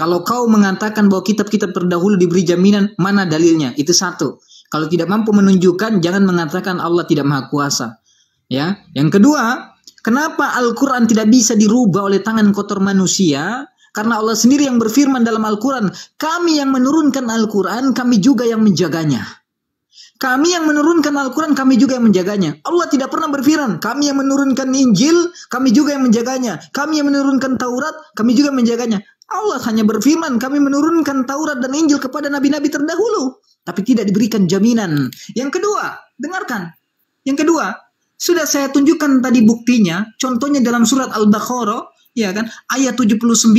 Kalau kau mengatakan bahwa kitab-kitab terdahulu diberi jaminan, mana dalilnya? Itu satu. Kalau tidak mampu menunjukkan, jangan mengatakan Allah tidak maha kuasa. Ya. Yang kedua, kenapa Al-Quran tidak bisa dirubah oleh tangan kotor manusia? Karena Allah sendiri yang berfirman dalam Al-Quran, kami yang menurunkan Al-Quran, kami juga yang menjaganya. Kami yang menurunkan Al-Quran, kami juga yang menjaganya. Allah tidak pernah berfirman, kami yang menurunkan Injil, kami juga yang menjaganya. Kami yang menurunkan Taurat, kami juga menjaganya. Allah hanya berfirman, kami menurunkan Taurat dan Injil kepada nabi-nabi terdahulu. Tapi tidak diberikan jaminan. Yang kedua, dengarkan. Yang kedua, sudah saya tunjukkan tadi buktinya. Contohnya dalam surat Al-Baqarah Ya kan? Ayat 79.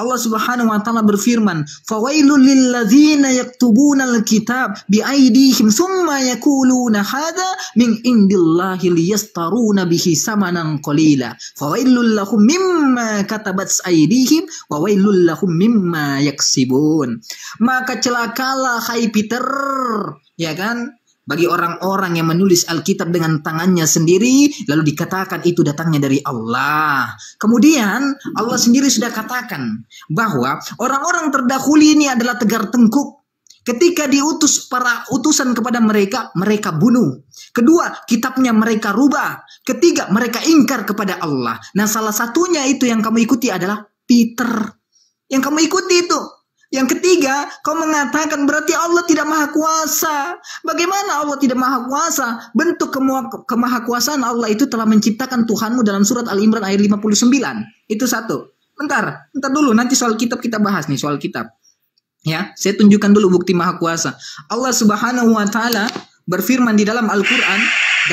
Allah Subhanahu wa taala berfirman, "Fawailul lil ladzina yaktubuna al-kitab bi aydihim tsumma yaquluna hadza min indillahi liyastaruna bihi samanan qalila. Fawailul lahum mimma katabat aydihim wa wailul lahum mimma yaksibun." Maka celakalah hai Peter, ya kan? Bagi orang-orang yang menulis Alkitab dengan tangannya sendiri lalu dikatakan itu datangnya dari Allah. Kemudian Allah sendiri sudah katakan bahwa orang-orang terdahulu ini adalah tegar tengkuk. Ketika diutus para utusan kepada mereka, mereka bunuh. Kedua, kitabnya mereka rubah. Ketiga, mereka ingkar kepada Allah. Nah, salah satunya itu yang kamu ikuti adalah Peter. Yang kamu ikuti itu yang ketiga, kau mengatakan berarti Allah tidak maha kuasa. Bagaimana Allah tidak maha kuasa? Bentuk kemahakuasaan Allah itu telah menciptakan Tuhanmu dalam surat Al-Imran ayat 59. Itu satu. Bentar, bentar dulu. Nanti soal kitab kita bahas nih, soal kitab. Ya, saya tunjukkan dulu bukti maha kuasa. Allah subhanahu wa ta'ala berfirman di dalam Al-Quran,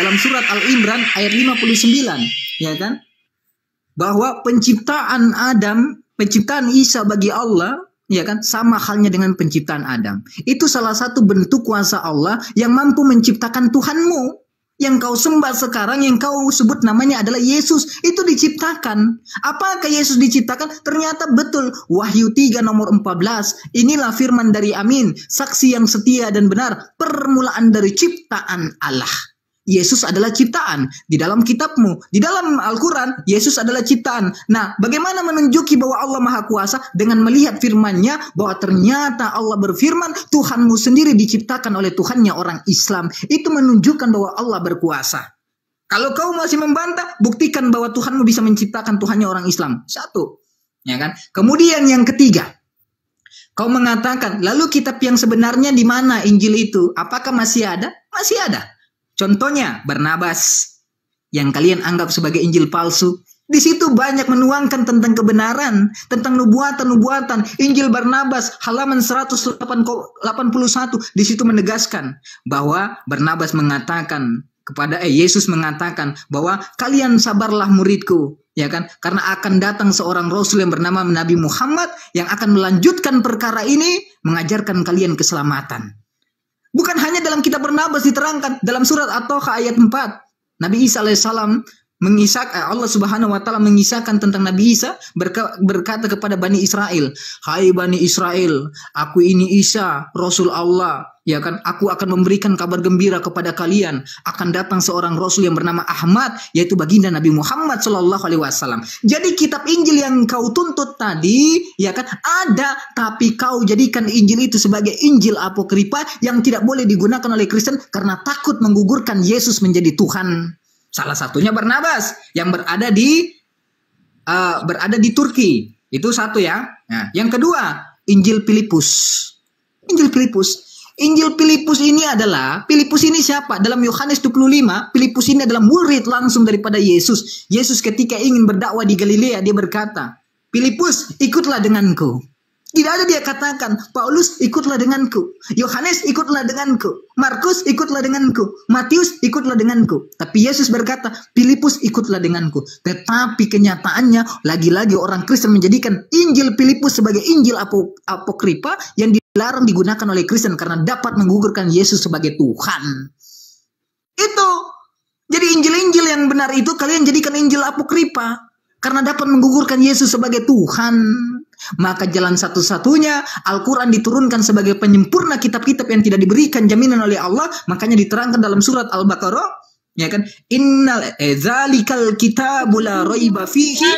dalam surat Al-Imran ayat 59. Ya kan? Bahwa penciptaan Adam, penciptaan Isa bagi Allah Ya kan? Sama halnya dengan penciptaan Adam. Itu salah satu bentuk kuasa Allah yang mampu menciptakan Tuhanmu. Yang kau sembah sekarang, yang kau sebut namanya adalah Yesus. Itu diciptakan. Apakah Yesus diciptakan? Ternyata betul. Wahyu 3 nomor 14. Inilah firman dari Amin. Saksi yang setia dan benar. Permulaan dari ciptaan Allah. Yesus adalah ciptaan. Di dalam kitabmu, di dalam Al-Quran, Yesus adalah ciptaan. Nah, bagaimana menunjuki bahwa Allah Maha Kuasa dengan melihat firmannya bahwa ternyata Allah berfirman, Tuhanmu sendiri diciptakan oleh Tuhannya orang Islam. Itu menunjukkan bahwa Allah berkuasa. Kalau kau masih membantah, buktikan bahwa Tuhanmu bisa menciptakan Tuhannya orang Islam. Satu. Ya kan? Kemudian yang ketiga, Kau mengatakan, lalu kitab yang sebenarnya di mana Injil itu? Apakah masih ada? Masih ada. Contohnya Barnabas yang kalian anggap sebagai Injil palsu. Di situ banyak menuangkan tentang kebenaran, tentang nubuatan-nubuatan. Injil Barnabas halaman 181 di situ menegaskan bahwa Barnabas mengatakan kepada eh Yesus mengatakan bahwa kalian sabarlah muridku ya kan karena akan datang seorang rasul yang bernama Nabi Muhammad yang akan melanjutkan perkara ini mengajarkan kalian keselamatan Bukan hanya dalam kitab Barnabas diterangkan dalam surat At-Toha ayat 4. Nabi Isa alaihissalam mengisah eh, Allah Subhanahu wa taala mengisahkan tentang Nabi Isa berkata kepada Bani Israel, "Hai Bani Israel, aku ini Isa, rasul Allah ya kan aku akan memberikan kabar gembira kepada kalian akan datang seorang rasul yang bernama Ahmad yaitu baginda Nabi Muhammad Shallallahu alaihi wasallam. Jadi kitab Injil yang kau tuntut tadi ya kan ada tapi kau jadikan Injil itu sebagai Injil apokripa yang tidak boleh digunakan oleh Kristen karena takut menggugurkan Yesus menjadi Tuhan. Salah satunya Barnabas yang berada di uh, berada di Turki. Itu satu ya. Nah, yang kedua, Injil Filipus. Injil Filipus Injil Filipus ini adalah Filipus ini siapa? Dalam Yohanes 25, Filipus ini adalah murid langsung daripada Yesus. Yesus ketika ingin berdakwah di Galilea dia berkata, "Filipus, ikutlah denganku." Tidak ada dia katakan, Paulus ikutlah denganku, Yohanes ikutlah denganku, Markus ikutlah denganku, Matius ikutlah denganku. Tapi Yesus berkata, Filipus ikutlah denganku. Tetapi kenyataannya lagi-lagi orang Kristen menjadikan Injil Filipus sebagai Injil apokripa yang dilarang digunakan oleh Kristen karena dapat menggugurkan Yesus sebagai Tuhan. Itu. Jadi Injil-Injil yang benar itu kalian jadikan Injil apokripa karena dapat menggugurkan Yesus sebagai Tuhan. Maka jalan satu-satunya Al-Quran diturunkan sebagai penyempurna kitab-kitab yang tidak diberikan jaminan oleh Allah. Makanya diterangkan dalam surat Al-Baqarah ya kan? Innal eh, zalikal kitabul la raiba fihi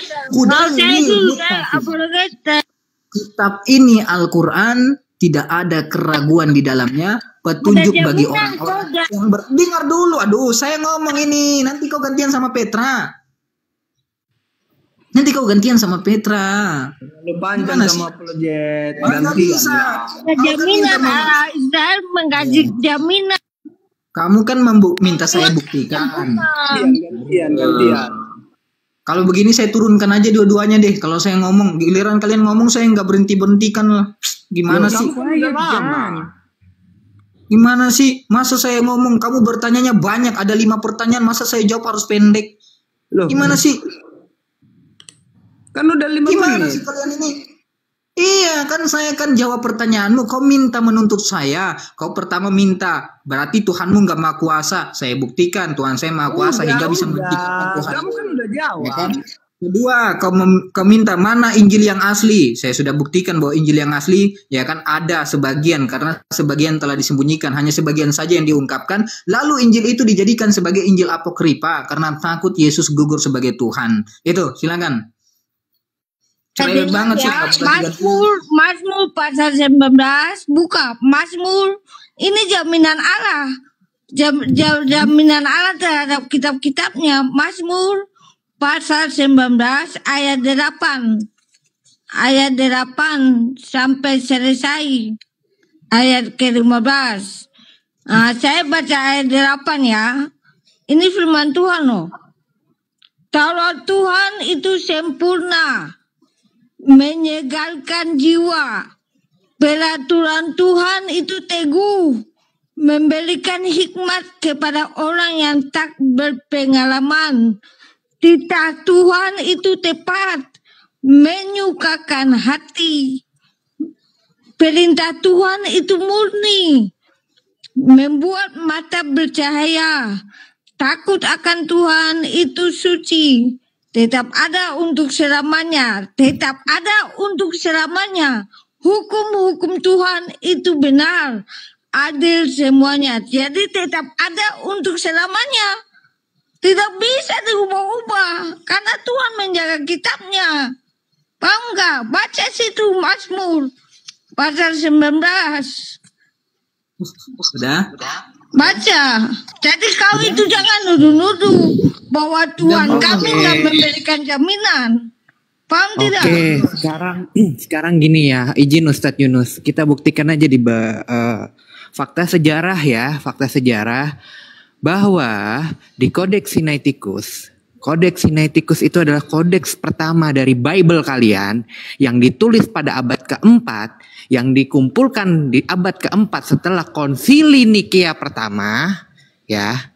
kitab ini Al-Quran tidak ada keraguan di dalamnya petunjuk bagi orang-orang yang ber dengar dulu. Aduh saya ngomong ini nanti kau gantian sama Petra nanti kau gantian sama Petra. Lu panjang sama proyek nggak bisa? Jaminan Israel menggaji jaminan. Kamu kan minta saya buktikan. Gantian gantian kalau begini saya turunkan aja dua-duanya deh. Kalau saya ngomong, giliran kalian ngomong saya nggak berhenti berhentikan lah. Gimana Loh, sih? Gimana? Sih? Masa saya ngomong, kamu bertanyanya banyak, ada lima pertanyaan, masa saya jawab harus pendek? Loh. Gimana sih? Kan udah lima Gimana menit. sih kalian ini? Iya kan saya kan jawab pertanyaanmu Kau minta menuntut saya Kau pertama minta Berarti Tuhanmu nggak maha kuasa Saya buktikan Tuhan saya maha kuasa udah, Hingga bisa membuktikan Tuhan Kamu kan udah jawab ya kan? Kedua, kau, mem, kau minta mana Injil yang asli? Saya sudah buktikan bahwa Injil yang asli ya kan ada sebagian karena sebagian telah disembunyikan, hanya sebagian saja yang diungkapkan. Lalu Injil itu dijadikan sebagai Injil apokripa karena takut Yesus gugur sebagai Tuhan. Itu, silakan. Cerai banget ya, sih. Mazmur, Mazmur pasal 19 buka. Mazmur ini jaminan Allah. Jam, jam, jaminan Allah terhadap kitab-kitabnya. Mazmur pasal 19 ayat 8 ayat 8 sampai selesai. Ayat ke-15 nah, saya baca ayat 8 ya. Ini firman Tuhan loh. Taurat Tuhan itu sempurna menyegarkan jiwa peraturan Tuhan itu teguh memberikan hikmat kepada orang yang tak berpengalaman Titah Tuhan itu tepat, menyukakan hati. Perintah Tuhan itu murni, membuat mata bercahaya. Takut akan Tuhan itu suci, tetap ada untuk selamanya, tetap ada untuk selamanya. Hukum-hukum Tuhan itu benar, adil semuanya. Jadi tetap ada untuk selamanya. Tidak bisa diubah-ubah karena Tuhan menjaga kitabnya. Paham nggak? Baca situ Mazmur pasal 19. Sudah? Baca. Jadi kau itu jangan nuduh-nuduh bahwa Tuhan kami nggak memberikan jaminan. Paham Oke, tidak? Oke, sekarang sekarang gini ya, izin Ustadz Yunus, kita buktikan aja di uh, fakta sejarah ya, fakta sejarah bahwa di Kodeks Sinaiticus, Kodeks Sinaiticus itu adalah kodeks pertama dari Bible kalian yang ditulis pada abad keempat, yang dikumpulkan di abad keempat setelah konsili Nikea pertama, ya,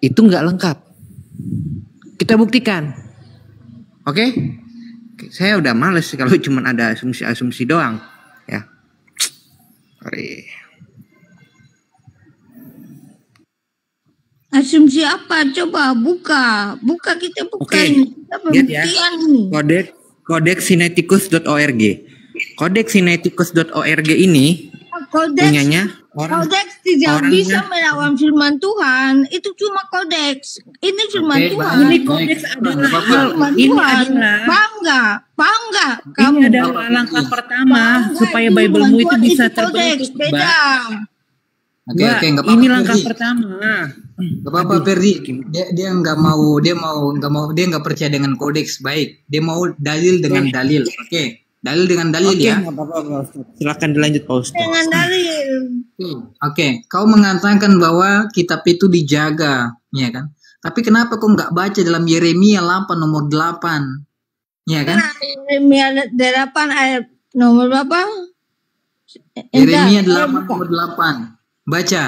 itu nggak lengkap. Kita buktikan. Oke? Okay? Saya udah males kalau cuma ada asumsi-asumsi doang, ya. Sorry. Asumsi apa? Coba buka. Buka kita buka okay. ini. Kita ya. Kodek kodeksinetikus.org. Kodeksinetikus.org ini kodeks, punyanya orang kodeks tidak orangnya, bisa melawan firman Tuhan. Itu cuma kodeks. Ini firman okay, Tuhan. Ini kodeks adalah firman ini Tuhan. adalah? Paham nggak? Kamu ini adalah langkah pertama supaya Biblemu itu bisa terbentuk. Beda. Oke okay, oke okay, apa-apa. Ini langkah Ferdi. pertama. Gak apa-apa Ferdi. Dia dia nggak mau dia mau nggak mau dia nggak percaya dengan kodeks baik. Dia mau dalil dengan dalil. Oke. Okay. Dalil dengan dalil okay, ya. apa-apa Silakan dilanjut Pak Ustaz. Dengan dalil. Oke, okay. kau mengatakan bahwa kitab itu dijaga, ya kan? Tapi kenapa kau nggak baca dalam Yeremia 8 nomor 8? Ya kan? Nah, Yeremia 8 ayat nomor berapa? Yeremia 8 nomor 8. Baca.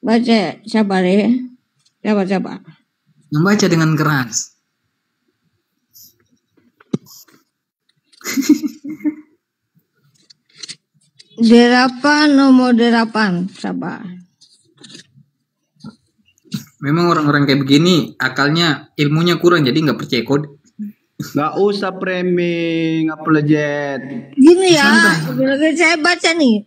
Baca, sabar ya. Sabar, sabar. Membaca dengan keras. Delapan nomor delapan, sabar. Memang orang-orang kayak begini akalnya ilmunya kurang jadi nggak percaya kode. Gak usah framing, apologet. Gini ya, saya baca nih.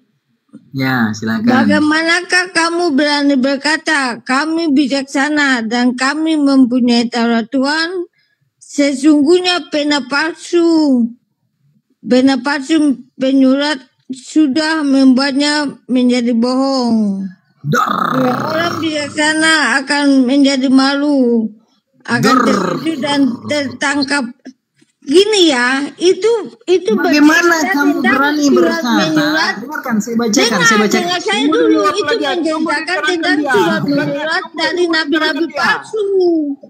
Ya, silakan. Bagaimanakah kamu berani berkata, kami bijaksana dan kami mempunyai Taurat Tuhan? Sesungguhnya pena palsu benar palsu penyurat sudah membuatnya menjadi bohong. Orang bijaksana akan menjadi malu, akan Der. tertipu dan tertangkap. Gini ya, itu itu Bagaimana kamu berani berkata? Dengarkan, saya bacakan, Dengar, saya bacakan. dengar saya dulu itu menceritakan tentang surat menyurat dari nabi-nabi palsu.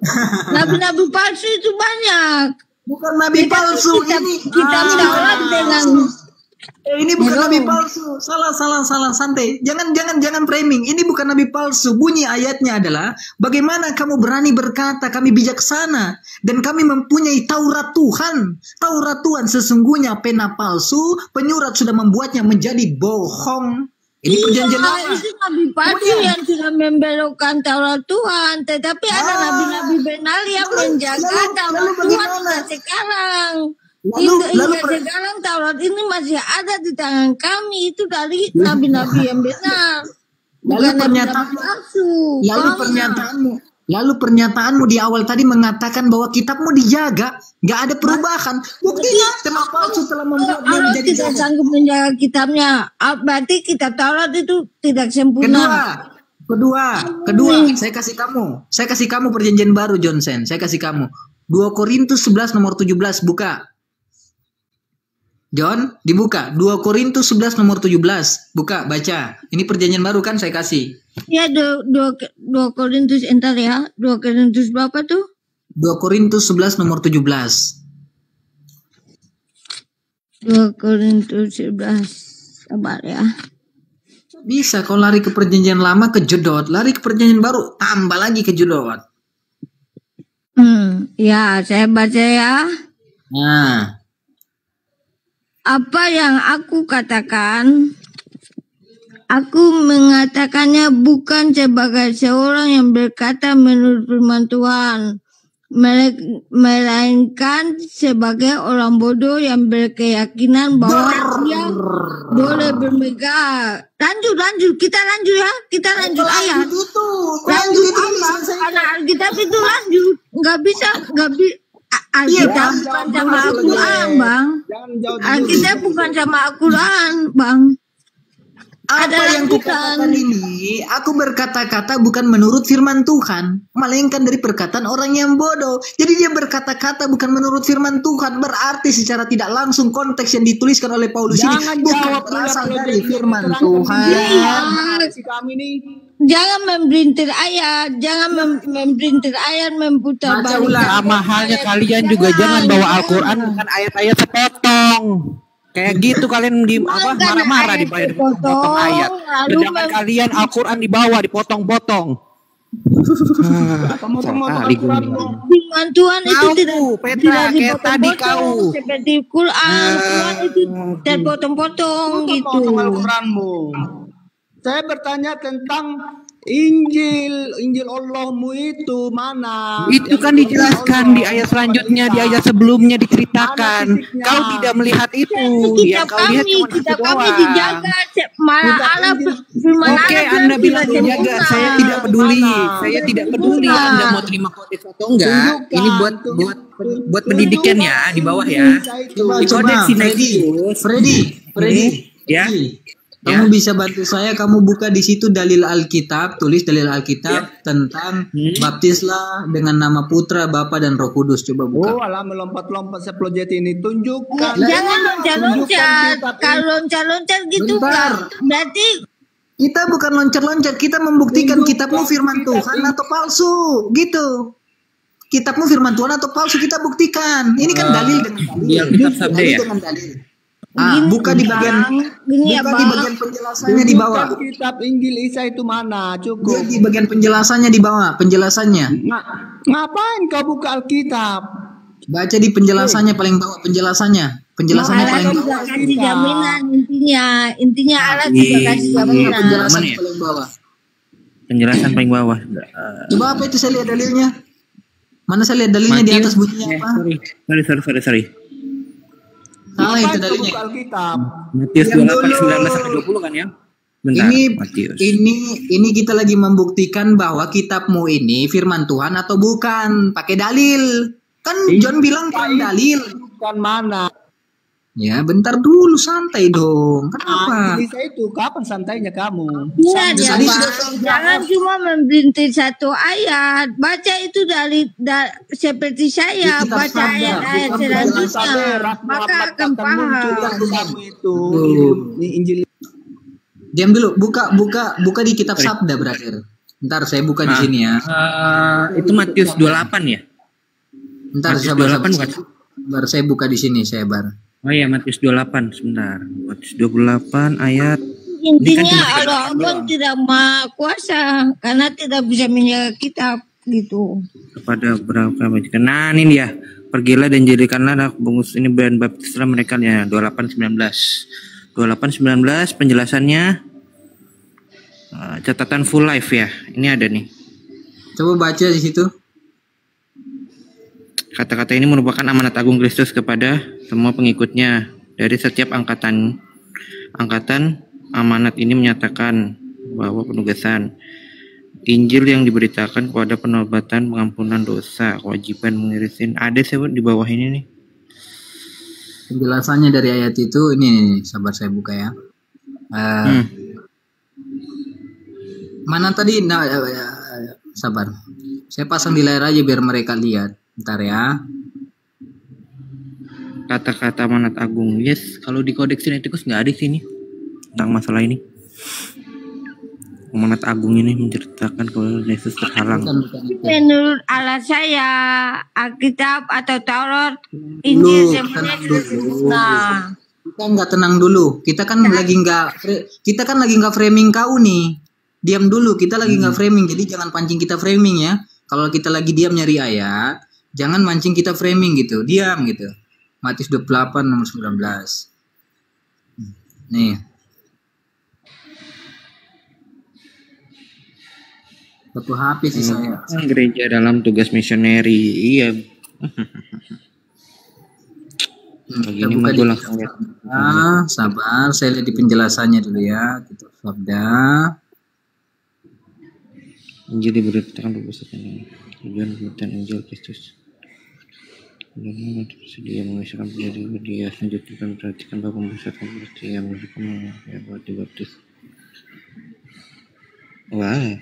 Nabi-nabi palsu itu banyak. Bukan nabi palsu kitab, ini. kitab Ah, dengan Eh, ini bukan Hello. nabi palsu. Salah, salah, salah. Santai. Jangan, jangan, jangan framing. Ini bukan nabi palsu. Bunyi ayatnya adalah bagaimana kamu berani berkata kami bijaksana dan kami mempunyai Taurat Tuhan. Taurat Tuhan sesungguhnya pena palsu. Penyurat sudah membuatnya menjadi bohong. Ini perjanjian Iya, lama. itu nabi palsu Kemudian- yang sudah membelokkan Taurat Tuhan. Tetapi ada Ah. nabi-nabi benar yang Lalu- menjaga Taurat Tuhan hingga sekarang. Lalu- hingga, lalu hingga per- sekarang Taurat ini masih ada di tangan kami. Itu dari nabi-nabi yang benar. Lalu Bukan nabi-nabi pernyataan- palsu. Lalu pernyataanmu, lalu pernyataanmu di awal tadi mengatakan bahwa kitabmu dijaga, nggak ada perubahan. Buktinya tema palsu telah membuat dia Allah menjadi tidak sanggup menjaga kitabnya. Ah, Berarti kitab Taurat itu tidak Kedua, sempurna. kedua, kedua, saya kasih kamu, saya kasih kamu perjanjian baru Johnson, saya kasih kamu 2 Korintus 11 nomor 17 buka. John, dibuka 2 Korintus 11 nomor 17. Buka, baca. Ini perjanjian baru kan saya kasih. Ya dua, dua, dua Korintus entar ya. Dua Korintus berapa tuh? 2 Korintus 11 nomor 17. Dua Korintus 11. Sabar ya. Bisa kalau lari ke perjanjian lama kejedot, lari ke perjanjian baru tambah lagi kejedot. Hmm, ya saya baca ya. Nah, Apa yang aku katakan, aku mengatakannya bukan sebagai seorang yang berkata menurut firman Tuhan, melainkan sebagai orang bodoh yang berkeyakinan bahwa dia boleh bermegah. Lanjut, lanjut, kita lanjut ya, kita lanjut ayat. itu, Lanjut apa? Karena Alkitab itu lanjut, nggak bisa, nggak bisa. Alkitab bukan sama Al-Quran, bang. Alkitab bukan sama Al-Quran, bang. Apa Ada yang kukatakan ini, aku berkata-kata bukan menurut firman Tuhan, melainkan dari perkataan orang yang bodoh. Jadi dia berkata-kata bukan menurut firman Tuhan, berarti secara tidak langsung konteks yang dituliskan oleh Paulus Jangan ini bukan jawab berasal dari firman Tuhan. Iya. Si kami nih. Jangan memberintir ayat, jangan mem- memberintir ayat, memutar Baca balik. Sama halnya kalian juga jangan bawa Al-Quran bukan ayat-ayat sepotong. Kayak gitu kalian di apa marah-marah di potong sepotong, ayat. Sedangkan kalian Al-Quran dibawa dipotong-potong. Ah, Al-Quran gue. Firman Tuhan itu Kau, tidak Petra, tidak kayak tadi kau. seperti Quran. Quran itu terpotong-potong gitu. Potong Al-Quranmu. Saya bertanya tentang Injil, Injil Allahmu itu mana? Itu kan dijelaskan Allah, di ayat selanjutnya, di ayat sebelumnya diceritakan. Mana? Kau tidak melihat itu. Kitab kau lihat kami, cuma itu kitab kami doang. dijaga. Kitab Allah firman Oke, Allah Anda bilang sempurna. Saya tidak peduli. Mana? Saya Tidak tidak peduli. Anda mau terima kodeks atau enggak. Tunjukkan, Ini buat buat buat pendidikan ya di bawah ya. Di kodeks Freddy, Sinaiticus. Freddy, Freddy, Ya. Ya. Kamu bisa bantu saya, kamu buka di situ dalil Alkitab, tulis dalil Alkitab tentang Hmm. baptislah dengan nama Putra, Bapa dan Roh Kudus. Coba buka. Oh, alah melompat-lompat seplojet ini. Tunjukkan. Jangan loncat-loncat. Tunjukkan kitab Kalau loncat-loncat gitu Bentar. Kak. Berarti Kita bukan loncat-loncat, kita membuktikan kitabmu firman Tuhan atau palsu, gitu. Kitabmu firman Tuhan atau palsu kita buktikan. Ini kan dalil dengan dalil. Yang kitab sabda Dalil ya? dengan dalil. Ah, buka di bagian Gini ya, buka di Bang. bagian penjelasannya di bawah. Kitab Injil Isa itu mana? Dia Cukup. di bagian penjelasannya di bawah, penjelasannya. Nga- ngapain kau buka Alkitab? Baca di penjelasannya paling bawah, penjelasannya. Penjelasannya Allah paling juga bawah. kasih jaminan intinya. Intinya Allah juga Iya. kasih jaminan. penjelasan Mana ya? paling bawah. Penjelasan paling bawah. Coba apa itu saya lihat dalilnya? Mana saya lihat dalilnya di atas bunyinya eh, apa? sorry, sorry, sorry, sorry. Salah itu dalilnya. Alkitab? Matius Yang 28, dulu. 19 sampai 20 kan ya? Bentar, Ini Matius. ini ini kita lagi membuktikan bahwa kitabmu ini firman Tuhan atau bukan, pakai dalil. Kan John bilang kan dalil. Bukan mana? Ya, bentar dulu santai dong. Ah, Kenapa? Lisa itu kapan santainya kamu? Iya Pak. sudah- Jangan cuma membintik satu ayat. Baca itu dari da- seperti saya. Di kitab Baca ayat-ayat selanjutnya. Maka akan paham. itu. Injil Diam dulu, buka buka buka di kitab Sabda berakhir. Ntar saya buka di Ah. sini ya. Eh, itu Matius 28 ya? Ntar Matius sabar, 28 sabar, bukan? sabar, saya buka di sini, saya bar. Oh iya Matius 28 sebentar. Matius 28 ayat Intinya Allah Allah tidak maha kuasa karena tidak bisa menjaga kitab gitu. kepada berapa majikan. Nah ini dia. Pergilah dan jadikanlah anak bungkus ini dan baptislah mereka ya 28 19. 28 19 penjelasannya eh, catatan full life ya. Ini ada nih. Coba baca di situ. Kata-kata ini merupakan amanat agung Kristus kepada semua pengikutnya dari setiap angkatan. Angkatan amanat ini menyatakan bahwa penugasan Injil yang diberitakan kepada penobatan pengampunan dosa, kewajiban mengirisin. Ada saya di bawah ini nih. Penjelasannya dari ayat itu ini nih, sabar saya buka ya. Eh, Hmm. Mana tadi? Nah, eh, eh, sabar. Saya pasang di layar aja biar mereka lihat. Ntar ya. Kata-kata amanat agung. Yes, kalau di kodeks sinetikus nggak ada di sini tentang masalah ini. Amanat agung ini menceritakan kalau Yesus terhalang. Menurut Allah saya Alkitab atau Taurat Injil sudah dulu. sempurna. Kita nggak tenang dulu. Kita kan lagi nggak kita kan lagi nggak framing kau nih. Diam dulu. Kita lagi nggak framing. Jadi jangan pancing kita framing ya. Kalau kita lagi diam nyari ayat, jangan mancing kita framing gitu. Diam gitu. Matius 28 nomor 19. Hmm. Nih. Satu HP sih saya. Gereja dalam tugas misioneri. Iya. Hmm, Begini mah di gue langsung lihat. Ah, sabar, saya lihat di penjelasannya dulu ya. Kita sabda. Injil diberitakan berbesarnya. Tujuan pemberitaan Injil Kristus. Untuk bersedia mengisahkan menjadi dia selanjutnya dan perhatikan bahwa pembesarkan bersedia mengisahkan ya buat dibaptis. Wah,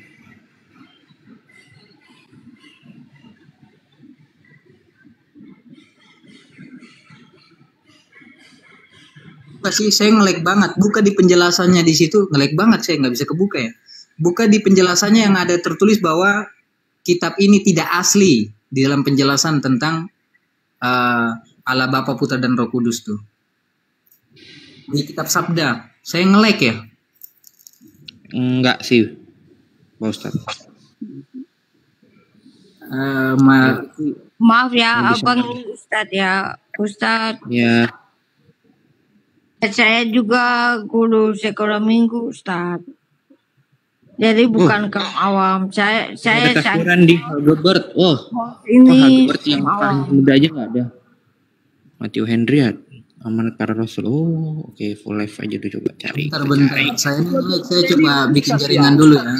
sih, saya ngelag banget. Buka di penjelasannya di situ, ngelag banget saya nggak bisa kebuka ya. Buka di penjelasannya yang ada tertulis bahwa kitab ini tidak asli di dalam penjelasan tentang eh, Allah Bapa Putra dan Roh Kudus tuh. Di kitab Sabda, saya ngelag ya. enggak sih, Pak Ustadz. Eh, ma- Maaf ya Abang Ustadz ya. Ustadz Ya, saya juga guru sekolah minggu Ustadz. Jadi bukan kaum awam. Saya saya ada saya di Hagobert. Oh, oh ini Hagobert yang kaum awam. paling muda aja nggak ada. Matthew Henry ya, amanat para rasul. Oh, oke, full life aja dulu coba cari. bentar bentar, saya ini ngelag, saya coba bikin jaringan dulu ya.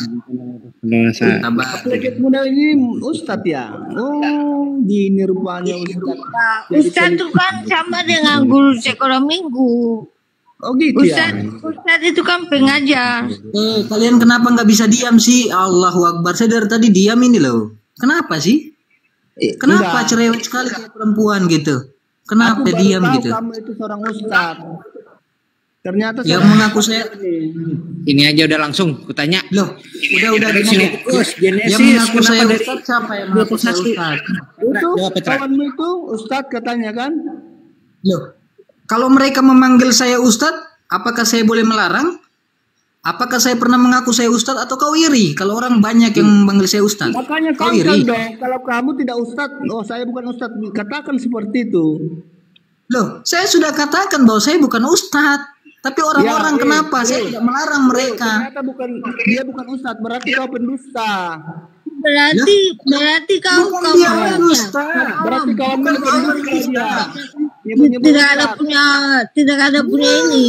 Penjelasan. Sabar. Apalagi muda ini Ustadz ya. Oh, gini rupanya Ustadz. Nah, Ustadz itu kan sama dengan guru sekolah minggu. Oh gitu ya. Ustadz, Ustadz itu kan pengajar. Eh, kalian kenapa nggak bisa diam sih? Allahu Akbar. Saya dari tadi diam ini loh. Kenapa sih? Eh, Kenapa enggak. cerewet sekali kayak perempuan gitu? Aku Kenapa baru diam tahu gitu? Kamu itu seorang Ustadz. Ternyata Yang saya- mengaku saya Ini aja udah langsung kutanya. loh, udah udah Dari. Sinetikus, Genesis, Yang mengaku kenapa saya dari ustaz siapa yang mengaku saya 21? ustaz? itu kawanmu itu Ustadz katanya kan? Loh, kalau mereka memanggil saya ustaz, apakah saya boleh melarang? Apakah saya pernah mengaku saya ustaz atau kau iri? Kalau orang banyak yang memanggil saya ustaz, Makanya kau kau iri? dong. Kalau kamu tidak Ustadz, oh saya bukan Ustadz. Katakan seperti itu. Loh, saya sudah katakan bahwa saya bukan ustaz. Tapi orang-orang Ya, eh, kenapa? Saya eh. tidak melarang mereka. Ternyata bukan dia bukan Ustadz. Berarti kau pendusta. Berarti berarti kau Bukan kaum dia ya. ustaz. Berarti kawanmu Bukan pendusta Tidak ada punya tidak ada punya ini.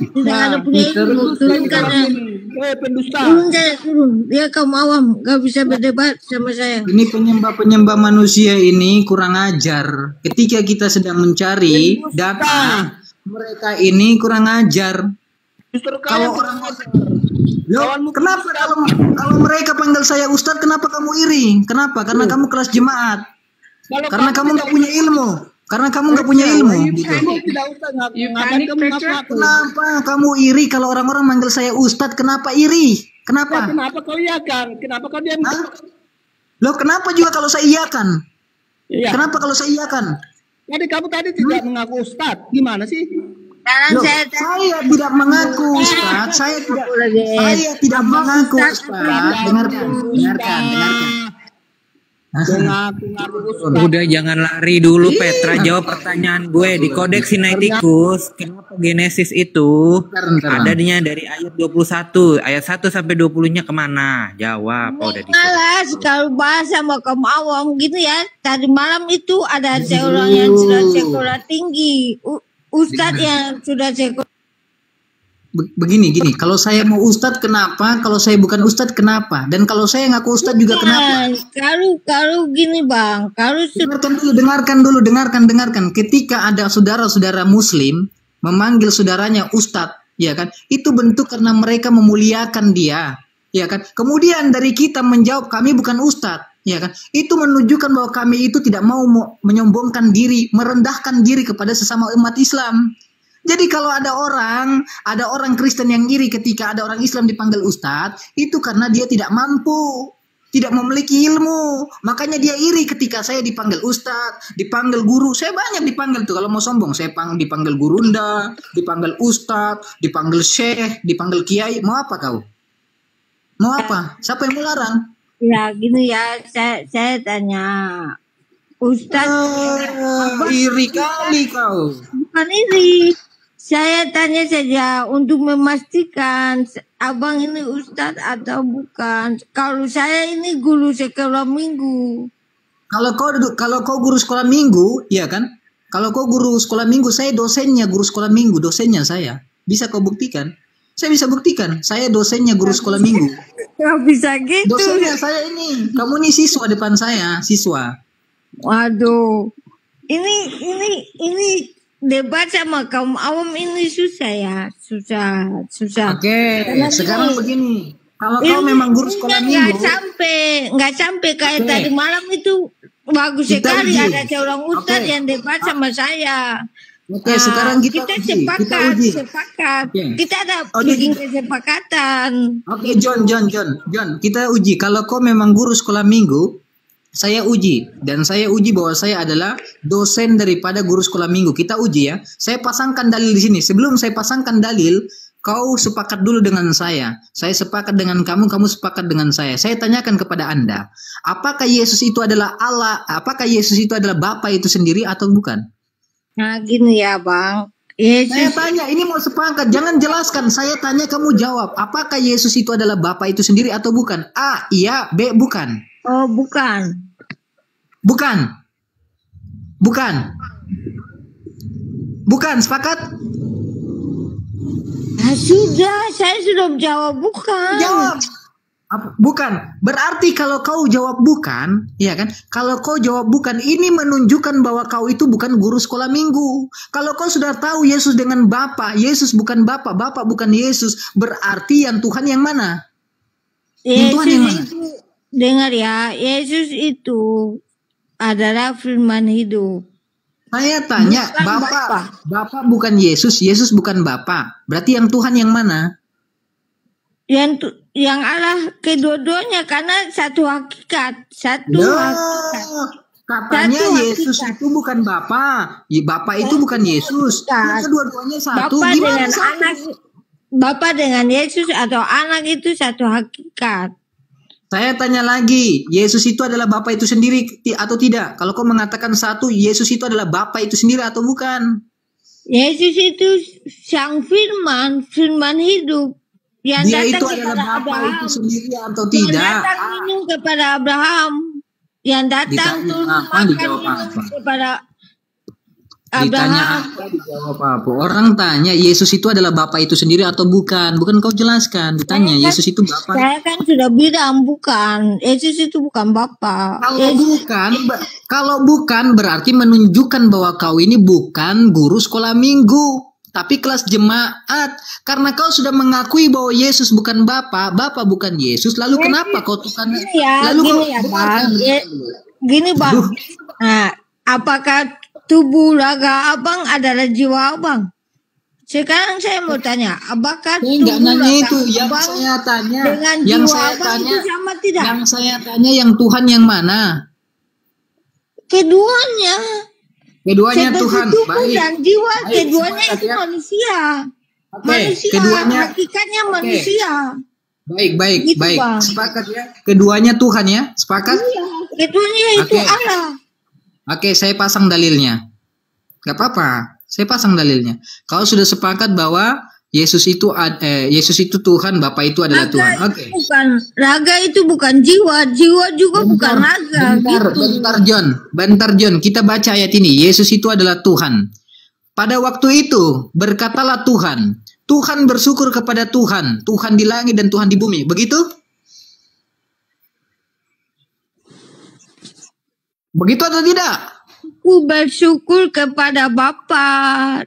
Tidak ada punya ini. Turunkan. Eh pendusta. Turun saya turun. Dia kaum awam. Gak bisa berdebat sama saya. Ini penyembah-penyembah manusia ini kurang ajar. Ketika kita sedang mencari data, mereka ini kurang ajar. Justru Kalau orang Loh, kenapa kalau kalau mereka panggil saya ustadz kenapa kamu iri? Kenapa? Karena kamu kelas jemaat. kalau Karena kamu nggak punya ilmu. Karena kamu nggak punya ilmu. Gitu. kamu tidak You panic, ngaku Kenapa kamu iri kalau orang-orang manggil saya ustadz? Kenapa iri? Ya, Kenapa? kenapa kau iya kan? Kenapa kau diam? Hah? Loh, kenapa juga kalau saya iyakan? Iya. Kenapa kalau saya iyakan? Tadi kamu tadi tidak mengaku ustad. Gimana sih? Loh, saya saya tidak mengaku ustadz. Saya tidak lagi. saya tidak mengaku Ustadz ustadz. apa? Dengarkan, dengarkan, dengarkan. Udah jangan lari dulu Petra. Jawab pertanyaan gue. Di Kodeks Sinaiticus kenapa Genesis itu Bentar, adanya dari ayat 21 ayat 1 sampai 20-nya ke mana? Jawab. Oh, udah Malas kalau bahas sama kaum awam gitu ya. Tadi malam itu ada seorang yang sudah sekolah tinggi. U- Ustadz yang sudah sekolah begini gini. Kalau saya mau ustadz kenapa? Kalau saya bukan ustadz kenapa? Dan kalau saya ngaku ustadz juga kenapa? Kalau kalau gini bang, kalau dengarkan dulu dengarkan dulu dengarkan dengarkan. Ketika ada saudara-saudara muslim memanggil saudaranya ustadz ya kan? Itu bentuk karena mereka memuliakan dia ya kan? Kemudian dari kita menjawab kami bukan ustadz ya kan? Itu menunjukkan bahwa kami itu tidak mau menyombongkan diri merendahkan diri kepada sesama umat Islam jadi kalau ada orang, ada orang Kristen yang iri ketika ada orang Islam dipanggil ustadz, itu karena dia tidak mampu, tidak memiliki ilmu. Makanya dia iri ketika saya dipanggil ustadz, dipanggil guru. Saya banyak dipanggil tuh kalau mau sombong, saya pang dipanggil gurunda, dipanggil ustadz, dipanggil syekh, dipanggil kiai. Mau apa kau? Mau apa? Siapa yang melarang? ya gini ya, saya saya tanya Ustadz Ah, iri kali kau. bukan ini. Saya tanya saja untuk memastikan abang ini Ustadz atau bukan. Kalau saya ini guru sekolah minggu. Kalau kau kalau kau guru sekolah minggu, ya kan? Kalau kau guru sekolah minggu, saya dosennya guru sekolah minggu, dosennya saya. Bisa kau buktikan? Saya bisa buktikan, saya dosennya guru sekolah minggu. Nggak bisa gitu. Dosennya saya ini. Kamu ini siswa depan saya, siswa. Waduh. Ini ini ini debat sama kaum awam ini susah ya, susah, susah. Oke, Karena sekarang ini- begini. Kalau kau memang guru sekolah nggak minggu, sampai, nggak sampai kayak Oke. tadi malam itu bagus Kita sekali uji. ada seorang ustadz Oke. yang debat sama saya. oke Nah, sekarang kita, kita uji, sepakat, kita uji. sepakat. Oke. Kita ada Oke. bikin kesepakatan. Oke John, John, John, John, kita uji. Kalau kau memang guru sekolah minggu, saya uji dan saya uji bahwa saya adalah dosen daripada guru sekolah minggu. Kita uji ya. Saya pasangkan dalil di sini. Sebelum saya pasangkan dalil, kau sepakat dulu dengan saya. Saya sepakat dengan kamu, kamu sepakat dengan saya. Saya tanyakan kepada Anda, apakah Yesus itu adalah Allah? Apakah Yesus itu adalah Bapa itu sendiri atau bukan? Nah gini ya bang, Saya Yesus tanya, ini mau sepakat, jangan jelaskan. Saya tanya, kamu jawab. Apakah Yesus itu adalah Bapa itu sendiri atau bukan? A, iya. B, bukan. Oh bukan. Bukan. Bukan. Bukan, sepakat? Nah, sudah, saya sudah menjawab bukan. Jawab. Bukan. Berarti kalau kau jawab bukan, ya kan? Kalau kau jawab bukan, ini menunjukkan bahwa kau itu bukan guru sekolah minggu. Kalau kau sudah tahu Yesus dengan Bapa, Yesus bukan Bapa, Bapa bukan Yesus, berarti yang Tuhan yang mana? Yang Tuhan Yesus yang mana? itu dengar ya, Yesus itu adalah firman hidup. Saya tanya, Bukan Bapak, Bapa. Bapak bukan Yesus, Yesus bukan Bapa. Berarti yang Tuhan yang mana? Yang tu- yang Allah kedua-duanya karena satu hakikat, satu Loh, hakikat. katanya Satu Yesus hakikat. itu bukan Bapa. Ya, Bapa itu bukan Yesus. Kedua-duanya satu. Bapak Gimana dengan satu? anak Bapak dengan Yesus atau anak itu satu hakikat. Saya tanya lagi, Yesus itu adalah Bapa itu sendiri atau tidak? Kalau kau mengatakan satu, Yesus itu adalah Bapa itu sendiri atau bukan? Yesus itu sang firman, firman hidup yang Dia datang itu adalah Bapa Abraham. itu sendiri atau Yang tidak? datang minum kepada Abraham. Yang datang turun apa, makan dijawab minum kepada Ditanya apa, dijawab apa. Orang tanya, Yesus itu adalah Bapa itu sendiri atau bukan? Bukan kau jelaskan. Ditanya, Saya kan- Yesus itu Bapa. Saya kan sudah bilang bukan. Yesus itu bukan Bapa. Kalau Yesus bukan, kalau bukan berarti menunjukkan bahwa kau ini bukan guru sekolah minggu. tapi kelas jemaat. Karena kau sudah mengakui bahwa Yesus bukan Bapa, Bapa bukan Yesus, lalu kenapa kau tukar ya, lalu gini kau ya. Bang. Ya, gini bang. Nah, apakah tubuh raga abang adalah jiwa abang? Sekarang saya mau tanya, apakah Saya tubuh nanya raga itu, yang abang saya tanya, dengan yang jiwa saya abang tanya, itu sama tidak? yang saya tanya yang Tuhan yang mana? Keduanya. Keduanya Seperti Tuhan. tubuh Baik. dan jiwa, Baik, keduanya itu ya. manusia. Oke, Manusia, keduanya hakikatnya manusia. baik, baik, Gitu, baik. Bang. Sepakat ya. Keduanya Tuhan ya, sepakat? Iya, keduanya itu Oke. Allah. Oke, saya pasang dalilnya. Gak apa-apa, saya pasang dalilnya. Kalau sudah sepakat bahwa Yesus itu ad- eh, Yesus itu Tuhan, Bapa itu adalah Tuhan. Raga Oke. itu bukan raga itu bukan jiwa, jiwa juga bukan raga bentar, gitu. bentar John, bentar John. Kita baca ayat ini. Yesus itu adalah Tuhan. Pada waktu itu berkatalah Tuhan. Tuhan bersyukur kepada Tuhan. Tuhan di langit dan Tuhan di bumi. Begitu? Begitu atau tidak? Aku bersyukur kepada Bapa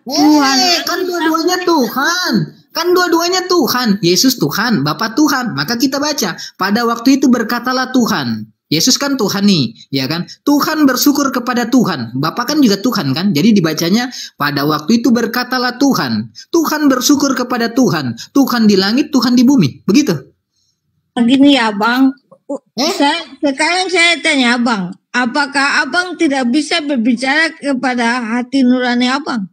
Tuhan. Eh, kan dua-duanya Tuhan. Kan dua-duanya Tuhan. Yesus Tuhan, Bapa Tuhan. Maka kita baca, pada waktu itu berkatalah Tuhan. Yesus kan Tuhan nih, ya kan? Tuhan bersyukur kepada Tuhan. Bapa kan juga Tuhan kan? Jadi dibacanya pada waktu itu berkatalah Tuhan. Tuhan bersyukur kepada Tuhan. Tuhan di langit, Tuhan di bumi. Begitu? Begini ya, Bang. Eh? Saya, sekarang saya tanya Abang, apakah Abang tidak bisa berbicara kepada hati nurani Abang?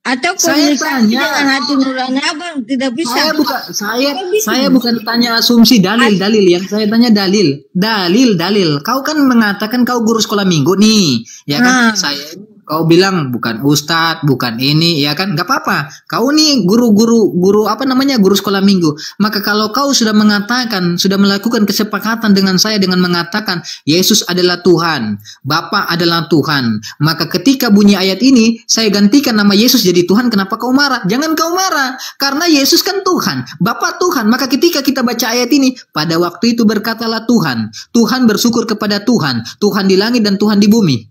Atau komunikasi dengan hati nurani Abang tidak bisa? Saya bukan saya bisa. saya bukan tanya asumsi dalil dalil yang saya tanya dalil dalil dalil. Kau kan mengatakan kau guru sekolah minggu nih, ya kan? Nah. Saya kau bilang bukan ustadz, bukan ini, ya kan? Gak apa-apa. Kau nih guru-guru guru apa namanya guru sekolah minggu. Maka kalau kau sudah mengatakan sudah melakukan kesepakatan dengan saya dengan mengatakan Yesus adalah Tuhan, Bapa adalah Tuhan. Maka ketika bunyi ayat ini saya gantikan nama Yesus jadi Tuhan. Kenapa kau marah? Jangan kau marah. Karena Yesus kan Tuhan, Bapa Tuhan. Maka ketika kita baca ayat ini, pada waktu itu berkatalah Tuhan. Tuhan bersyukur kepada Tuhan. Tuhan di langit dan Tuhan di bumi.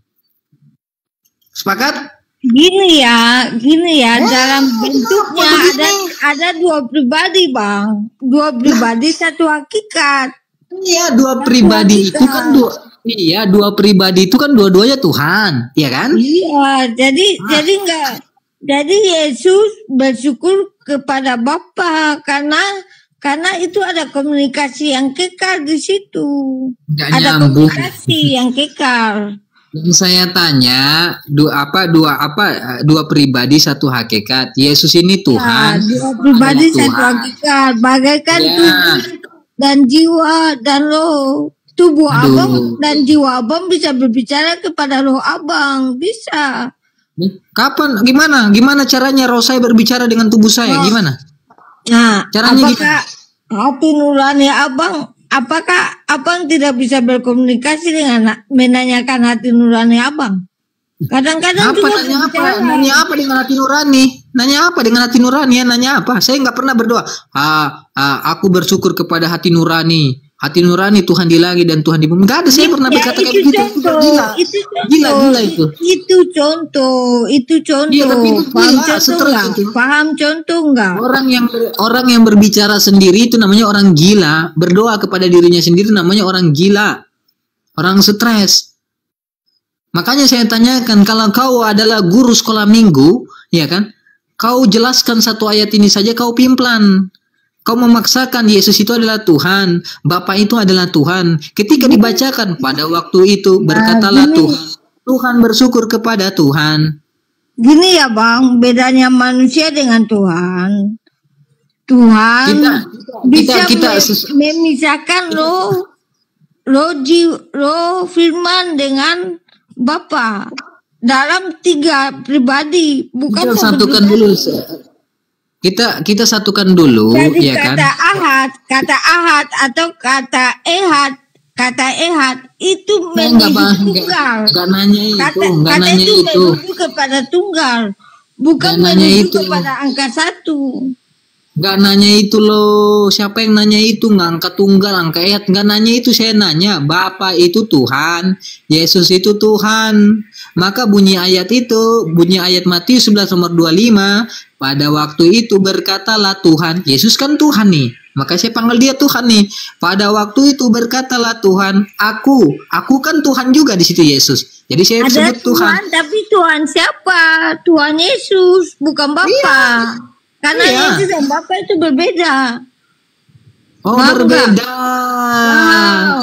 Sepakat? Gini ya, gini ya, dalam bentuknya ada ada dua pribadi bang, dua pribadi satu hakikat. Iya, dua pribadi itu kan dua Iya, dua pribadi itu kan dua-duanya Tuhan, ya kan? Iya, jadi jadi enggak, jadi Yesus bersyukur kepada Bapa karena karena itu ada komunikasi yang kekal di situ, Nggak ada nyambung. komunikasi yang kekal. Yang saya tanya dua apa dua apa dua pribadi satu hakikat. Yesus ini Ya, Tuhan. dua pribadi adalah satu Tuhan. hakikat, bagaikan Ya. tubuh dan jiwa dan roh. Tubuh Aduh. abang dan jiwa abang bisa berbicara kepada roh abang, bisa. Kapan? Gimana? Gimana caranya roh saya berbicara dengan tubuh saya? Oh. Gimana? Nah, Caranya apakah hati nurani abang, apakah abang tidak bisa berkomunikasi dengan menanyakan hati nurani abang? Kadang-kadang Apa juga nanya apa? Nanya apa dengan hati nurani? Nanya apa dengan hati nurani? Ya, nanya apa? Saya nggak pernah berdoa. Ah, ah, aku bersyukur kepada hati nurani. Hati nurani Tuhan di langit dan Tuhan di bumi. Gak ada saya pernah Ya, berkata kayak itu begitu. Gila. itu contoh, Gila, gila itu. Itu contoh, itu contoh. Iya, tapi itu Paham gila, contoh enggak? itu. Paham contoh enggak? Orang yang orang yang berbicara sendiri itu namanya orang gila. Berdoa kepada dirinya sendiri namanya orang gila. Orang stres. Makanya saya tanyakan kalau kau adalah guru sekolah minggu, ya kan? Kau jelaskan satu ayat ini saja kau pimplan. Kau memaksakan Yesus itu adalah Tuhan, Bapa itu adalah Tuhan. Ketika dibacakan pada waktu itu berkatalah gini. Tuhan. Tuhan bersyukur kepada Tuhan. Gini ya bang, bedanya manusia dengan Tuhan. Tuhan Kita bisa kita kita me- memisahkan roh, roh, ji- roh firman dengan Bapa dalam tiga pribadi, bukan kita satu satukan dulu kita kita satukan dulu Jadi ya kan kata ahad, kata ahad atau kata ehad, kata ehad itu paham nggak tunggal. nggak nanya itu Kata, kata nanya itu, itu kepada tunggal, bukan itu. kepada angka satu. Nggak nanya itu loh. Siapa yang nanya itu? Nggak angkat tunggal, angka ayat. Nggak nanya itu saya nanya. Bapak itu Tuhan. Yesus itu Tuhan. Maka bunyi ayat itu, bunyi ayat Matius 11 nomor 25. Pada waktu itu berkatalah Tuhan. Yesus kan Tuhan nih. Maka saya panggil dia Tuhan nih. Pada waktu itu berkatalah Tuhan, aku, aku kan Tuhan juga di situ Yesus. Jadi saya Ada sebut Tuhan, Tuhan. tapi Tuhan siapa? Tuhan Yesus, bukan Bapa. Karena Iya. Yesus dan Bapa itu berbeda. Oh Paham berbeda. Wow.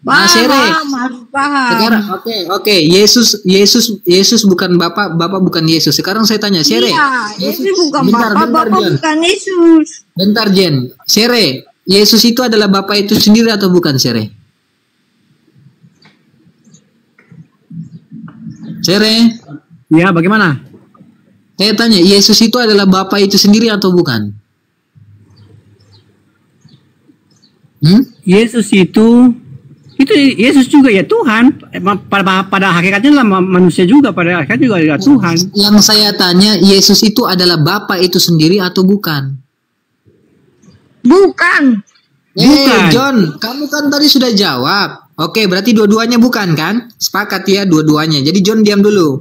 Nah, Sere. Paham, harus paham. Sekarang oke oke Yesus Yesus Yesus bukan Bapak Bapak bukan Yesus. Sekarang saya tanya Sere. Iya, Yesus bukan bentar, Bapa, bentar, Bapa Jon. bukan Yesus. Bentar Jen. Sere. Yesus itu adalah Bapak itu sendiri atau bukan Sere? Sere. Ya, bagaimana? Saya tanya Yesus itu adalah Bapak itu sendiri atau bukan? Hmm? Yesus itu itu Yesus juga ya Tuhan. Pada pada hakikatnya lah manusia juga pada hakikatnya juga ya Tuhan. Yang saya tanya Yesus itu adalah Bapak itu sendiri atau bukan? Bukan. Eh, Bukan. John, kamu kan tadi sudah jawab. Oke, berarti dua-duanya bukan kan? Sepakat ya dua-duanya. Jadi John diam dulu.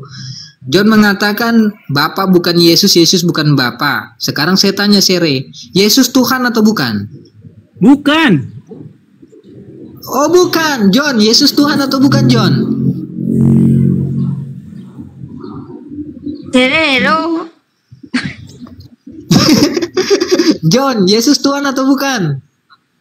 John mengatakan Bapak bukan Yesus, Yesus bukan Bapak. Sekarang saya tanya Sere, Yesus Tuhan atau bukan? Bukan. Oh bukan, John. Yesus Tuhan atau bukan John? Serero. John, Yesus Tuhan atau bukan?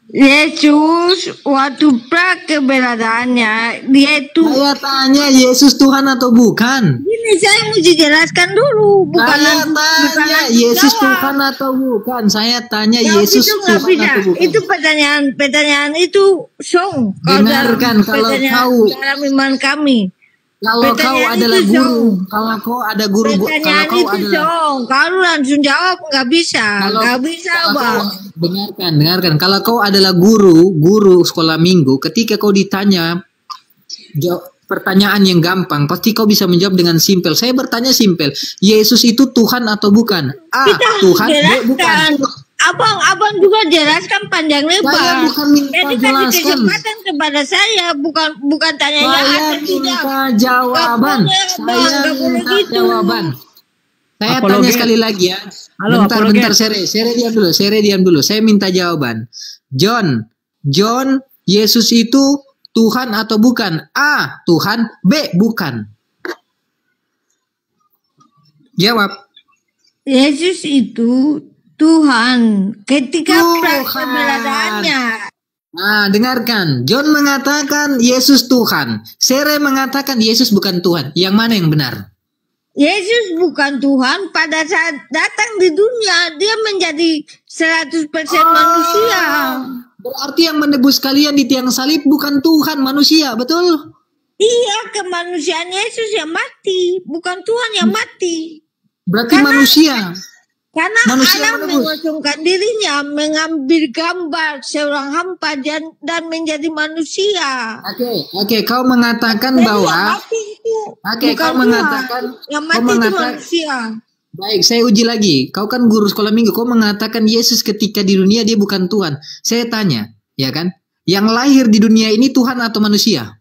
Yesus waktu pra keberadaannya dia itu Saya tanya Yesus Tuhan atau bukan? ini saya mau dijelaskan dulu bukan Saya bukan tanya Yesus jawab. Tuhan atau bukan? Saya tanya Jawab Yesus itu Tuhan bisa. atau bukan? Itu pertanyaan pertanyaan itu song. Dengarkan, kalau pertanyaan kau- dalam iman kami. Kalau kau adalah itu, guru, kalau kau ada guru, kalau Pertanyaan kau itu adalah song. Kalau langsung jawab nggak bisa, kalau, nggak bisa kalau bang. kau- dengarkan, dengarkan. Kalau kau adalah guru, guru sekolah minggu, ketika kau ditanya jawab pertanyaan yang gampang, pasti kau bisa menjawab dengan simpel. Saya bertanya simpel, Yesus itu Tuhan atau bukan? A. Kita Tuhan, B. Bukan. Abang, abang juga jelaskan panjang lebar. Saya bukan minta Jadi kasih jelaskan. kesempatan kepada saya, bukan bukan tanya ya Saya atau tidak. minta jawaban. Boleh. Saya minta gitu. jawaban. Saya Apologet. tanya sekali lagi ya. Halo, bentar, apologet. bentar, Sere. Sere diam dulu. Sere diam dulu. Saya minta jawaban. John, John, Yesus itu Tuhan atau bukan? A. Tuhan. B. Bukan. Jawab. Yesus itu Tuhan ketika Tuhan. Nah, dengarkan. John mengatakan Yesus Tuhan. Sere mengatakan Yesus bukan Tuhan. Yang mana yang benar? Yesus bukan Tuhan pada saat datang di dunia dia menjadi 100% manusia. Berarti yang menebus kalian di tiang salib bukan Tuhan, manusia, betul? Iya kemanusiaan Yesus yang mati, bukan Tuhan yang mati. Berarti Karena- manusia. Karena Manusia Allah menebus. mengosongkan dirinya mengambil gambar seorang hampa dan, dan menjadi manusia. Oke, oke, kau mengatakan Jadi bahwa itu Oke, bukan kau Tuhan. mengatakan yang kau mati itu mengatakan manusia. Baik, saya uji lagi. Kau kan guru sekolah minggu, kau mengatakan Yesus ketika di dunia dia bukan Tuhan. Saya tanya, ya kan? Yang lahir di dunia ini Tuhan atau manusia?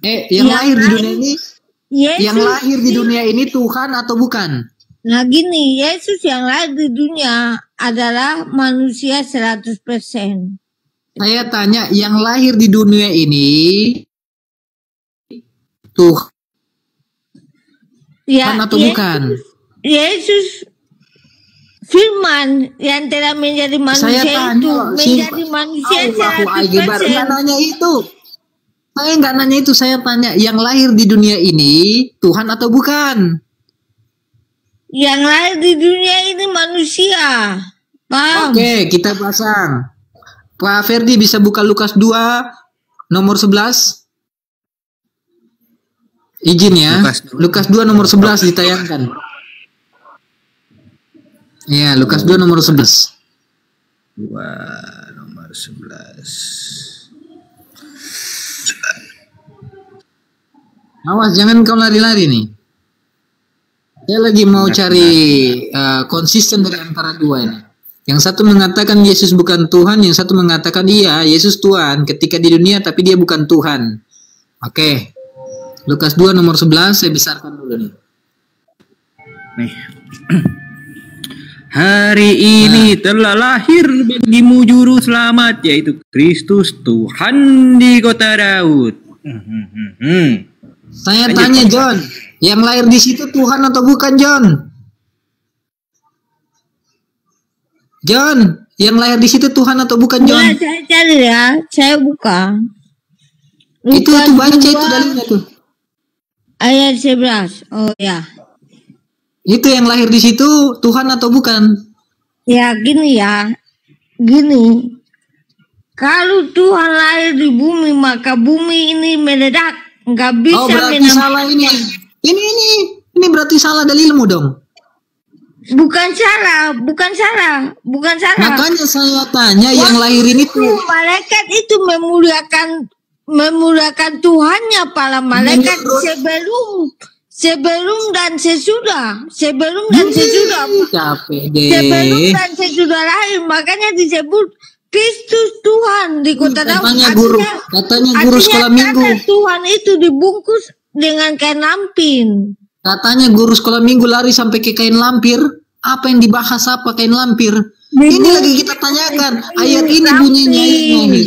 Eh, yang Yang lahir di dunia ini Yesus yang lahir di dunia ini Tuhan atau bukan? Nah gini, Yesus yang lahir di dunia adalah manusia 100%. Saya tanya, yang lahir di dunia ini Tuhan Ya, atau Yesus- bukan? Yesus firman yang telah menjadi manusia Saya itu tanya, menjadi sim- manusia. Nggak 100%. nanya itu. Saya nggak nanya itu. Saya tanya, yang lahir di dunia ini Tuhan atau bukan? Yang lahir di dunia ini manusia. Paham? Oke, kita pasang. Pak Ferdi bisa buka Lukas 2 nomor 11. Izin ya. Lukas Lukas 2, 2. nomor 11 ditayangkan. Iya, Lukas 2 nomor 11. Dua nomor 11. Awas jangan kau lari-lari nih. Saya lagi mau cari uh, konsisten dari antara dua ini. Yang satu mengatakan Yesus bukan Tuhan, yang satu mengatakan iya, Yesus Tuhan ketika di dunia tapi dia bukan Tuhan. Oke. Lukas 2 nomor 11 saya besarkan dulu nih. Nih. Hari ini telah lahir bagimu juru selamat yaitu Kristus Tuhan di kota Daud. Hmm, hmm, hmm, hmm. Saya Lanjut. tanya John, yang lahir di situ Tuhan atau bukan John? John, yang lahir di situ Tuhan atau bukan Ya, John? saya cari ya, saya buka. Itu Lukas itu baca itu 2 dalilnya tuh. Ayat 11. Oh ya. Itu yang lahir di situ Tuhan atau bukan? Ya gini ya. Gini. Kalau Tuhan lahir di bumi maka bumi ini meledak. Nggak bisa Oh berarti salah ini. Ini ini ini berarti salah dalilmu dong. Bukan salah, bukan salah, bukan salah. Makanya saya tanya yang Waktu lahir ini itu tuh malaikat itu memuliakan memuliakan Tuhannya para malaikat Menurut- sebelum sebelum dan sesudah sebelum dan sesudah capek sebelum dan sesudah lahir makanya disebut Kristus Tuhan di kota Daud Katanya guru, katanya guru sekolah minggu. Tuhan itu dibungkus dengan kain lampin Katanya guru sekolah minggu lari sampai ke kain lampir. Apa yang dibahas apa kain lampir? Ini Dibungkus lagi kita tanyakan. Ayat ini bunyinya lahir.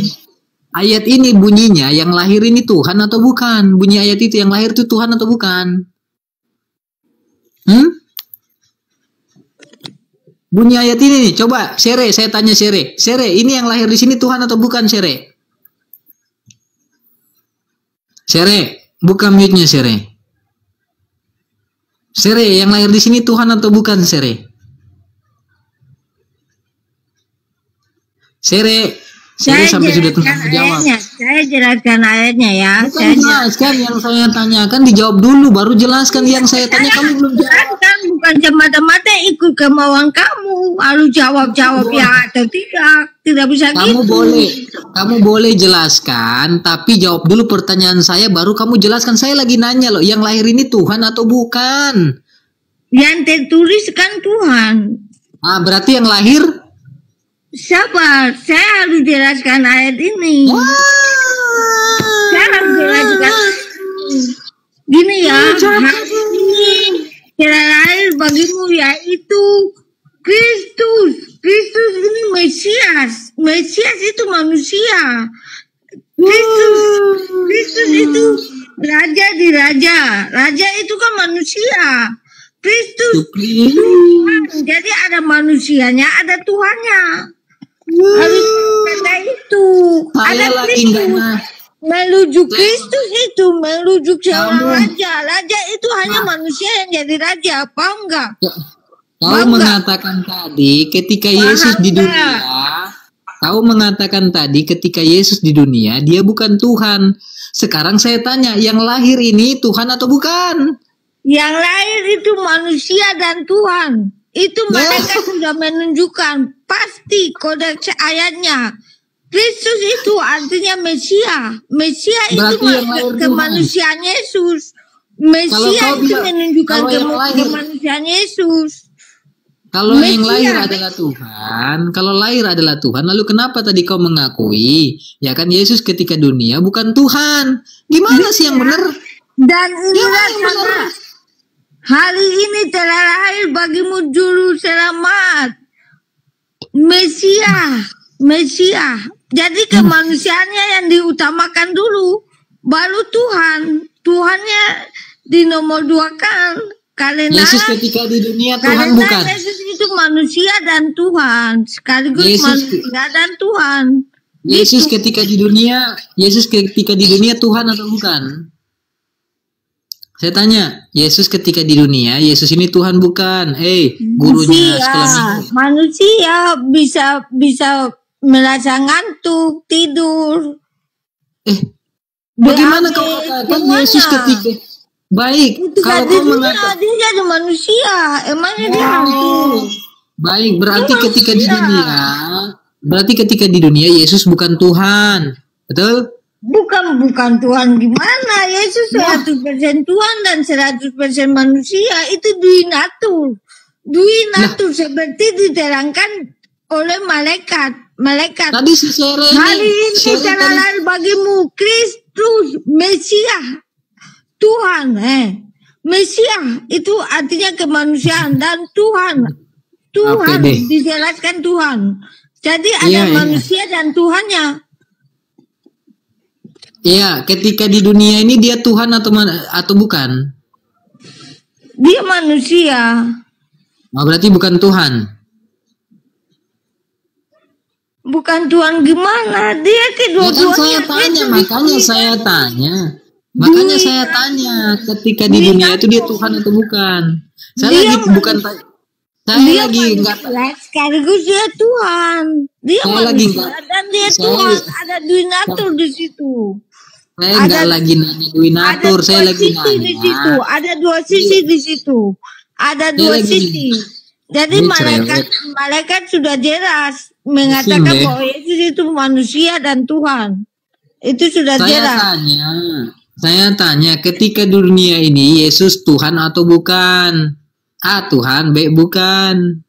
Ayat ini bunyinya yang lahir ini Tuhan atau bukan? Bunyi ayat itu yang lahir itu Tuhan atau bukan? Hmm? Bunyi ayat ini nih, coba Sere, saya tanya Sere. Sere, ini yang lahir di sini Tuhan atau bukan Sere? Sere, buka mute-nya Sere. Sere, yang lahir di sini Tuhan atau bukan Sere? Sere, Sere saya sampai sudah tengah menjawab. ayatnya saya jelaskan ayatnya ya Bukan saya jelaskan. jelaskan yang saya tanyakan dijawab dulu baru jelaskan yang saya tanya kamu belum jawab. Kan bukan semata-mata ikut kemauan kamu. Lalu jawab-jawab ya atau tidak. Tidak bisa Kamu gitu. boleh. Kamu boleh jelaskan tapi jawab dulu pertanyaan saya baru kamu jelaskan. Saya lagi nanya loh yang lahir ini Tuhan atau bukan? yang tertulis kan Tuhan. Ah berarti yang lahir? Sabar saya harus jelaskan ayat ini. Saya harus jelaskan. Gini ya. Hari ini lahir bagimu yaitu Kristus. Kristus ini Mesias. Mesias itu manusia. Kristus Kristus itu raja di raja. Raja itu kan manusia. Kristus. Tuhan. Jadi ada manusianya ada Tuhannya. Harus kata itu. Ada Kristus nggak nah. Kristus itu menuju seorang raja raja itu hanya manusia yang jadi raja paham nggak Ya, Kau Bangga. mengatakan tadi ketika Paham Yesus di dunia, kau mengatakan tadi ketika Yesus di dunia dia bukan Tuhan. Sekarang saya tanya, yang lahir ini Tuhan atau bukan? yang lahir itu manusia dan Tuhan itu Ya. mereka sudah menunjukkan pasti kodeks ayatnya Kristus itu artinya Mesia Mesia itu yang kemanusiaan Yesus Mesia itu bilang- menunjukkan yang lahir- kemanusiaan Yesus Kalau yang Mesia. lahir adalah Tuhan, kalau lahir adalah Tuhan, lalu kenapa tadi kau mengakui? Ya kan Yesus ketika dunia bukan Tuhan. Gimana sih yang benar? Dan inilah yang karena hari ini telah lahir bagimu juru selamat. Mesia, Mesia. Jadi kemanusiaannya yang diutamakan dulu, baru Tuhan. Tuhannya di nomor dua kan. Karena Yesus ketika di dunia Tuhan karena bukan. Yesus itu manusia dan Tuhan, sekaligus Yesus- manusia dan Tuhan. Yesus ketika di dunia, Yesus ketika di dunia Tuhan atau bukan? Saya tanya, Yesus ketika di dunia, Yesus ini Tuhan bukan? Eh, gurunya sekolah manusia, minggu. manusia bisa bisa merasa ngantuk tidur. Eh, bagaimana kau katakan semuanya. Yesus ketika? Baik? itu Kalau kau mengatakan dia jadi manusia. Emangnya dia hantu baik, berarti Dia ketika di manusia. dunia, berarti ketika di dunia Yesus bukan Tuhan, betul? bukan bukan Tuhan gimana? Yesus 100% Tuhan dan 100% manusia. Itu dui natur. Dui natur seperti diterangkan oleh malaikat. Malaikat. Tadi si Shere Hari ini, ini tadi, lalai bagimu Kristus Mesias Tuhan eh Mesias itu artinya kemanusiaan dan Tuhan Tuhan APD. dijelaskan Tuhan jadi ada Iya, iya. manusia dan Tuhannya Iya, ketika di dunia ini dia Tuhan atau mana- atau bukan? dia manusia Oh, berarti bukan Tuhan. Bukan Tuhan gimana? Dia Ya kan kedua-duanya saya tanya, makanya saya tanya. Makanya saya tanya, ketika di dunia itu dia Tuhan atau bukan? Saya Dia lagi bukan saya dia lagi enggak sekaligus dia Tuhan. Dia Saya lagi enggak- dan dia saya- Tuhan. ada duinatur di situ. Saya Ada- enggak lagi nanya duinatur, saya lagi sisi di situ. Nanya. ada dua sisi di situ. Ada dua sisi. jadi malaikat malaikat sudah jelas mengatakan deh. bahwa Yesus itu manusia dan Tuhan itu sudah Saya jelas tanya, saya tanya ketika dunia ini Yesus Tuhan atau bukan? A Tuhan, B bukan.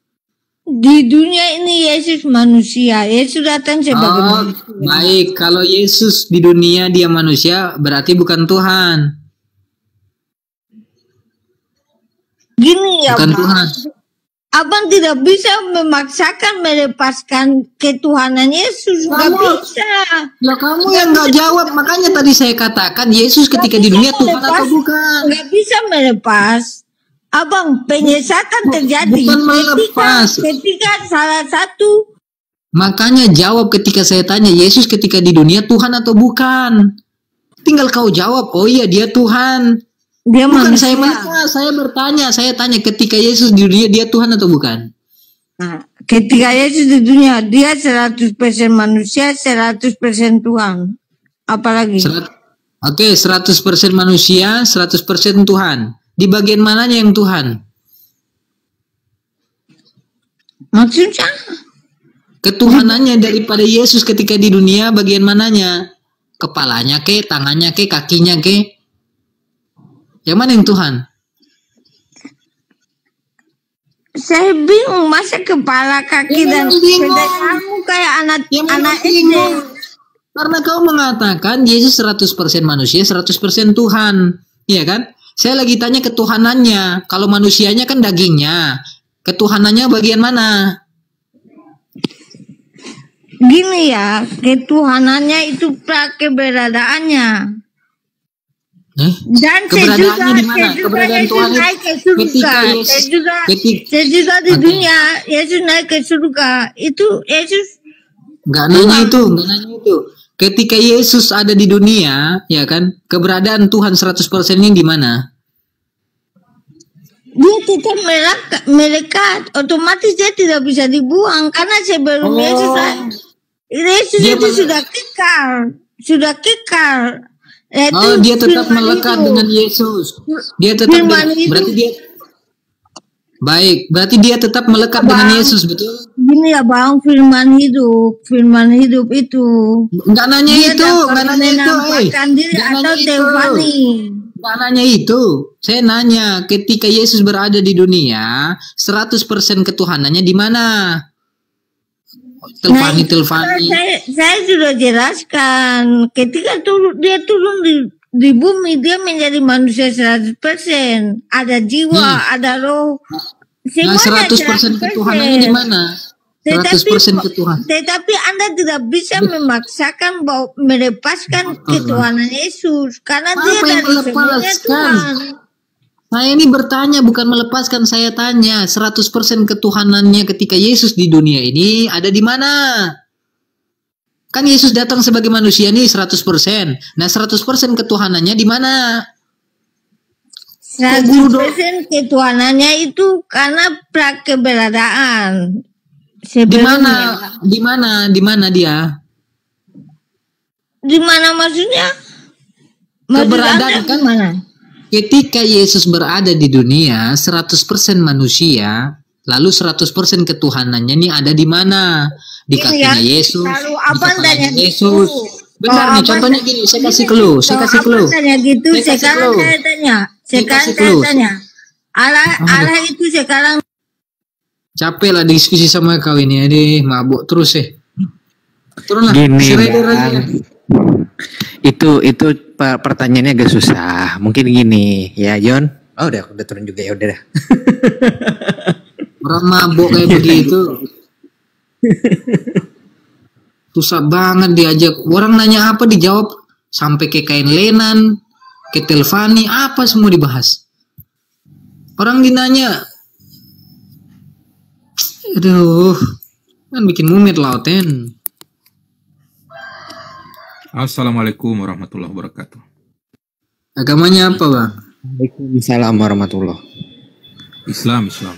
di dunia ini Yesus manusia Yesus datang sebagai Oh, manusia baik. Kalau Yesus di dunia dia manusia, berarti bukan Tuhan. gini ya Bukan Bang. Tuhan. Abang tidak bisa memaksakan melepaskan ketuhanan Yesus Kamu- bisa Ya kamu yang nggak jawab, makanya tadi saya katakan Yesus ketika di dunia Tuhan atau bukan? nggak bisa melepas abang penyesatan terjadi bukan ketika melepas. ketika salah satu Makanya jawab ketika saya tanya Yesus ketika di dunia Tuhan atau bukan? Tinggal kau jawab, oh iya dia Tuhan. Dia Bukan manusia saya bertanya, saya bertanya, saya tanya ketika Yesus di dunia dia Tuhan atau bukan? Nah, ketika Yesus di dunia dia 100% manusia 100% Tuhan apalagi Oke, 100% manusia, 100% Tuhan. Di bagian mananya yang Tuhan? maksudnya Ketuhanannya daripada Yesus ketika di dunia bagian mananya? Kepalanya ke, tangannya ke, kakinya ke? Yang mana yang Tuhan? saya bingung masa kepala kaki Ya, dan kamu kayak anak Ya, memang anak SD bingung. Karena kau mengatakan Yesus 100% manusia, 100% Tuhan. Iya kan? Saya lagi tanya ketuhanannya. Kalau manusianya kan dagingnya. Ketuhanannya bagian mana? Gini ya, ketuhanannya itu prakeberadaannya. Eh? Dan di mana? sejuta Keberadaan Yesus naik ke surga. ketika Yesus- Sejuta, ketik- sejuta di dunia, Yesus naik ke surga. Itu Yesus, Nggak nanya itu, nggak nanya itu. Ketika Yesus ada di dunia, ya kan? Keberadaan Tuhan 100% ini di mana? dia tetap melekat, melekat. Otomatis dia tidak bisa dibuang. Karena sebelum Oh. Yesus, Yesus Dia itu sudah kekal. Sudah kekal. Itu Oh, dia tetap melekat hidup. dengan Yesus. Dia tetap Firman hidup. berarti dia Baik, berarti dia tetap melekat dengan Bang. Yesus, betul? Gini ya bang, firman hidup, firman hidup itu. Enggak nanya Dia itu, enggak nanya itu, eh. diri Nggak atau nanya itu. Enggak nanya itu. Saya nanya, ketika Yesus berada di dunia, 100% ketuhanannya di mana? Telfani, Nah, telfani. Saya, saya sudah jelaskan, ketika turun, dia turun di, di bumi, dia menjadi manusia 100%. Ada jiwa, ada roh. Nah, Semuanya 100% ketuhanannya di mana? 100% ketuhan. Tetapi Anda tidak bisa memaksakan bahwa melepaskan ketuhanan Yesus karena Apa dia dari semuanya? Tuhan. Saya ini bertanya bukan melepaskan, saya tanya 100% ketuhanannya ketika Yesus di dunia ini ada di mana? Kan Yesus datang sebagai manusia nih 100%. Nah, 100% ketuhanannya di mana? guru dong? 100% ketuhanannya itu karena prakeberadaan. Di Sebelumnya. mana? Di mana? Di mana dia? Di mana maksudnya? Maksud Keberadaan kan? gimana? Ketika Yesus berada di dunia 100% manusia, lalu 100% ketuhanannya nih ada di mana? Di Ini kakinya ya, Yesus, Lalu di kepalanya tanya Yesus. gitu. Bentar Kalau nih, contohnya gini, saya kasih clue, saya Kalau kasih abang clue. tanya gitu, Saya kasih sekarang clue. saya tanya. Saya Sekarang kasih saya tanya. Allah? Allah itu sekarang Capek lah diskusi sama kau ini. Aduh, mabuk terus eh. Turunlah. Gini, Shredder Bang. aja. Itu itu pe- pertanyaannya agak susah. Mungkin gini, ya John. Oh udah udah turun juga ya udah dah. Orang mabuk kayak begitu. Susah banget diajak. Orang nanya apa dijawab sampai ke kain lenan, ke telfani, apa semua dibahas. Orang dinanya, aduh, kan bikin mumit lauten. Assalamualaikum warahmatullahi wabarakatuh. Agamanya apa bang? Waalaikumsalam warahmatullah. Islam, Islam.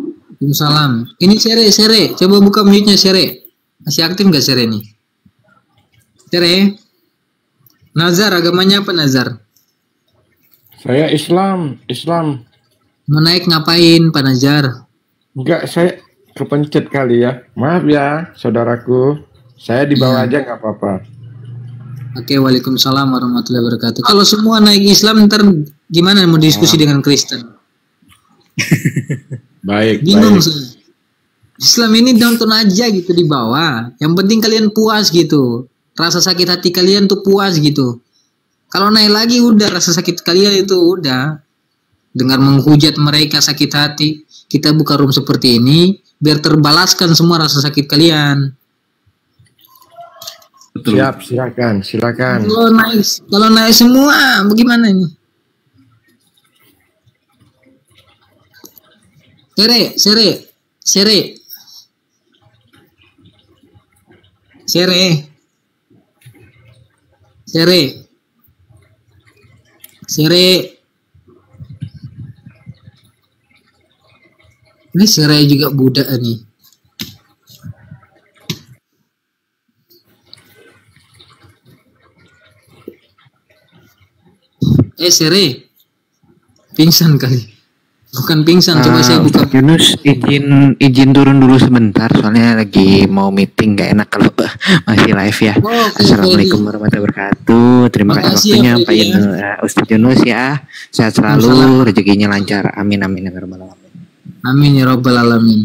Waalaikumsalam. Ini Sere, Sere. Coba buka mute-nya Sere. Masih aktif nggak Sere nih? Sere. Nazar, agamanya apa Nazar? Saya Islam, Islam. Mau naik ngapain Pak Nazar? Enggak, saya kepencet kali ya. Maaf ya, saudaraku. Saya di bawah aja nggak apa-apa. Oke, Waalaikumsalam warahmatullahi wabarakatuh. Kalau semua naik Islam ntar gimana mau diskusi dengan Kristen? Baik, Bingung baik. saya. Islam ini nonton aja gitu di bawah. Yang penting kalian puas gitu. Rasa sakit hati kalian tuh puas gitu. Kalau naik lagi udah rasa sakit kalian itu udah. Dengar menghujat mereka sakit hati. Kita buka room seperti ini biar terbalaskan semua rasa sakit kalian. Betul. Siap, silakan, silakan. Kalau naik kalau naik semua bagaimana ini? Sere, sere, sere. Sere. Sere. Sere. Ini sere juga budak nih. Eh sere. Pingsan kali. Bukan pingsan, coba saya buka. Ustaz Yunus izin izin turun dulu sebentar soalnya lagi mau meeting nggak enak kalau masih live ya. Oh, Assalamualaikum Freddy. warahmatullahi wabarakatuh. Terima kasih ya, waktunya Pak Freddy, ya. Yunus, eh, Ustaz Yunus ya. Sehat selalu, rezekinya lancar. Amin amin ya rabbal alamin. Amin ya robbal alamin.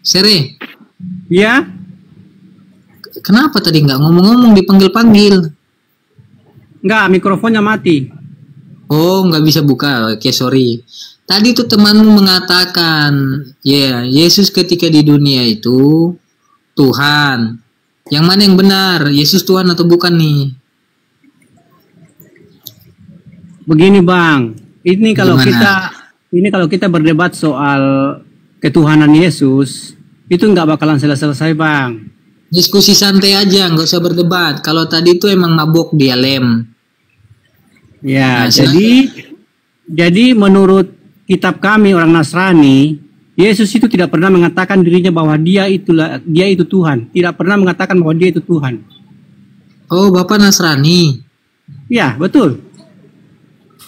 Sere, Ya, kenapa tadi nggak ngomong-ngomong dipanggil-panggil? enggak mikrofonnya mati. Oh, nggak bisa buka. Oke, sorry. Tadi tuh temanmu mengatakan, ya, Yesus ketika di dunia itu Tuhan. Yang mana yang benar? Yesus Tuhan atau bukan nih? Begini bang, ini kalau Gimana? kita ini kalau kita berdebat soal ketuhanan Yesus itu nggak bakalan selesai-selesai bang. Diskusi santai aja, nggak usah berdebat. Kalau tadi itu emang mabok dia lem. Ya, Nah, jadi jadi menurut kitab kami orang Nasrani, Yesus itu tidak pernah mengatakan dirinya bahwa dia itulah dia itu Tuhan, tidak pernah mengatakan bahwa dia itu Tuhan. Oh, Bapak Nasrani. Ya, betul.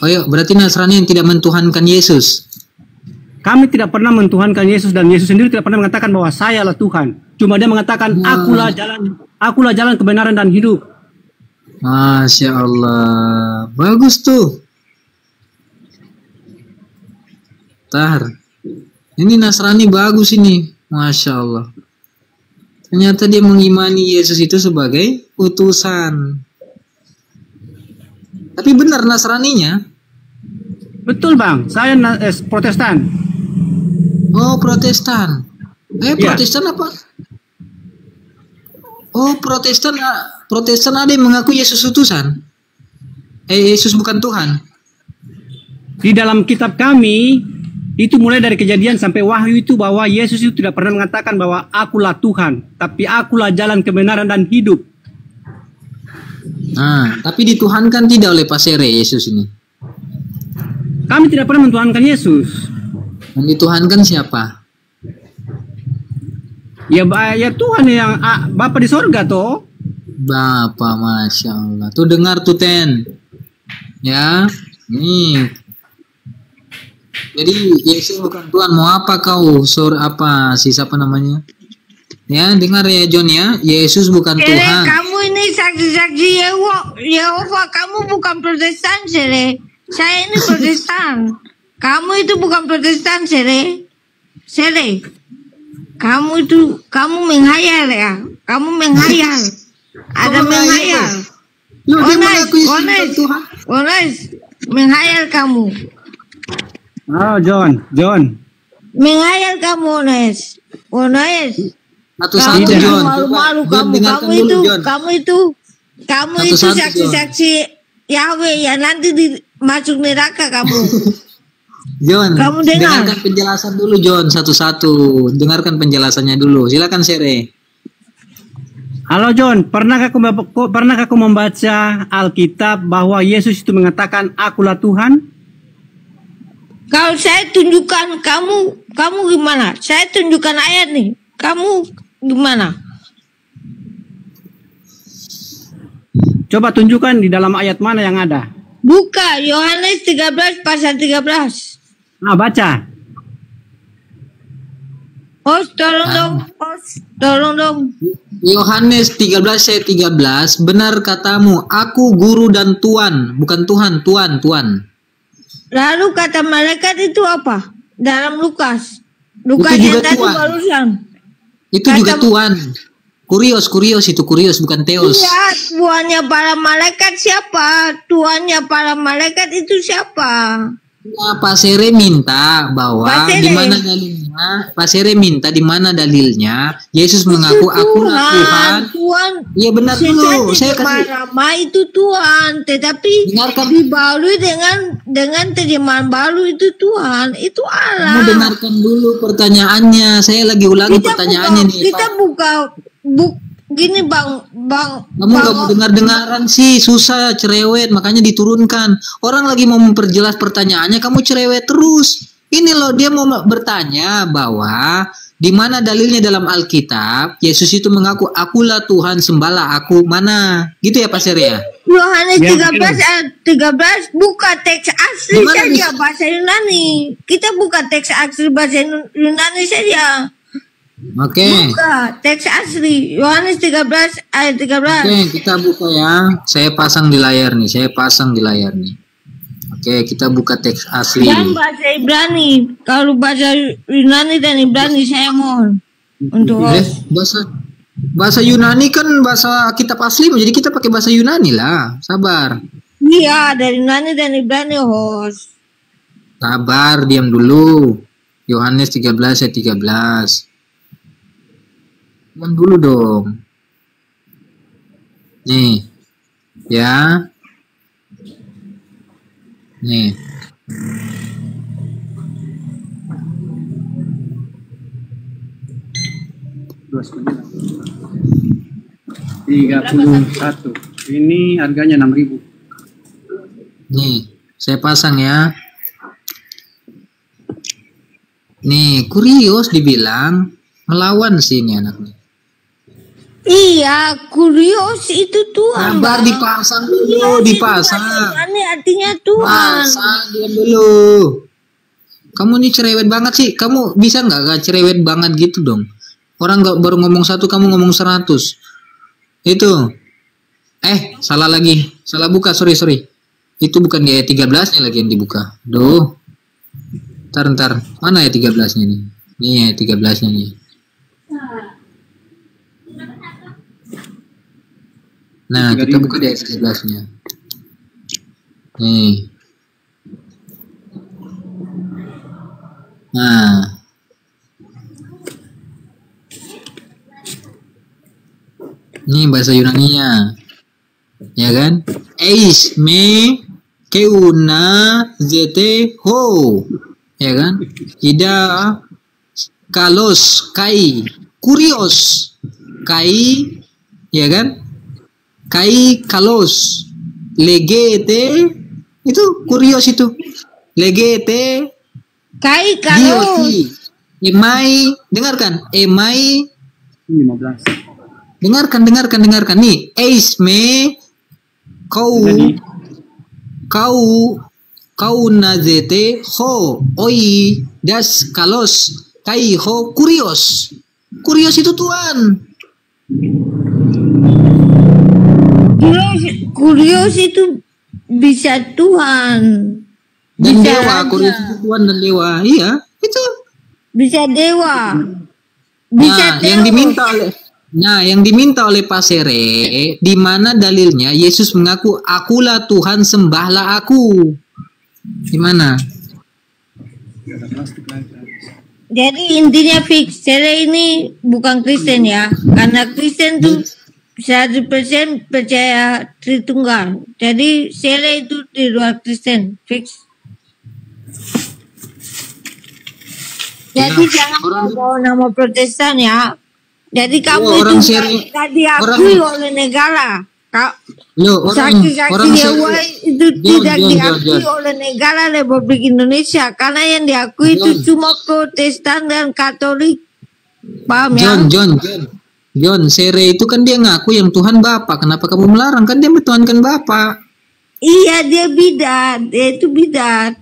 Oh, iya, berarti Nasrani yang tidak mentuhankan Yesus. Kami tidak pernah mentuhankan Yesus dan Yesus sendiri tidak pernah mengatakan bahwa saya adalah Tuhan. Cuma dia mengatakan akulah jalan akulah jalan kebenaran dan hidup. Masya Allah. Bagus tuh. Tar. Ini Nasrani bagus ini. Masya Allah. Ternyata dia mengimani Yesus itu sebagai utusan. Tapi benar Nasraninya. Betul bang, saya eh, Protestan. Oh Protestan. Eh Iya. Protestan apa? Oh Protestan, ah, Protestan ada yang mengaku Yesus utusan. Eh Yesus bukan Tuhan. Di dalam kitab kami itu mulai dari kejadian sampai wahyu itu bahwa Yesus itu tidak pernah mengatakan bahwa akulah Tuhan, tapi akulah jalan kebenaran dan hidup. Nah, tapi dituhankan tidak oleh Pasere Yesus ini. Kami tidak pernah mentuhankan Yesus. Yang dituhankan siapa? Ya, ya Tuhan yang ah, Bapa di sorga toh. Bapak, masya Allah. Tuh dengar tuh Ten. Ya, nih. Jadi Yesus bukan Tuhan. Mau apa kau? Sur apa? Si siapa namanya? Ya, dengar ya John ya. Yesus bukan Sere, Tuhan. kamu ini saksi-saksi Yeho- Yehova. Kamu bukan Protestan, Sere. Saya ini Protestan. kamu itu bukan Protestan, Sere. Sere. Kamu itu kamu menghayal ya. Kamu menghayal. Ada menghayal. Loh, dia Ones, mengakui sifat Ones, Tuhan. Ones, menghayal kamu. Oh, John, John. Menghayal kamu, Ones. Ones, Satu-satu kamu John. malu-malu kamu. Kamu itu, John. kamu itu, kamu itu saksi-saksi Yahweh yang nanti di, masuk neraka kamu. John, Kamu dengar? dengarkan penjelasan dulu John satu-satu. Dengarkan penjelasannya dulu. Silakan Sere. Halo John, pernahkah kau- pernahkah kau membaca Alkitab bahwa Yesus itu mengatakan akulah Tuhan? Kalau saya tunjukkan kamu, kamu gimana? Saya tunjukkan ayat nih. Kamu gimana? Coba tunjukkan di dalam ayat mana yang ada. Buka Yohanes 13 pasal 13. Nah, baca. Host, tolong dong. Host, tolong dong. Yohanes 13 ayat 13, benar katamu, aku guru dan tuan, bukan Tuhan, tuan, tuan. Lalu kata malaikat itu apa? Dalam Lukas. Lukas Itu yang tadi Tuhan. barusan. Itu Kata- juga tuan. Kurios, kurios itu kurios, bukan teos. Iya, tuannya para malaikat siapa? Tuannya para malaikat itu siapa? Nah, Pak Sere minta bahwa di mana dalilnya? Pak Sere minta di mana dalilnya? Yesus mengaku aku Tuhan. Tuhan. Iya benar dulu. Saya kasih Rama itu Tuhan, tetapi Dengarkan. dibalui dengan dengan terjemahan baru itu Tuhan, itu kamu Allah. dengarkan dulu pertanyaannya. Saya lagi ulangi pertanyaannya buka, nih. kita Pak. buka buk gini bang bang Kamu nggak mau dengar-dengaran sih, susah, cerewet, makanya diturunkan. Orang lagi mau memperjelas pertanyaannya, kamu cerewet terus. Ini loh, dia mau bertanya bahwa di mana dalilnya dalam Alkitab, Yesus itu mengaku, akulah Tuhan, sembahlah aku. Mana? Gitu ya Pak Surya? Yohanes Ya, 13 ayat 13 buka teks asli Gimana saja bisa? bahasa Yunani. Kita buka teks asli bahasa Yunani saja. Oke. Buka teks asli Yohanes 13 ayat 13. Oke, kita buka ya. Saya pasang di layar nih, saya pasang di layar nih. Oke, kita buka teks asli. Dan bahasa Ibrani. Kalau bahasa Yunani dan Ibrani saya mohon untuk Eh, bahasa bahasa Yunani kan bahasa kitab asli, jadi kita pakai bahasa Yunani lah. Sabar. Iya, dari Yunani dan Ibrani host. Sabar, diam dulu. Yohanes 13 ayat 13. Diam dulu dong. Nih. Ya. Nih. Tiga puluh satu. Ini harganya enam ribu. Nih, saya pasang ya. Nih, kurios dibilang melawan sih ini anaknya. Iya, kurios itu Tuhan. Bang. dipasang dulu, dipasang. Yunani artinya Tuhan. Pasang dulu. Kamu ini cerewet banget sih. Kamu bisa nggak gak cerewet banget gitu dong? Orang nggak baru ngomong satu, kamu ngomong seratus. Itu. Eh, salah lagi. Salah buka, sorry, sorry. Itu bukan di ayat 13-nya lagi yang dibuka. Duh. Ntar, ntar. Mana ayat 13-nya nih? Nih ayat 13-nya nih. Nah, kita buka di ayat 13-nya. Nih. Nah. Ini bahasa Yunaninya. Ya kan? Eis me keuna zete ho. Ya kan? Ida kalos kai kurios kai ya kan? Kai kalos. Legete. Itu kurios itu. Legete. Kai Dioti. Emai, dengarkan. Emai, Lima belas. dengarkan, dengarkan, dengarkan. Nih, eisme, kau, kau, kau nazete. Ho, oi, das kalos, kai ho, kurios. Kurios itu Tuhan. Kurios, kurios itu bisa Tuhan. Dan Bisa dewa, aja. kurios itu Tuhan dan dewa. Iya, itu. Bisa dewa. Bisa Nah, yang teos. diminta oleh Nah, yang diminta oleh Pak Sere, di mana dalilnya Yesus mengaku, "Akulah Tuhan, sembahlah aku." Di mana? Jadi intinya fix, Sere ini bukan Kristen ya, karena Kristen tuh 100% percaya Tritunggal. Jadi Sere itu di luar Kristen, fix. Jadi jangan bawa nama Protestan ya. Jadi kamu Oh, itu orang Sere- nggak diakui orang- oleh negara. Kak, Loh, orang Saksi-saksi orang Sere- itu John, tidak John, diakui John, oleh negara Republik Indonesia karena yang diakui itu John. cuma Protestan dan Katolik. Paham ya? John, John, John. Sere itu kan dia ngaku yang Tuhan Bapa. Kenapa kamu melarang? Kan dia bertuhankan Bapa. Iya dia bidat, dia itu bidat.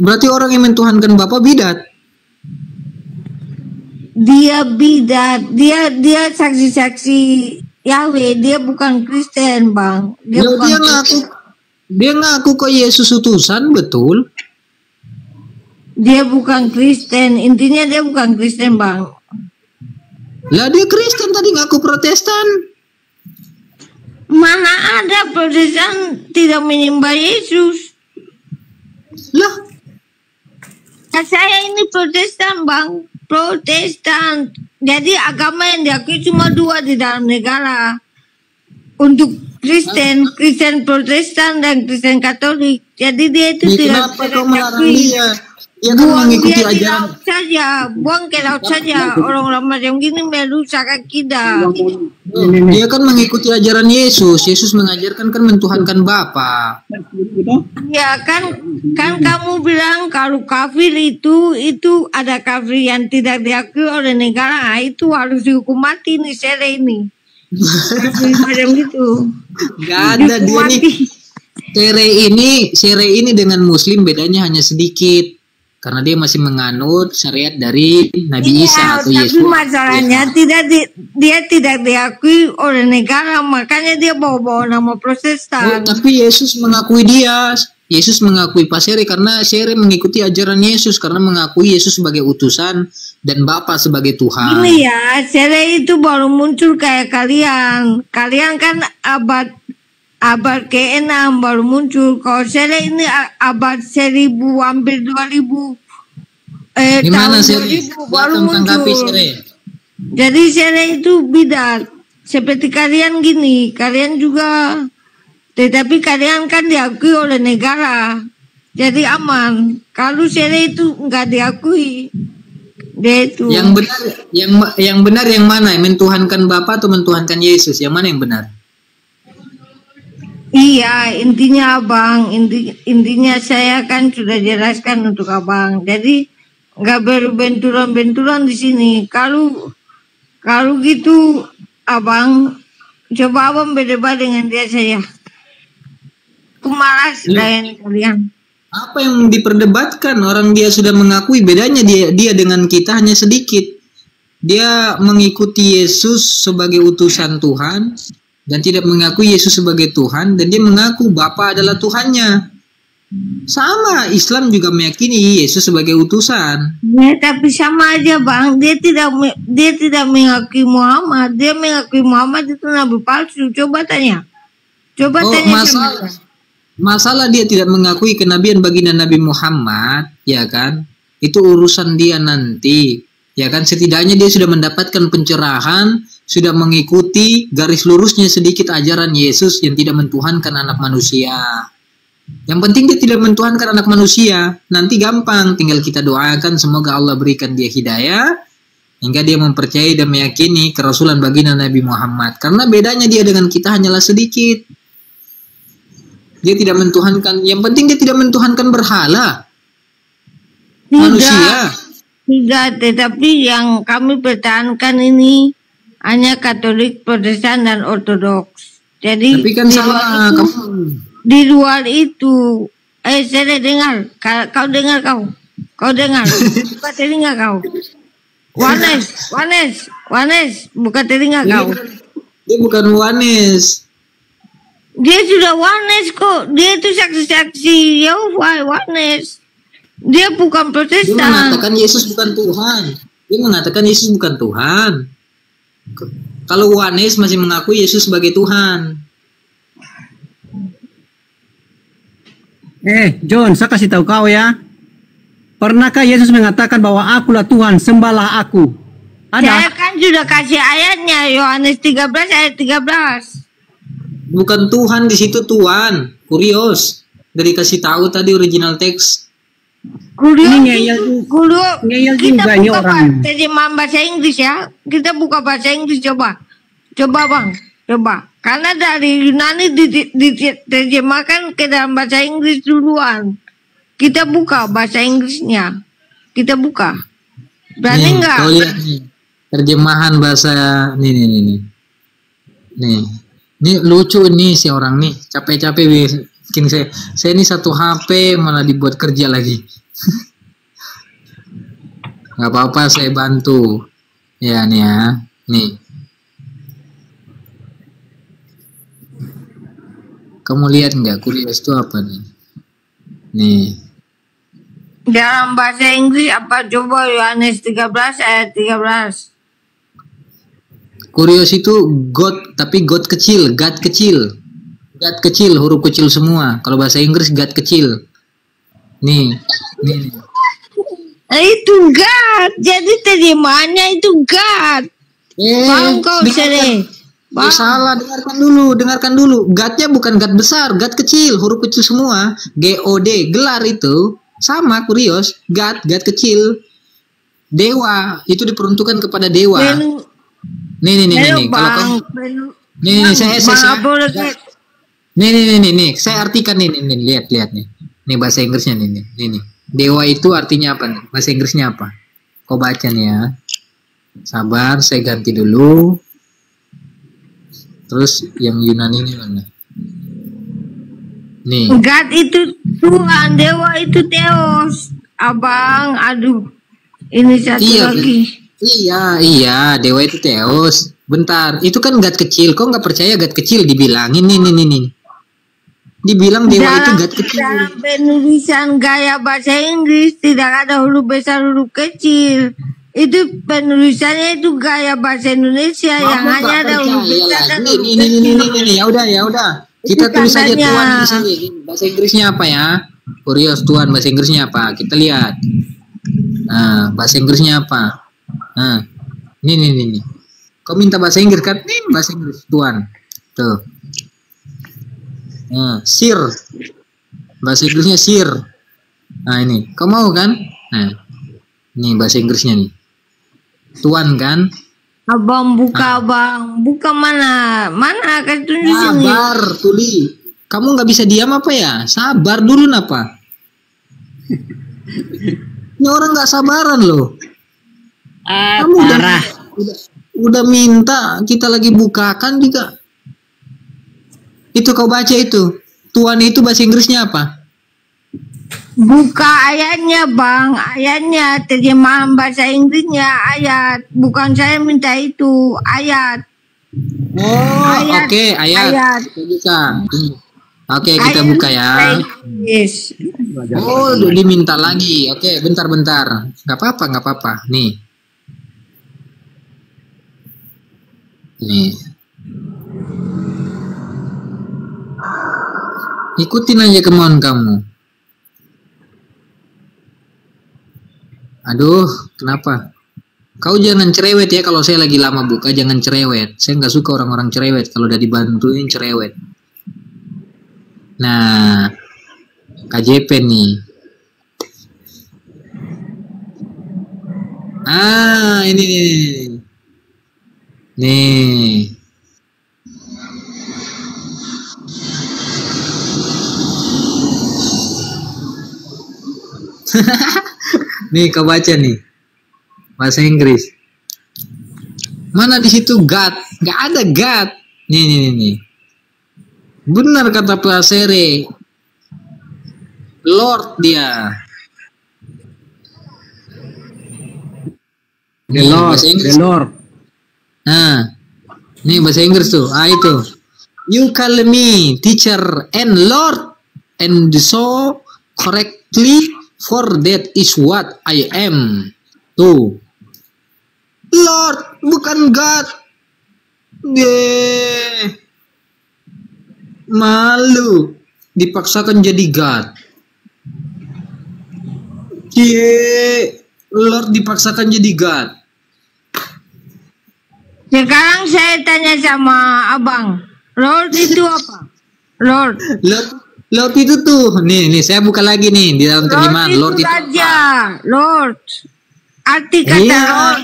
Berarti orang yang mentuhankan Bapa bidat. Dia bidat, dia dia saksi-saksi Yahweh, dia bukan Kristen bang. Dia Loh, bukan dia ngaku dia ngaku kok Yesus utusan, betul? dia bukan Kristen. Intinya dia bukan Kristen bang. Lah dia Kristen tadi ngaku Protestan. Mana ada Protestan tidak menyembah Yesus? Lah, Nah, saya ini Protestan bang, Protestan. Jadi agama yang diakui cuma dua di dalam negara. Untuk Kristen, Kristen Protestan dan Kristen Katolik. Jadi dia itu ya tidak kenapa kau melarang dia? Dia kan Buang mengikuti dia di ajaran laut saja, buang ke laut saja. Orang-orang macam gini merusak akidah. Dia kan mengikuti ajaran Yesus. Yesus mengajarkan kan mentuhankan Bapa. Ya kan, kan kamu bilang kalau kafir itu itu ada kafir yang tidak diakui oleh negara, Ah, itu harus dihukum mati nih sere ini. Macam gitu. Gak ada dia nih. Sere ini, Sere ini dengan Muslim bedanya hanya sedikit. Karena dia masih menganut syariat dari Nabi Isa Iya, atau tapi Yesus. masalahnya tidak di- dia tidak diakui oleh negara, makanya dia bawa-bawa nama Oh, Protestan. tapi Yesus mengakui dia. Yesus mengakui Pak Sere karena Sere mengikuti ajaran Yesus karena mengakui Yesus sebagai utusan dan Bapa sebagai Tuhan. Ini ya, Sere itu baru muncul kayak kalian. Kalian kan abad abad ke-6 baru muncul. Kalau Sere ini abad 1000 hampir 2000 eh Gimana tahun? 2000 baru muncul. Sere. Jadi Sere itu bidat. Seperti kalian gini, kalian juga tetapi kalian kan diakui oleh negara. Jadi aman. Kalau Sere itu nggak diakui. Dia itu. Yang benar, yang yang benar yang mana? Mentuhankan Bapa atau mentuhankan Yesus? Yang mana yang benar? Iya, intinya abang, inti, intinya saya kan sudah jelaskan untuk abang. Jadi nggak berbenturan-benturan di sini. Kalau kalau gitu abang coba abang berdebat dengan dia saya. Aku malas layan kalian. Apa yang diperdebatkan? Orang dia sudah mengakui bedanya dia dia dengan kita hanya sedikit. Dia mengikuti Yesus sebagai utusan Tuhan dan tidak mengakui Yesus sebagai Tuhan dan dia mengaku Bapa adalah Tuhannya. Sama Islam juga meyakini Yesus sebagai utusan. Ya, tapi sama aja bang, dia tidak dia tidak mengakui Muhammad, dia mengakui Muhammad itu nabi palsu. Coba tanya, coba Oh, tanya masalah dia. masalah dia tidak mengakui kenabian baginda Nabi Muhammad, ya kan? Itu urusan dia nanti. Ya kan setidaknya dia sudah mendapatkan pencerahan, sudah mengikuti garis lurusnya sedikit ajaran Yesus yang tidak mentuhankan anak manusia. Yang penting dia tidak mentuhankan anak manusia. Nanti gampang, tinggal kita doakan semoga Allah berikan dia hidayah hingga dia mempercayai dan meyakini kerasulan baginda Nabi Muhammad. Karena bedanya dia dengan kita hanyalah sedikit. Dia tidak mentuhankan. Yang penting dia tidak mentuhankan berhala. Manusia. Tidak, tetapi yang kami pertahankan ini hanya Katolik, Protestan, dan Ortodoks. Jadi Tapi kan di salah. luar itu, Kamu, di luar itu, eh saya dengar, Ka- kau dengar kau, kau dengar, buka telinga kau. Wanes, Wanes, Wanes, buka telinga dia, kau. dia bukan wanes. Dia sudah Wanes kok, dia itu saksi-saksi Yehova, Wanes. Dia bukan Dia Protestan. mengatakan Yesus bukan Tuhan. Dia mengatakan Yesus bukan Tuhan. Kalau Wanes masih mengakui Yesus sebagai Tuhan. Eh, John, saya kasih tahu kau ya. Pernahkah Yesus mengatakan bahwa akulah Tuhan, sembahlah aku? Saya Ada. kan sudah kasih ayatnya Yohanes 13 ayat 13. Bukan Tuhan di situ Tuhan. Kurios. Dari kasih tahu tadi original teks. Itu, ngeyel kuliah Ngeyel kita ini buka orang. terjemahan bahasa Inggris ya. Kita buka bahasa Inggris coba. Coba bang, coba. Karena dari Yunani di- di- diterjemahkan ke dalam bahasa Inggris duluan. Kita buka bahasa Inggrisnya. Kita buka. Berani Nih, nggak? Kau lihat nih. Terjemahan bahasa nih nih nih nih. Nih. Nih lucu nih si orang nih. Capek-capek bikin saya. Saya ini satu HP malah dibuat kerja lagi. nggak apa-apa saya bantu. Ya nih ya. Nih. Kamu lihat nggak kurios itu apa nih? Nih. Dalam bahasa Inggris apa coba Yohanes 13 ayat 13. Kurios itu God, tapi God kecil, God kecil. God kecil, huruf kecil semua. Kalau bahasa Inggris God kecil. Nih, nih. nih. Nah, itu God. Jadi terjemahannya itu God. Eh, Bang kau. Eh, Bang. salah, dengarkan dulu, dengarkan dulu. God-nya bukan God besar, God kecil, huruf kecil semua. G O D, gelar itu sama kurios. God, God kecil. Dewa itu diperuntukkan kepada dewa. Ben- Nih, nih, nih, nih, nih. Kalau Ben- nih, nih, saya, saya, saya, Nih nih nih nih nih, saya artikan nih nih, nih lihat lihat nih. Nih bahasa Inggrisnya nih nih nih. nih. Dewa itu artinya apa nih? Bahasa Inggrisnya apa? Kau baca nih ya. Sabar, saya ganti dulu. Terus yang Yunani ini mana? Nih. God itu Tuhan, dewa itu Theos. Abang, aduh. Ini satu Iya, lagi. Iya, iya, dewa itu Theos. Bentar, itu kan God kecil. Kok nggak percaya God kecil dibilangin nih nih nih nih. Dibilang dewa itu Dalam, God kecil. dalam penulisan gaya bahasa Inggris tidak ada huruf besar huruf kecil. Itu penulisannya itu gaya bahasa Indonesia yang Kamu hanya ada huruf percaya besar dan lagi. huruf Ini, ini, ini, kecil. ini, ini, ini. Ya udah, ya udah. Kita Itu tulis saja tandanya. tuan di sini. Bahasa Inggrisnya apa ya? Kurios tuan bahasa Inggrisnya apa? Kita lihat. Nah, bahasa Inggrisnya apa? Nah, ini, ini, ini, ini. Kau minta bahasa Inggris kan? Nih, bahasa Inggris tuan. Tuh. Nah, sir. Bahasa Inggrisnya sir. Nah, ini. Kau mau kan? Nah, ini bahasa Inggrisnya nih. Tuan kan? Abang buka abang, buka mana? Mana kan tunjuk sini. Sabar, Tuli. Kamu nggak bisa diam apa ya? Sabar dulu napa? Ini orang nggak sabaran loh. Ah, Kamu udah, udah, udah minta kita lagi bukakan juga. Itu kau baca itu. Tuan itu bahasa Inggrisnya apa? Buka ayatnya bang, ayatnya terjemahan bahasa Inggrisnya ayat. Bukan saya minta itu ayat. Oh, Ayat. oke, ayat. Ayat. Kita buka. Oke, kita Ayat buka ya. Oh, udah diminta lagi. Oke, bentar-bentar. Nggak apa-apa, nggak apa-apa. Nih. Nih. Ikutin aja kemauan kamu. Aduh, kenapa? Kau jangan cerewet ya kalau saya lagi lama buka, jangan cerewet. Saya nggak suka orang-orang cerewet. Kalau udah dibantuin cerewet. Nah, KJP nih. Ah, ini nih. nih, nih. Kau baca nih. Bahasa Inggris. Mana di situ God? Gak ada God. Nih nih nih. nih. Benar kata Plasere. Lord dia. The Lord, the. Lord. Nah, nih bahasa Inggris tuh. Ah itu. You call me teacher and Lord and so correctly for that is what I am. Tuh. Lord, bukan God. Deh. Malu. Dipaksakan jadi God. Cie. Lord dipaksakan jadi God. Sekarang saya tanya sama abang, Lord itu apa? Lord. Lord, Lord itu tuh. Nih, nih saya buka lagi nih di dalam terjemahan. Lord Lord itu apa? Lord. Arti kata Iya. Lord.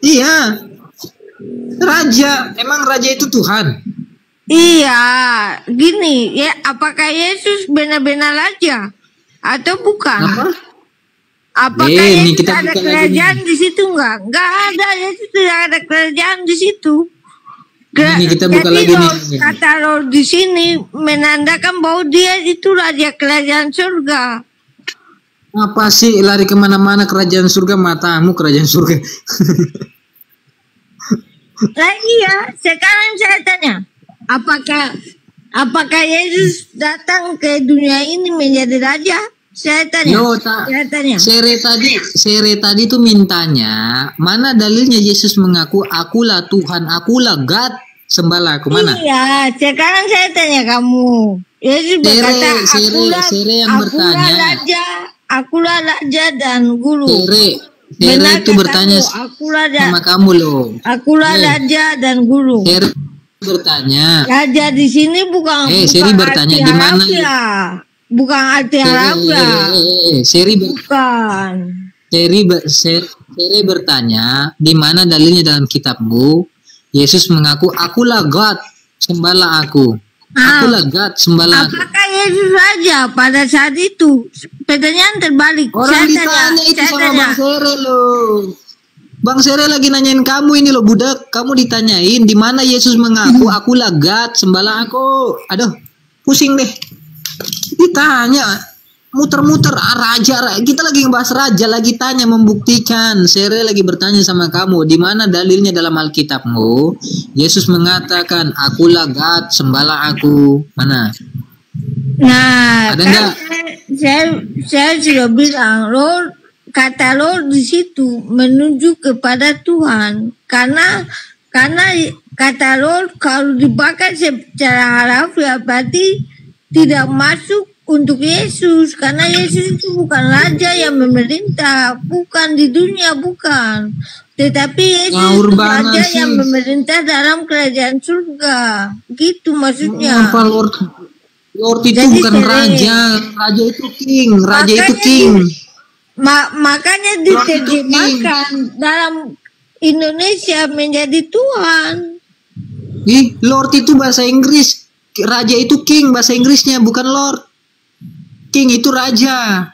Iya. Raja. Emang raja itu Tuhan? Iya, gini ya. Apakah Yesus benar-benar raja atau bukan? Apa? Apakah Eh, Yesus kita ada kerajaan di situ enggak? Enggak ada, Yesus tidak ada kerajaan di situ. Ini kita buka Jadi lagi nih. Kata Lord di sini menandakan bahwa dia itu raja kerajaan surga. Apa sih lari ke mana-mana kerajaan surga matamu kerajaan surga? Nah iya, sekarang saya tanya, apakah apakah Yesus datang ke dunia ini menjadi raja? Saya tanya. Yo. Saya tanya. Sere tadi, Sere tadi tuh mintanya mana dalilnya Yesus mengaku akulah Tuhan, akulah God, sembahlah aku mana? Iya, sekarang saya tanya kamu. Yesus Sere, berkata, Sere, akulah, Sere yang akulah bertanya. raja, akulah raja dan guru. Sere, Sere Benar itu bertanya akulah ra- sama kamu loh. akulah Eh. raja dan guru. Sere bertanya, Raja di sini bukan Eh, bukan Seri bertanya, di mana harafiah. Bukan arti eh, Seri Bukan. Seri, ber- Ser- Seri bertanya, di mana dalilnya dalam kitabmu? Yesus mengaku, akulah God, sembahlah aku. Ah. Akulah God, sembahlah aku. Apakah Yesus raja pada saat itu? Pertanyaan terbalik. Orang saya tanya, ditanya itu saya sama tanya. Bang Sere loh. Bang Sere lagi nanyain kamu ini loh budak. Kamu ditanyain di mana Yesus mengaku akulah God, sembahlah aku. Aduh, pusing deh. Ditanya muter-muter raja ra- kita lagi ngebahas raja lagi tanya membuktikan. Sere lagi bertanya sama kamu di mana dalilnya dalam Alkitabmu? Yesus mengatakan akulah God sembahlah aku. Mana? Nah, Ada kan nggak? saya, saya sudah bilang, Lord, kata Lord di situ menuju kepada Tuhan, karena karena kata Lord kalau dibakar secara harafiah berarti tidak masuk untuk Yesus, karena Yesus itu bukan raja yang memerintah, bukan di dunia, bukan. Tetapi Yesus Ngawur itu raja sih. yang memerintah dalam kerajaan surga. Gitu maksudnya. apa Lord Lord itu Jadi bukan Sere. raja raja itu king raja itu Makanya king di- Ma- makanya diterjemahkan dalam Indonesia menjadi Tuhan. Ih, Lord itu bahasa Inggris raja itu king bahasa Inggrisnya bukan Lord king itu raja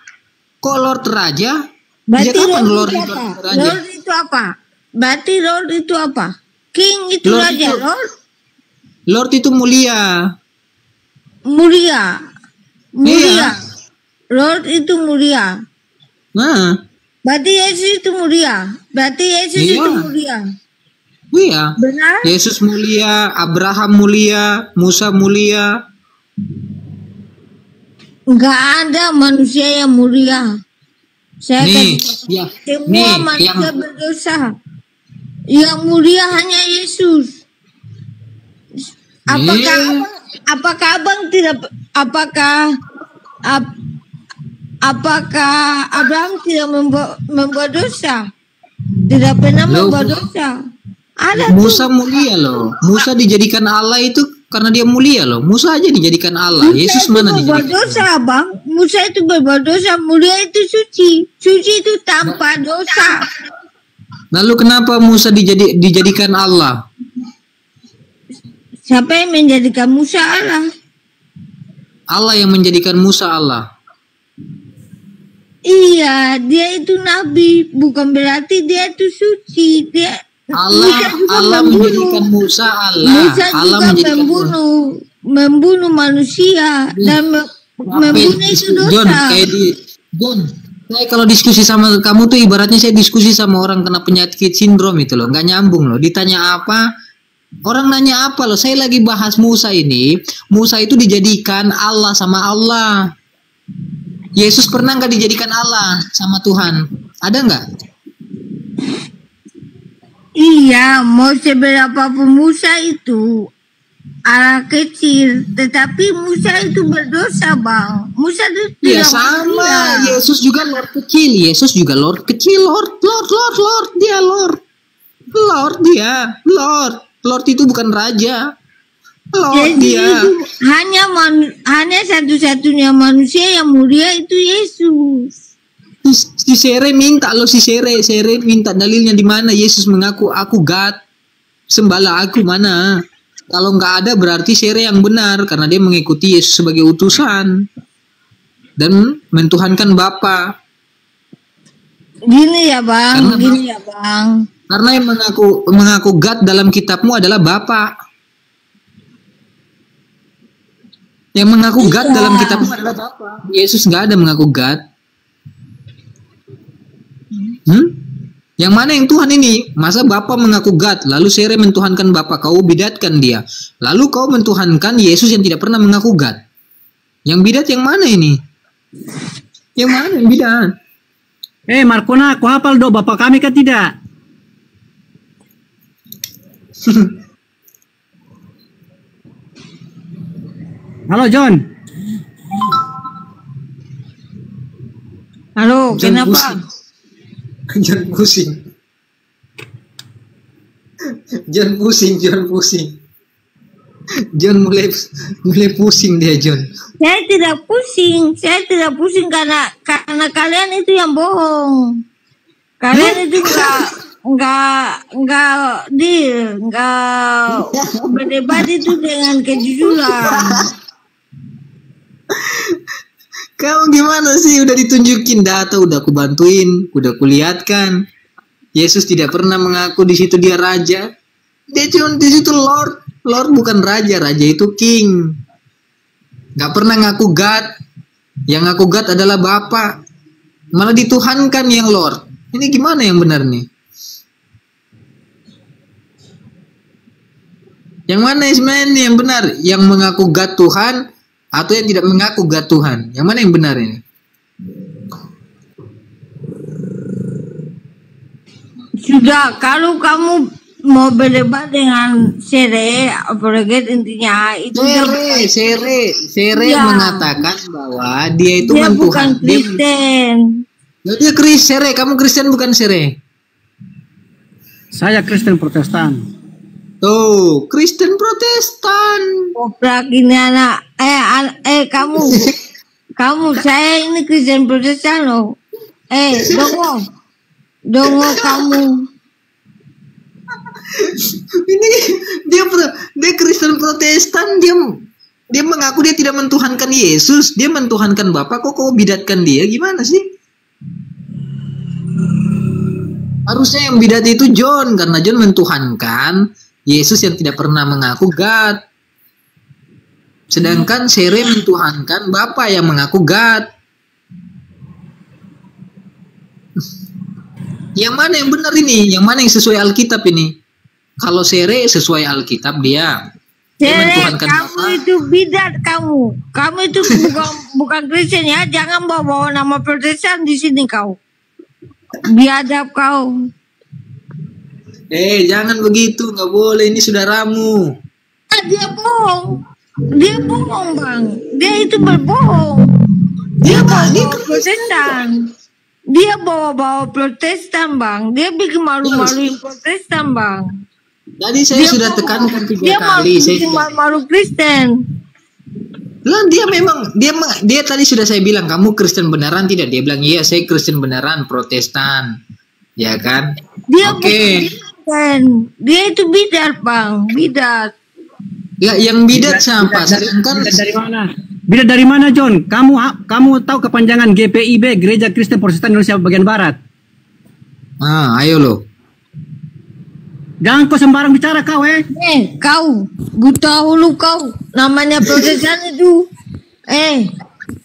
kok Lord raja Berarti Lord, Lord itu itu apa? raja Lord itu apa? Berarti Lord itu apa? King itu Lord raja, itu- Lord Lord itu mulia mulia. Mulia. Iya. Lord itu mulia. nah Berarti Yesus itu mulia. Berarti Yesus Iya. itu mulia. Iya Benar? Yesus mulia Abraham mulia Musa mulia Enggak ada manusia yang mulia. Saya nih ya Semua nih manusia yang berdosa. Yang mulia hanya Yesus. Apakah Nih. abang, apakah abang tidak apakah ap- apakah Abraham tidak membuat, membuat dosa? Tidak pernah Loh, membuat Bu- dosa. Ada tuh. Musa mulia loh Musa dijadikan Allah itu karena dia mulia loh Musa aja dijadikan Allah Musa Yesus itu mana berbuat dijadikan dosa, Bang. Musa itu berbuat dosa. Mulia itu suci. Suci itu tanpa dosa. Lalu kenapa Musa dijadi, dijadikan Allah? Siapa yang menjadikan Musa Allah? Allah yang menjadikan Musa Allah. Iya, dia itu nabi, bukan berarti dia itu suci. Dia Allah Musa juga Allah menjadikan Musa Allah. Musa Allah juga menjadikan membunuh, membunuh manusia dan me- membunuh itu John, dosa. kayak di John, saya kalau diskusi sama kamu tuh ibaratnya saya diskusi sama orang kena penyakit sindrom itu loh, nggak nyambung loh. Ditanya apa? Orang nanya apa loh? Saya lagi bahas Musa ini. Musa itu dijadikan Allah sama Allah. Yesus pernah nggak dijadikan Allah sama Tuhan? Ada nggak? Iya, mau seberapapun Musa itu anak kecil, tetapi Musa itu berdosa, Bang. Musa itu Ya sama, manusia. Yesus juga Lord kecil, Yesus juga Lord kecil, Lord, Lord, Lord, Lord, dia Lord, Lord dia, Lord, Lord itu bukan raja, Lord Jadi dia. itu hanya manu- hanya satu-satunya manusia yang mulia itu Yesus. Si Sere minta loh si Sere, Sere minta dalilnya di mana Yesus mengaku aku God, sembala aku mana? Kalau nggak ada berarti Sere yang benar karena dia mengikuti Yesus sebagai utusan dan mentuhankan Bapa. Gini ya bang, Karena- gini ya bang. Karena yang mengaku mengaku God dalam kitabmu adalah Bapa. Yang mengaku God Iya. dalam kitabmu adalah Bapa. Yesus nggak ada mengaku God. Hmm? Yang mana yang Tuhan ini? Masa Bapa mengaku God, lalu Sere mentuhankan Bapa, kau bidatkan dia. Lalu kau mentuhankan Yesus yang tidak pernah mengaku God. Yang bidat yang mana ini? Yang mana yang bidat? Eh Markona, kau hafal do bapak kami kan tidak? Halo John, Halo, kenapa? pusing. Jangan pusing. Jangan pusing, jangan pusing. John mulai mulai pusing dia John. Saya tidak pusing, saya tidak pusing karena karena kalian itu yang bohong. Kalian itu enggak enggak enggak deal, enggak berdebat itu dengan kejujuran. Kamu gimana sih? Udah ditunjukin data, udah aku bantuin, udah kulihatkan. Yesus tidak pernah mengaku di situ dia raja. Dia cuma di situ Lord. Lord bukan raja, raja itu king. Gak pernah ngaku God. Yang ngaku God adalah Bapa. Malah dituhankan yang Lord. Ini gimana yang benar nih? Yang mana sebenarnya yang benar? Yang mengaku God Tuhan atau yang tidak mengaku God Tuhan? Yang mana yang benar ini? Sudah, kalau kamu mau berdebat dengan Sere, apalagi intinya itu dia, Sere, Sere, Sere Iya. mengatakan bahwa dia itu dia kan bukan Tuhan. Dia, Kristen. Loh, dia Kris, Sere, kamu Kristen bukan Sere? saya Kristen Protestan. Tuh, Kristen Protestan. Goblok ini anak. Eh, an- eh kamu. kamu, saya ini Kristen Protestan loh. Eh, dongo. Dongo kamu. Ini dia dia Kristen Protestan, dia dia mengaku dia tidak mentuhankan Yesus, dia mentuhankan Bapa. Kok kau bidatkan dia? Gimana sih? Harusnya yang bidat itu John karena John mentuhankan Yesus yang tidak pernah mengaku God. Sedangkan Sere mentuhankan Bapa yang mengaku God. Yang mana yang benar ini? Yang mana yang sesuai Alkitab ini? Kalau Sere sesuai Alkitab dia. Dia Sere, mentuhankan kamu Bapa. itu bidat kamu. Kamu itu bukan bukan Kristen ya. Jangan bawa-bawa nama Protestan di sini kau. Biadab kau. Eh, jangan begitu, nggak boleh. Ini saudaramu. Ah, dia bohong. Dia bohong, Bang. Dia itu berbohong. Dia bawa Protestan. Dia bawa-bawa Protestan, Bang. Dia bikin malu-maluin Protestan, Bang. Tadi saya Dia sudah tekankan tiga Dia kali. Sudah, malu-malu Kristen. lah dia memang dia dia tadi sudah saya bilang kamu Kristen beneran tidak? Dia bilang iya saya Kristen beneran Protestan, ya kan? Dia Oke. Bukan. Dia itu bidat, Bang. Bidat. Ya yang bidat siapa? Sedangkan Bila dari mana? Bila dari mana John? Kamu kamu tahu kepanjangan GPIB Gereja Kristen Protestan Indonesia bagian Barat? ah ayo lo. Jangan kau sembarang bicara kau eh. Eh, kau. Buta hulu kau. Namanya Protestan itu. Eh,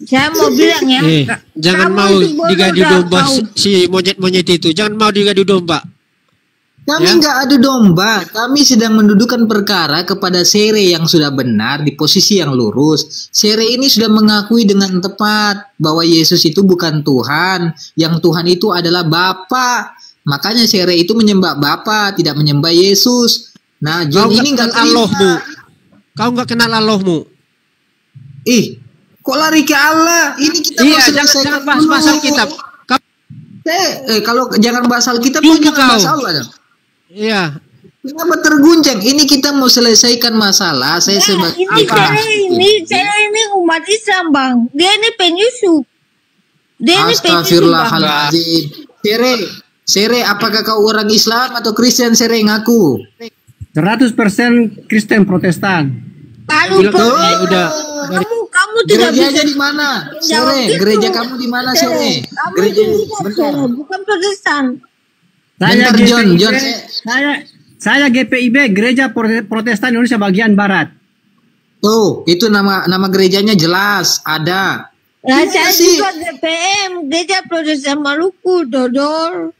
saya mau bilang ya. Eh, jangan mau digadu domba kau. si- si monyet-monyet itu. Jangan mau digadu domba. Kami Ya. nggak adu domba, kami sedang mendudukan perkara kepada Sere yang sudah benar di posisi yang lurus. Sere ini sudah mengakui dengan tepat bahwa Yesus itu bukan Tuhan, yang Tuhan itu adalah Bapa. Makanya Sere itu menyembah Bapa, tidak menyembah Yesus. Nah, Kau John nggak ini nggak. Allahmu. Kau nggak kenal Allahmu. Ih, kok lari ke Allah? Ini kita Iya, jangan jangan bahas pasal kitab. Kau, Eh, eh, kalau jangan bahas Alkitab, jangan kau. bahas Allah dong. Iya. Kenapa terguncang? Ini kita mau selesaikan masalah. Saya Nah, sebagai ini saya ini saya ini umat Islam bang. Dia ini penyusup. Dia ini. Astagfirullahaladzim. Sere, Sere, apakah kau orang Islam atau Kristen? Sere ngaku. 100% Kristen Protestan. Kalau eh, udah. kamu kamu tidak bisa Gerejanya di mana? Sere, gitu. gereja kamu di mana, Sere? Kamu Gereja itu bukan Protestan. Saya Bentar, John, GPIB, John, saya- saya saya GPIB Gereja Prote- Protestan Indonesia bagian Barat. Tuh, itu nama nama gerejanya jelas ada. Nah, saya sih. juga GPM, Gereja Protestan Maluku, Dodol.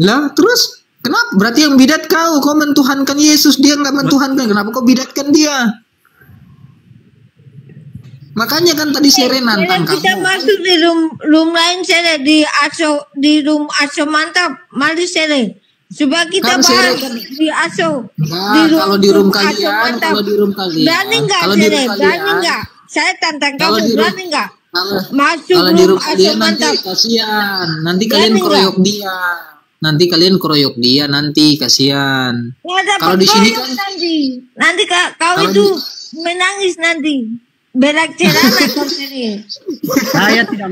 Lah, terus kenapa? Berarti yang bidat kau, kau mentuhankan Yesus, dia nggak mentuhankan. Kenapa kau bidatkan dia? Makanya kan tadi Sere nantang kita kamu. masuk di room room lain Sere di aso di room aso mantap, mari Sere. Supaya kita Kan bahas kan- di aso. Enggak, kalau di room Aso kalian, Mantap. kalau di room kalian, Berani nggak kalau di Sere? room Berani kalian, nggak? Saya tantang kamu, di room- berani nggak? Kalau Masuk kalau di room room aso kalian nanti mantap. kasihan. Nanti Berani kalian keroyok dia. Nanti kalian keroyok dia nanti kasihan. Kalau di sini kan- nanti. Nanti ka- kau itu menangis nanti. Berak celana. Saya tidak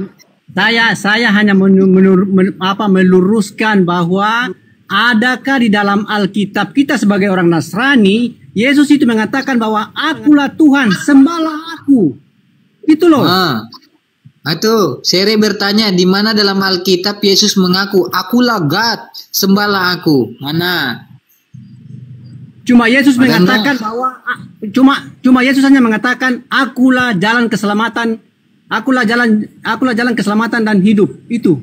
saya saya hanya menur, menur- men- apa meluruskan bahwa adakah di dalam Alkitab kita sebagai orang Nasrani Yesus itu mengatakan bahwa akulah Tuhan, sembahlah aku. Itu loh. Ah. Itu, Sere bertanya di mana dalam Alkitab Yesus mengaku, "Akulah God, sembahlah aku." Mana? Cuma Yesus Padahal- mengatakan bahwa ah, cuma cuma Yesus hanya mengatakan akulah jalan keselamatan, akulah jalan akulah jalan keselamatan dan hidup. Itu.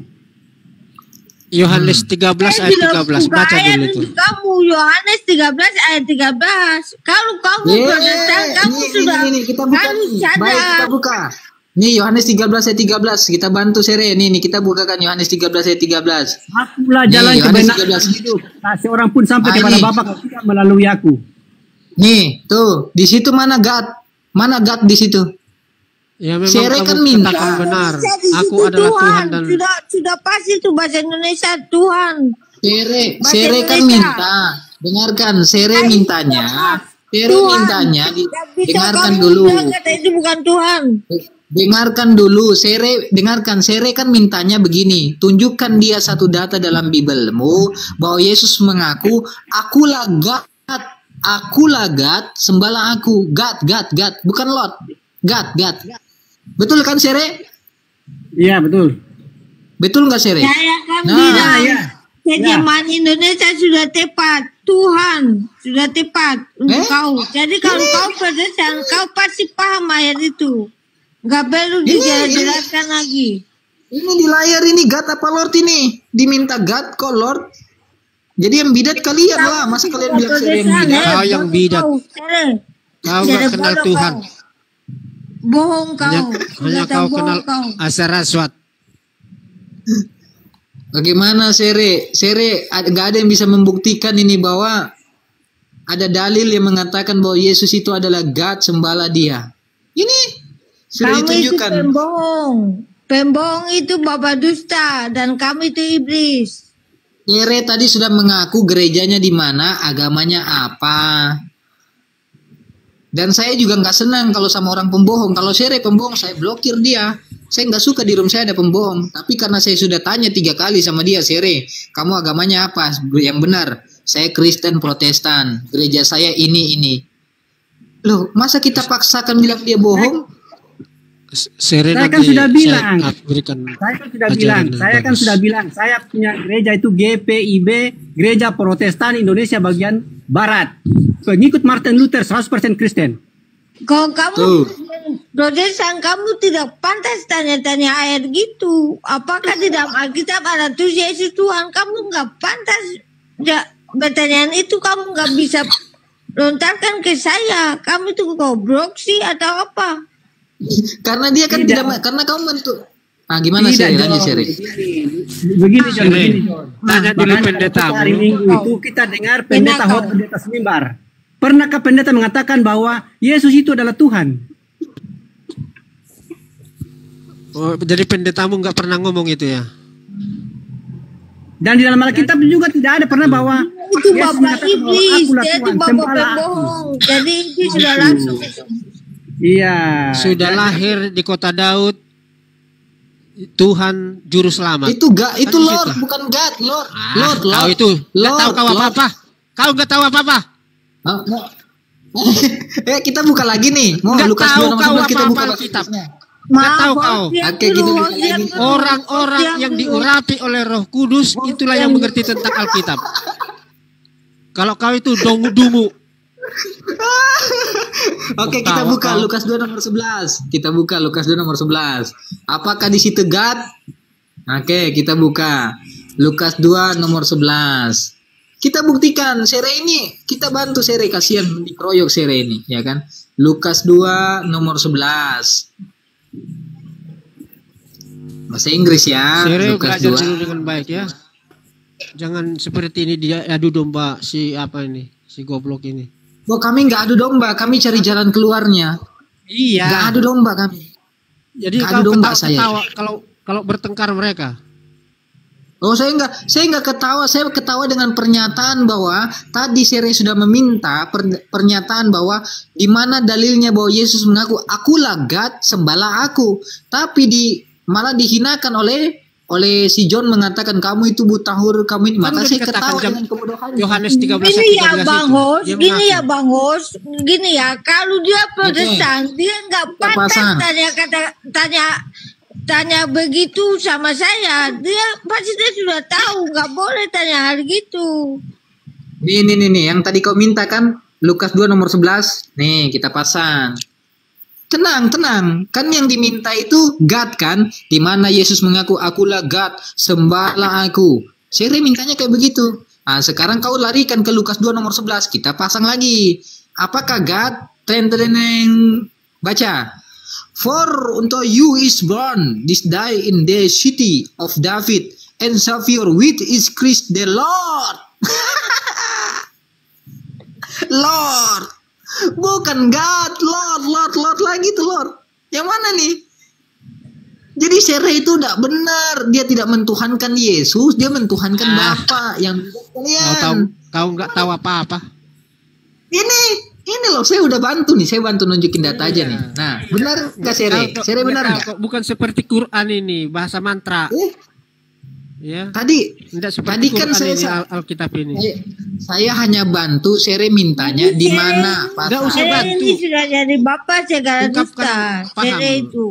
Yohanes 13 Saya ayat bilang 13. buka Baca ayat dulu itu. kamu Yohanes 13 ayat 13. Kalau kamu Yeay, Protestan kamu ini, sudah ini, ini, kita buka harus nih. sadar. Baik, kita buka. Nih Yohanes 13 ayat 13. Kita bantu Sere. Nih, nih kita bukakan Yohanes 13 ayat 13. Akulah Nih, jalan Yohanes kebenaran 13. dan hidup. Tak seorang pun sampai Ah, kepada ini. Bapa kalau tidak melalui aku. Nih, tuh, di situ mana God? Mana God di situ? Ya memang Sere kamu kan minta. benar. Aku adalah Tuhan dan sudah sudah pasti itu bahasa Indonesia Tuhan. Sere, Bahasa Sere kan Indonesia. minta. Dengarkan, Sere Saya mintanya. Sere Tuhan. mintanya, dengarkan dulu. itu bukan Tuhan. Dengarkan dulu, Sere, dengarkan. Sere kan mintanya begini, tunjukkan dia satu data dalam Bibelmu bahwa Yesus mengaku, akulah God, akulah God, sembahlah aku, God, God, God, bukan Lord, God, God. Betul kan Sere? Iya betul. Betul nggak Sere? Saya kan Nah, bilang iya. terjemahan Indonesia sudah tepat. Tuhan sudah tepat untuk Eh? kau. Jadi kalau kau Protestan, kau pasti paham ayat itu. Gak perlu dijelaskan lagi. Ini di layar ini God apa Lord ini? Diminta God kok Lord? Jadi yang bidat kalian lah, masa kalian bilang Sere yang Protestan, bidat? Kau yang bidat. kau, nggak kenal Tuhan. Bohong kau. Hanya, hanya kau kenal kau. asar aswat. Bagaimana Sere? Sere gak ada yang bisa membuktikan ini bahwa ada dalil yang mengatakan bahwa Yesus itu adalah God sembahlah dia. Ini sudah Kamu itu ditunjukkan. pembohong. Pembohong itu bapak dusta dan kamu itu iblis. Sere tadi sudah mengaku gerejanya di mana, agamanya apa. Dan saya juga nggak senang kalau sama orang pembohong. Kalau Sere pembohong, saya blokir dia. Saya nggak suka di room saya ada pembohong. Tapi karena saya sudah tanya tiga kali sama dia, Sere, kamu agamanya apa? Yang benar. Saya Kristen Protestan. Gereja saya ini ini. Loh, masa kita paksakan bilang dia bohong? Sere Saya kan sudah bilang. saya berikan Saya kan sudah bilang, saya kan sudah bilang, saya punya gereja itu GPIB, Gereja Protestan Indonesia bagian Barat. Pengikut Martin Luther 100% Kristen. Kalau kamu Tuh. Protestan kamu tidak pantas tanya-tanya ayat gitu. Apakah di dalam Alkitab ada tulis Yesus Tuhan? Kamu nggak pantas ya, pertanyaan itu kamu nggak bisa lontarkan ke saya. Kamu itu goblok sih atau apa? Karena dia kan Tidak. tidak, karena kamu mentu Ah, gimana Seri? Lanjut. Begini, John, begini John. Tanya dulu Makanya pendetamu. Hari Minggu itu kita dengar pendeta Pendeta. khotbah di atas mimbar. Pernahkah pendeta mengatakan bahwa Yesus itu adalah Tuhan? Oh, jadi pendetamu nggak pernah ngomong itu ya? Dan di dalam Alkitab juga tidak ada pernah bahwa Itu Yesus bapak iblis, dia itu bapak pembohong. Jadi itu sudah langsung. Iya. Sudah lahir di kota Daud, Tuhan juru selamat. Itu gak itu Kan Lord, gitu. bukan God, Lord. Ah, Lord, Lord. Kau itu nggak Lord, tahu kau apa-apa. Kau nggak tahu apa-apa. Ah, eh kita buka lagi nih. Mau Nggak Lukas tahu 2 nomor kau 11 kita buka Alkitab. Alkitabnya. Nggak tahu kau. Oke, lagi. Orang-orang yang diurapi oleh Roh Kudus itulah yang mengerti tentang Alkitab. Kalau kau itu dongu-dungu, Oke, Mau kita buka. Lukas 2 nomor 11. Kita buka Lukas 2 nomor 11. Apakah di situ God? Oke, kita buka Lukas 2 nomor 11. Kita buktikan sere ini, kita bantu sere kasihan dikeroyok sere ini, ya kan? Lukas 2 nomor 11. Bahasa Inggris ya, Sere Lukas belajar 2. dulu dengan baik ya. Jangan seperti ini dia adu domba si apa ini, si goblok ini. Oh, kami nggak adu domba, kami cari jalan keluarnya. Iya. Nggak adu domba kami. Jadi kau adu domba ketawa, saya. ketawa kalau kalau bertengkar mereka. Oh saya nggak saya nggak ketawa saya ketawa dengan pernyataan bahwa tadi Sere sudah meminta per- pernyataan bahwa di mana dalilnya bahwa Yesus mengaku akulah God sembahlah aku tapi di malah dihinakan oleh oleh si John mengatakan kamu itu buta huruf kamu ini Kan maka udah saya ketawa jam- dengan kebodohannya Yohanes 13 ayat Gini ya 13 Bang. Hos, gini ya Bang Hos, gini ya. Kalau dia protestan, dia nggak pantas tanya kata tanya tanya begitu sama saya. Dia pasti dia sudah tahu, nggak boleh tanya hal gitu. nih nih nih nih yang tadi kau minta kan Lukas 2 nomor 11 nih kita pasang Tenang, tenang. Kan yang diminta itu God kan? Di mana Yesus mengaku akulah God, sembahlah aku. Sere mintanya kayak begitu. Nah, sekarang kau larikan ke Lukas 2 nomor 11. Kita pasang lagi. Apakah God? Tren tren baca. For unto you is born this day in the city of David and Savior with is Christ the Lord. Lord. Bukan God, Lord, Lord, Lord lagi tuh Lord. Yang mana nih? Jadi Sere itu tidak benar. Dia tidak mentuhankan Yesus, dia mentuhankan Ah. Bapa yang Kau tahu kalian. kau nggak tahu apa-apa. Ini, ini loh, saya udah bantu nih. Saya bantu nunjukin data aja nih. Nah, benar nggak Sere kau- benar nggak? Bukan seperti Quran ini, bahasa mantra. Eh, Ya. tadi, tadi kan saya, ini saya, Al- Alkitab ini. saya hanya bantu Sere mintanya di mana Nggak pasal. usah Saya bantu. ini sudah jadi bapak segala dusta. paham. Saya itu.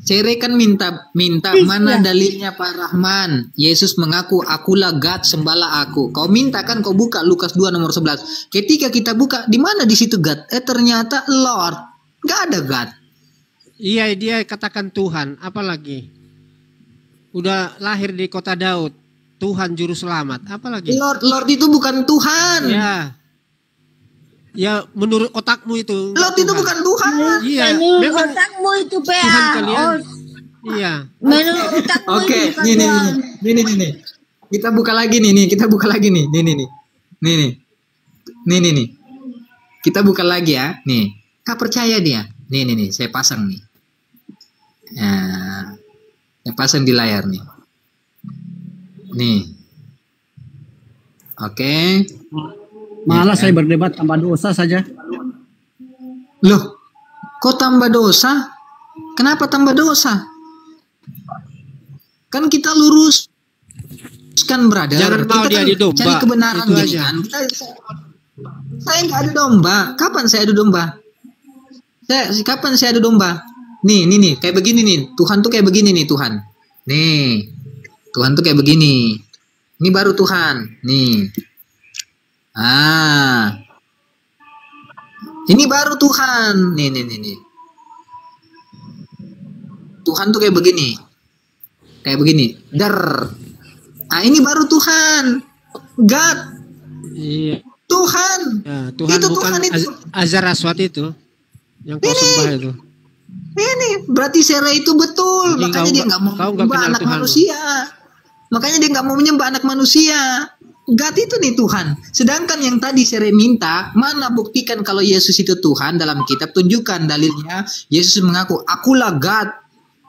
Cere kan minta minta Please, mana ya. dalilnya Pak Rahman. Yesus mengaku akulah God sembahlah aku. Kau minta kan kau buka Lukas 2 nomor 11. Ketika kita buka di mana di situ God? Eh ternyata Lord. Gak ada God. Iya, dia katakan Tuhan, apalagi? Udah lahir di kota Daud, Tuhan juru selamat, apalagi? Lord Lord itu bukan Tuhan. Ya. Ya, menurut otakmu itu. Lord itu bukan Tuhan. Iya, Menurut memang otakmu itu PA. Tuhan kalian. Oh, iya. menurut otakmu Oke, itu bukan nih nih Tuhan. nih nih nih nih. Kita buka lagi nih nih, kita buka lagi nih. Nih nih nih. Nih nih. Nih nih nih. Kita buka lagi ya. Nih. Kak percaya dia. Nih nih nih, saya pasang nih. Nah, saya pasang di layar nih. Nih. Oke. Malah saya berdebat tambah dosa saja. Loh, kok tambah dosa? Kenapa tambah dosa? Kan kita lurus kan. Jangan mau kita dia kan adu domba. Cari kebenaran Itu aja. kan. Kita- saya nggak adu domba. Kapan saya adu domba? Saya kapan saya adu domba? Nih, nih, nih, kayak begini nih. Tuhan tuh kayak begini nih Tuhan. Nih, Tuhan tuh kayak begini. Ini baru Tuhan. Nih. Ah, ini baru Tuhan. Nih, nih, nih, nih. Tuhan tuh kayak begini. Kayak begini. Der. Ah, ini baru Tuhan. God. Iya. Tuhan. Ya, Tuhan Itu bukan Tuhan itu. Az- Azar Aswad itu yang kau sembah itu. Ini berarti Sere itu betul, Jadi makanya kau dia nggak- mau menyembah kenal anak Tuhanmu. manusia. Makanya dia nggak mau menyembah anak manusia. God itu nih Tuhan. Sedangkan yang tadi Sere minta, mana buktikan kalau Yesus itu Tuhan dalam kitab tunjukkan dalilnya. Yesus mengaku, akulah God,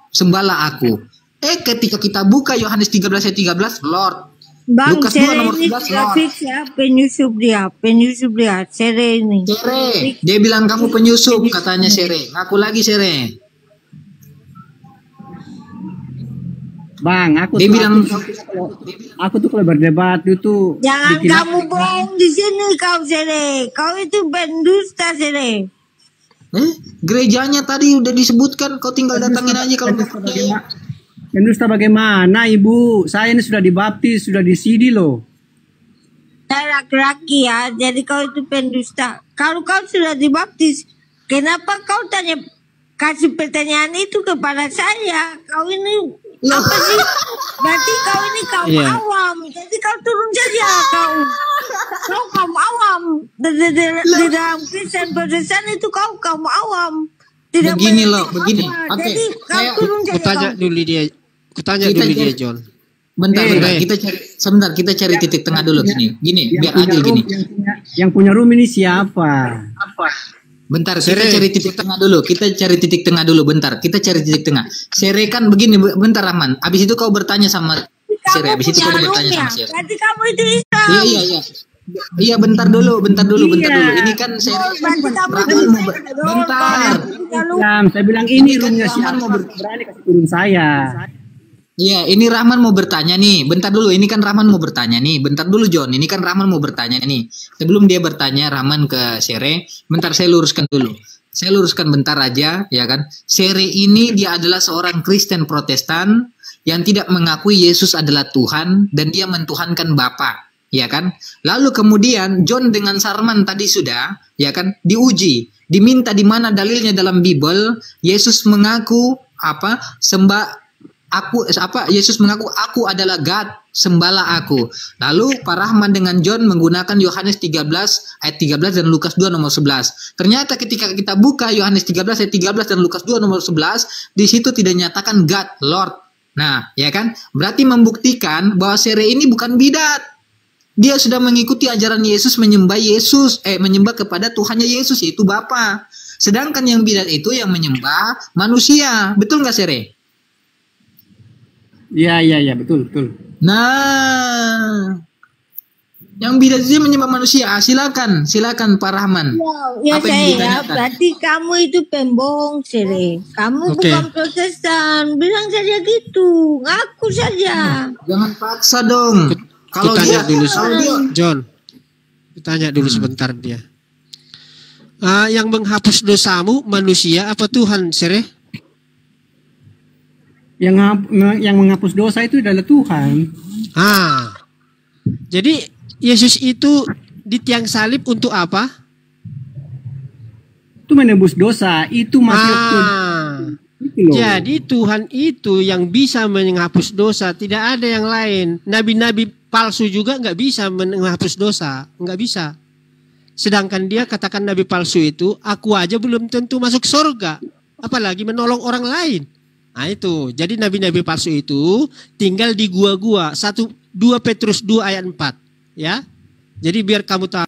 sembahlah aku. Eh ketika kita buka Yohanes 13 ayat 13, Lord. Bang, Lukas 2 Sere nomor ini 11, sudah Lord. ya, penyusup dia, penyusup dia, Sere ini. Sere, dia bilang kamu penyusup katanya Sere. Ngaku lagi Sere. Bang, aku Dia tuh, bilang- aku, aku tuh kalau berdebat itu Jangan kamu bohong di sini kau Sere. Kau itu pendusta Sere. Eh, gerejanya tadi udah disebutkan, kau tinggal datangin aja kalau. Bagaimana, pendusta bagaimana ibu? Saya ini sudah dibaptis, sudah disidi loh. Saya laki-laki ya, jadi kau itu pendusta. Kalau kau sudah dibaptis, kenapa kau tanya kasih pertanyaan itu kepada saya? Kau ini apa sih? Berarti kau ini kaum Iya. awam. Jadi kau turun saja kau. Kau kaum awam. Di, di, di, di dalam Kristen Protestan itu kau kaum awam. Tidak Begini loh, begini. apa. Oke, Jadi kau saya- turun saja Kutanya kau. dulu dia. Kutanya Kita dulu dia John. Bentar, Eh, bentar. eh. Kita cari sebentar, kita cari titik tengah dulu gini. Gini, Yang biar adil room, gini. Yang punya, yang punya room ini siapa? Bentar, kita Sere. cari titik tengah dulu. Kita cari titik tengah dulu, bentar. Kita cari titik tengah. Sere kan begini, bentar Rahman. Abis itu kau bertanya sama Sere. Abis itu kau bertanya ya. sama Sere. Berarti kamu itu Islam. Iya, iya, iya. Iya, bentar dulu, bentar dulu, bentar Iya. dulu. Ini kan Sere. Kamu Rahman mau ber- bentar. Islam, saya bilang ini kan roomnya Rahman siapa? Berani kasih turun saya. Iya, ini Rahman mau bertanya nih. Bentar dulu, ini kan Rahman mau bertanya nih. Bentar dulu John, ini kan Rahman mau bertanya nih. Sebelum dia bertanya Rahman ke Sere, bentar saya luruskan dulu. Saya luruskan bentar aja, ya kan. Sere ini dia adalah seorang Kristen Protestan yang tidak mengakui Yesus adalah Tuhan dan dia mentuhankan Bapa, ya kan. Lalu kemudian John dengan Sarman tadi sudah, ya kan, diuji, diminta di mana dalilnya dalam Bible Yesus mengaku apa sembah aku apa Yesus mengaku aku adalah God sembahlah aku. Lalu Pak Rahman dengan John menggunakan Yohanes 13 ayat 13 dan Lukas 2 nomor 11 ternyata ketika kita buka Yohanes 13 ayat 13 dan Lukas 2 nomor 11 di situ tidak nyatakan God Lord. Nah ya kan? Berarti membuktikan bahwa Sere ini bukan bidat. Dia sudah mengikuti ajaran Yesus menyembah Yesus eh menyembah kepada Tuhannya Yesus yaitu Bapa. Sedangkan yang bidat itu yang menyembah manusia. Betul nggak Sere Iya, iya, iya, betul, betul. Nah, yang bidat itu menyembah manusia. Ah, silakan, silakan Pak Rahman. Ya, ya Apa saya ya, ditanyakan? berarti kamu itu pembohong Sere. Kamu Oke. bukan Protestan. Bilang saja gitu. Ngaku saja. Jangan paksa dong. Kalau dia, dulu kalau dia, John. Kutanya dulu sebentar dia. Ah, yang menghapus dosamu manusia apa Tuhan, Sere? Yang yang menghapus dosa itu adalah Tuhan. Ah. Jadi Yesus itu di tiang salib untuk apa? Itu menebus dosa, itu masih Ah. itu. Jadi Tuhan itu yang bisa menghapus dosa, tidak ada yang lain. Nabi-nabi palsu juga nggak bisa menghapus dosa, nggak bisa. Sedangkan dia katakan nabi palsu itu, aku aja belum tentu masuk surga, apalagi menolong orang lain. Nah itu, jadi nabi-nabi palsu itu tinggal di gua-gua. Satu, dua Petrus 2 ayat 4. Ya, jadi biar kamu tahu.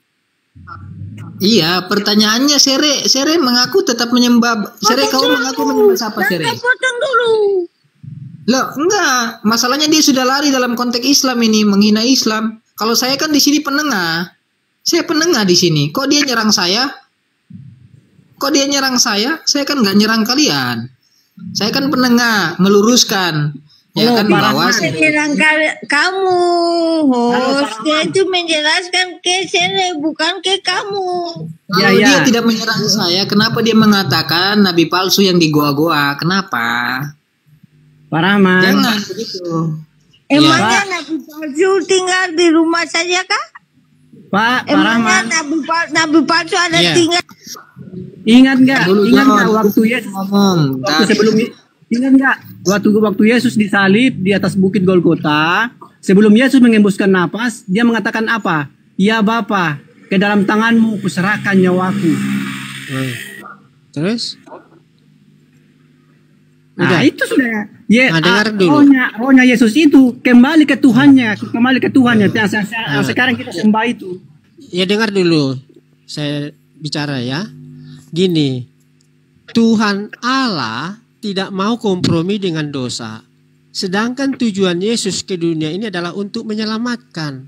iya, pertanyaannya Sere, Sere mengaku tetap menyembah. Sere kau mengaku menyembah siapa Sere? Potong dulu. Loh, enggak. Masalahnya dia sudah lari dalam konteks Islam ini, menghina Islam. Kalau saya kan di sini penengah. Saya penengah di sini. Kok dia nyerang saya? Kok dia nyerang saya? Saya kan nggak nyerang kalian. Saya kan penengah, meluruskan. Ya Halo, kan bahwa kamu, host. Dia itu menjelaskan ke Sere, bukan ke kamu. Ya, kalau ya. dia tidak menyerang saya, kenapa dia mengatakan nabi palsu yang di goa-goa? Kenapa? Pak Rahman. Jangan begitu. Emangnya Nabi palsu tinggal di rumah saja kah? Pak, Pak Emangnya Rahman. Nabi, pal- Nabi palsu ada Iya. tinggal Ingat nggak? Ingat nggak waktu Yesus ngomong. waktu sebelum ingat nggak waktu waktu Yesus disalib di atas bukit Golgota sebelum Yesus mengembuskan napas dia mengatakan apa ya Bapa ke dalam tanganmu kuserahkan nyawaku Terus? Nah, Udah. itu sudah ya Nah, dengar ah, dulu. rohnya rohnya Yesus itu kembali ke Tuhannya, kembali ke Tuhannya. Yang, se- yang sekarang kita sembah itu. Ya dengar dulu, saya bicara ya. Gini, Tuhan Allah tidak mau kompromi dengan dosa. Sedangkan tujuan Yesus ke dunia ini adalah untuk menyelamatkan.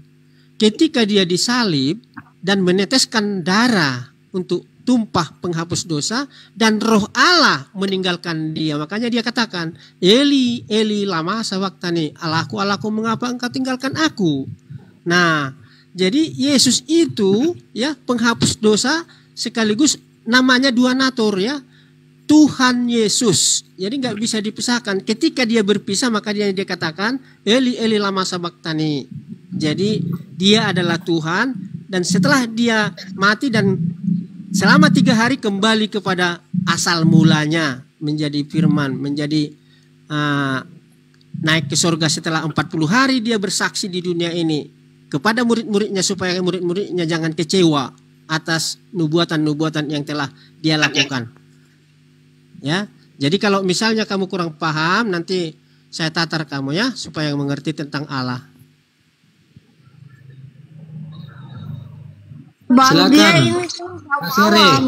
Ketika dia disalib dan meneteskan darah untuk tumpah penghapus dosa dan roh Allah meninggalkan dia. Makanya dia katakan, Eli, Eli lama sawaktani, Allahku, Allahku mengapa engkau tinggalkan aku? Nah, jadi Yesus itu ya penghapus dosa sekaligus namanya dua natur ya. Tuhan Yesus. Jadi nggak bisa dipisahkan. Ketika dia berpisah maka dia dia katakan Eli Eli lama sabaktani. Jadi dia adalah Tuhan dan setelah dia mati dan selama tiga hari kembali kepada asal mulanya menjadi firman, menjadi uh, naik ke surga setelah 40 hari dia bersaksi di dunia ini kepada murid-muridnya supaya murid-muridnya jangan kecewa atas nubuatan-nubuatan yang telah dia lakukan. Ya. Jadi kalau misalnya kamu kurang paham nanti saya tatar kamu ya supaya mengerti tentang Allah. Bang Silakan. dia ini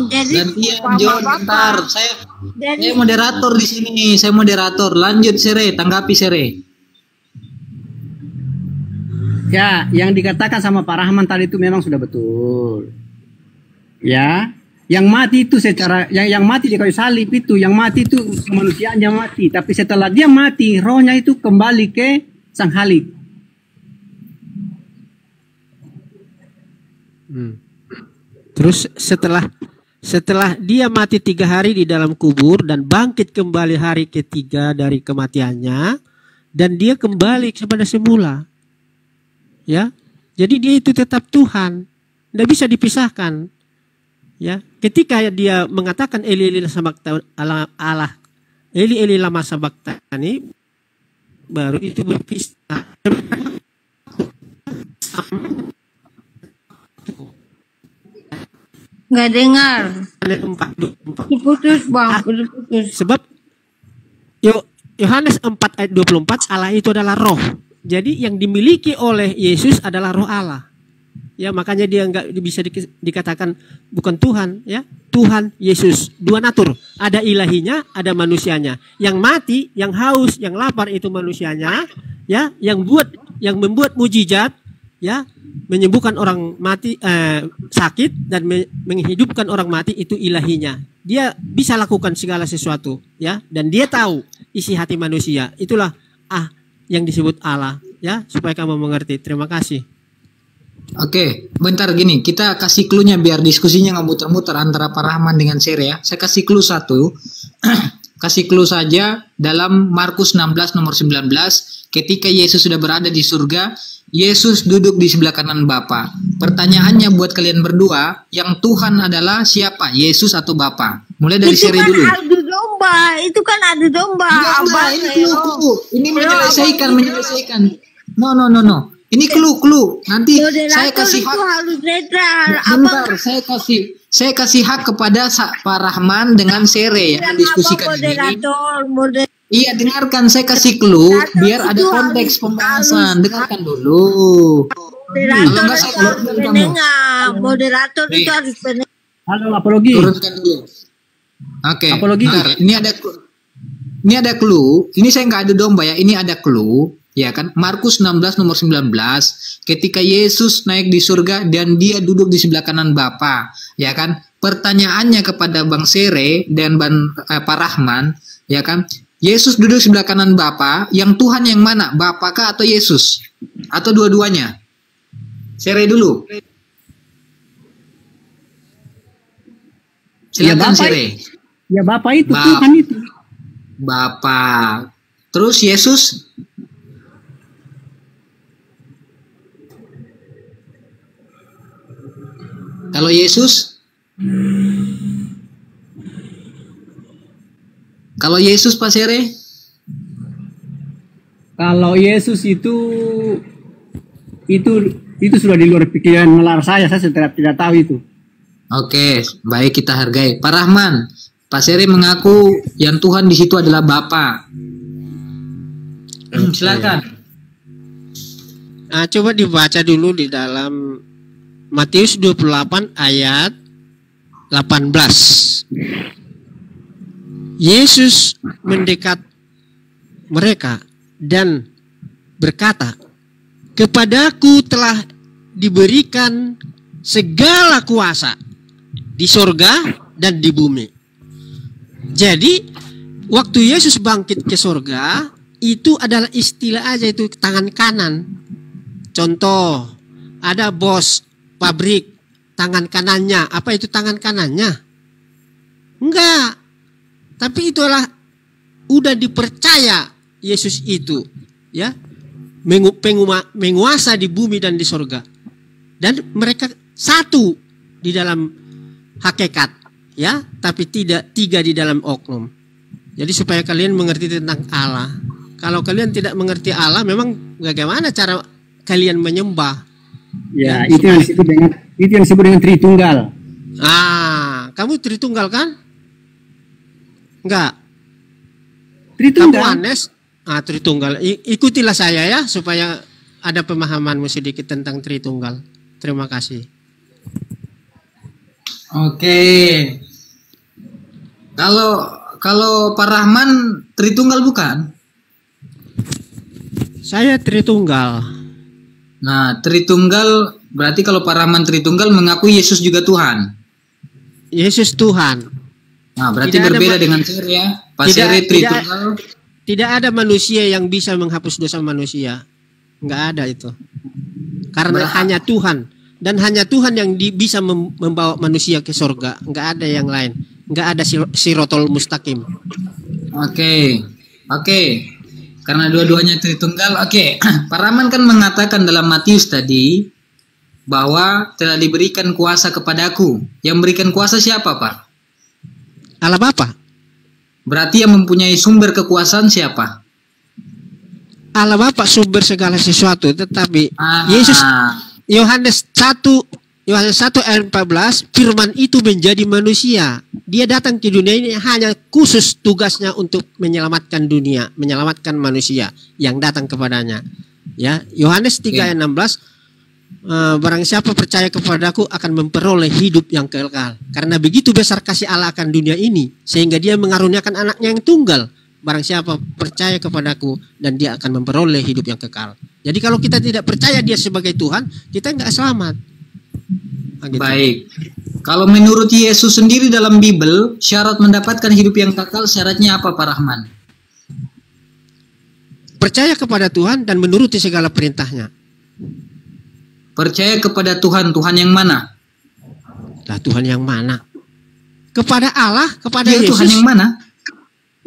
gantian. Saya Jadi saya moderator di sini. Saya moderator. Lanjut Sere, tanggapi Sere. Ya, yang dikatakan sama Pak Rahman tadi itu memang sudah betul. Ya, yang mati itu secara yang yang mati di kayu salib itu, yang mati itu kemanusiaannya mati, tapi setelah dia mati, rohnya itu kembali ke sang Halik. Terus setelah setelah dia mati tiga hari di dalam kubur dan bangkit kembali hari ketiga dari kematiannya dan dia kembali kepada semula, ya. Jadi dia itu tetap Tuhan, tidak bisa dipisahkan, ya. Ketika dia mengatakan Eli Eli sabakta Allah, Eli Eli lama sabaktani baru itu berpisah. nggak dengar. Ayat empat, dua, empat. Putus bang, putus putus. Sebab Yo- Yohanes 4 ayat 24 Allah itu adalah roh. Jadi yang dimiliki oleh Yesus adalah roh Allah. Ya makanya dia nggak bisa di- dikatakan bukan Tuhan ya. Tuhan Yesus dua natur. Ada ilahinya, ada manusianya. Yang mati, yang haus, yang lapar itu manusianya, ya. Yang buat yang membuat mujizat ya menyembuhkan orang mati eh, sakit dan me- menghidupkan orang mati itu ilahinya. Dia bisa lakukan segala sesuatu ya dan dia tahu isi hati manusia. Itulah ah yang disebut Allah ya supaya kamu mengerti. Terima kasih. Oke, bentar gini, kita kasih clue-nya biar diskusinya nggak muter-muter antara Pak Rahman dengan Sere ya. Saya kasih clue satu. kasih clue saja dalam Markus 16 nomor 19, ketika Yesus sudah berada di surga, Yesus duduk di sebelah kanan Bapa. Pertanyaannya buat kalian berdua, yang Tuhan adalah siapa? Yesus atau Bapa? Mulai dari itu Sere kan dulu. adu domba, itu kan adu domba. Enggak, enggak, Abang ini Leo. clue, clue. Ini Leo, menyelesaikan, menyelesaikan. No, no, no, no. Ini clue, clue. Nanti Moderator saya kasih hak harus netral. Abang Bentar, saya kasih saya kasih hak kepada Sa- Pak Rahman dengan Sere yang abang mendiskusikan ini. moderator, moderator. Iya, dengarkan saya kasih clue biar ada konteks pembahasan. Dengarkan dulu. Moderator Kalau nggak, saya itu harus turunkan kamu. pendengar. Moderator itu Nih. harus pendengar. Halo, apologi. Turunkan dulu. Oke. Apologi. bentar. Ini ada clue. Ini ada clue. Ini saya nggak ada domba ya. Ini ada clue. Ya kan? Markus 16 nomor 19. Ketika Yesus naik di surga dan dia duduk di sebelah kanan Bapa. Ya kan? Pertanyaannya kepada Bang Sere dan Bang eh, Pak Rahman. Ya kan? Yesus duduk sebelah kanan Bapa. Yang Tuhan yang mana? Bapakah atau Yesus? Atau dua-duanya? Sere dulu. Ya, Silakan Bapak Sere. Ya Bapak itu Bap- Tuhan itu. Bapak. Terus Yesus? Kalau Yesus? Kalau Yesus Pak Sere? Kalau Yesus itu itu itu sudah di luar pikiran melar saya, saya tidak tidak tahu itu. Oke, baik kita hargai. Pak Rahman, Pak Seri mengaku yang Tuhan di situ adalah Bapa. Silakan. Nah, coba dibaca dulu di dalam Matius 28 ayat 18. Yesus mendekat mereka dan berkata, "Kepadaku telah diberikan segala kuasa di sorga dan di bumi." Jadi, waktu Yesus bangkit ke sorga, itu adalah istilah aja itu tangan kanan. Contoh, ada bos pabrik tangan kanannya. Apa itu tangan kanannya? Enggak. Tapi itulah udah dipercaya Yesus itu, ya. Mengu, penguma, menguasa di bumi dan di sorga. Dan mereka satu di dalam hakikat, ya, tapi tidak tiga di dalam oknum. Jadi supaya kalian mengerti tentang Allah. Kalau kalian tidak mengerti Allah, memang bagaimana cara kalian menyembah? Ya, itu yang disebut dengan itu yang disebut dengan Tritunggal. Ah, kamu Tritunggal kan? Enggak. Kamu Tritunggal. Anes, ah Tritunggal. I- ikutilah saya ya supaya ada pemahamanmu sedikit tentang Tritunggal. Terima kasih. Oke. Kalau kalau Pak Rahman Tritunggal bukan? Saya Tritunggal. Nah, Tritunggal berarti kalau Pak Rahman Tritunggal mengakui Yesus juga Tuhan. Yesus Tuhan. Nah, berarti Tidak berbeda dengan Seri ya. Tidak- tidak- Tritunggal. Tidak ada manusia yang bisa menghapus dosa manusia. Enggak ada itu. Karena Berha- hanya Tuhan dan hanya Tuhan yang di- bisa mem- membawa manusia ke sorga. Enggak ada yang lain. Enggak ada sir- sirotol mustaqim. Oke. Oke. Karena dua-duanya Tritunggal. Oke. Pak Rahman kan mengatakan dalam Matius tadi bahwa telah diberikan kuasa kepadaku. Yang memberikan kuasa siapa, Pak? Allah Bapa. Berarti yang mempunyai sumber kekuasaan siapa? Allah Bapa sumber segala sesuatu, tetapi Ah, Yesus Yohanes 1 Yohanes 1 ayat 14 firman itu menjadi manusia. Dia datang ke dunia ini hanya khusus tugasnya untuk menyelamatkan dunia, menyelamatkan manusia yang datang kepadanya. Ya, Yohanes 3 Oke. ayat 16 eh, barang siapa percaya kepadaku akan memperoleh hidup yang kekal. Karena begitu besar kasih Allah akan dunia ini sehingga dia mengaruniakan anaknya yang tunggal. Barang siapa percaya kepadaku dan dia akan memperoleh hidup yang kekal. Jadi kalau kita tidak percaya dia sebagai Tuhan, kita nggak selamat. Ah, gitu. Baik. Kalau menurut Yesus sendiri dalam Bible, syarat mendapatkan hidup yang kekal syaratnya apa, Pak Rahman? Percaya kepada Tuhan dan menuruti segala perintahnya. Percaya kepada Tuhan, Tuhan yang mana? Lah Tuhan yang mana? Kepada Allah, kepada Dia Yesus. Tuhan yang mana?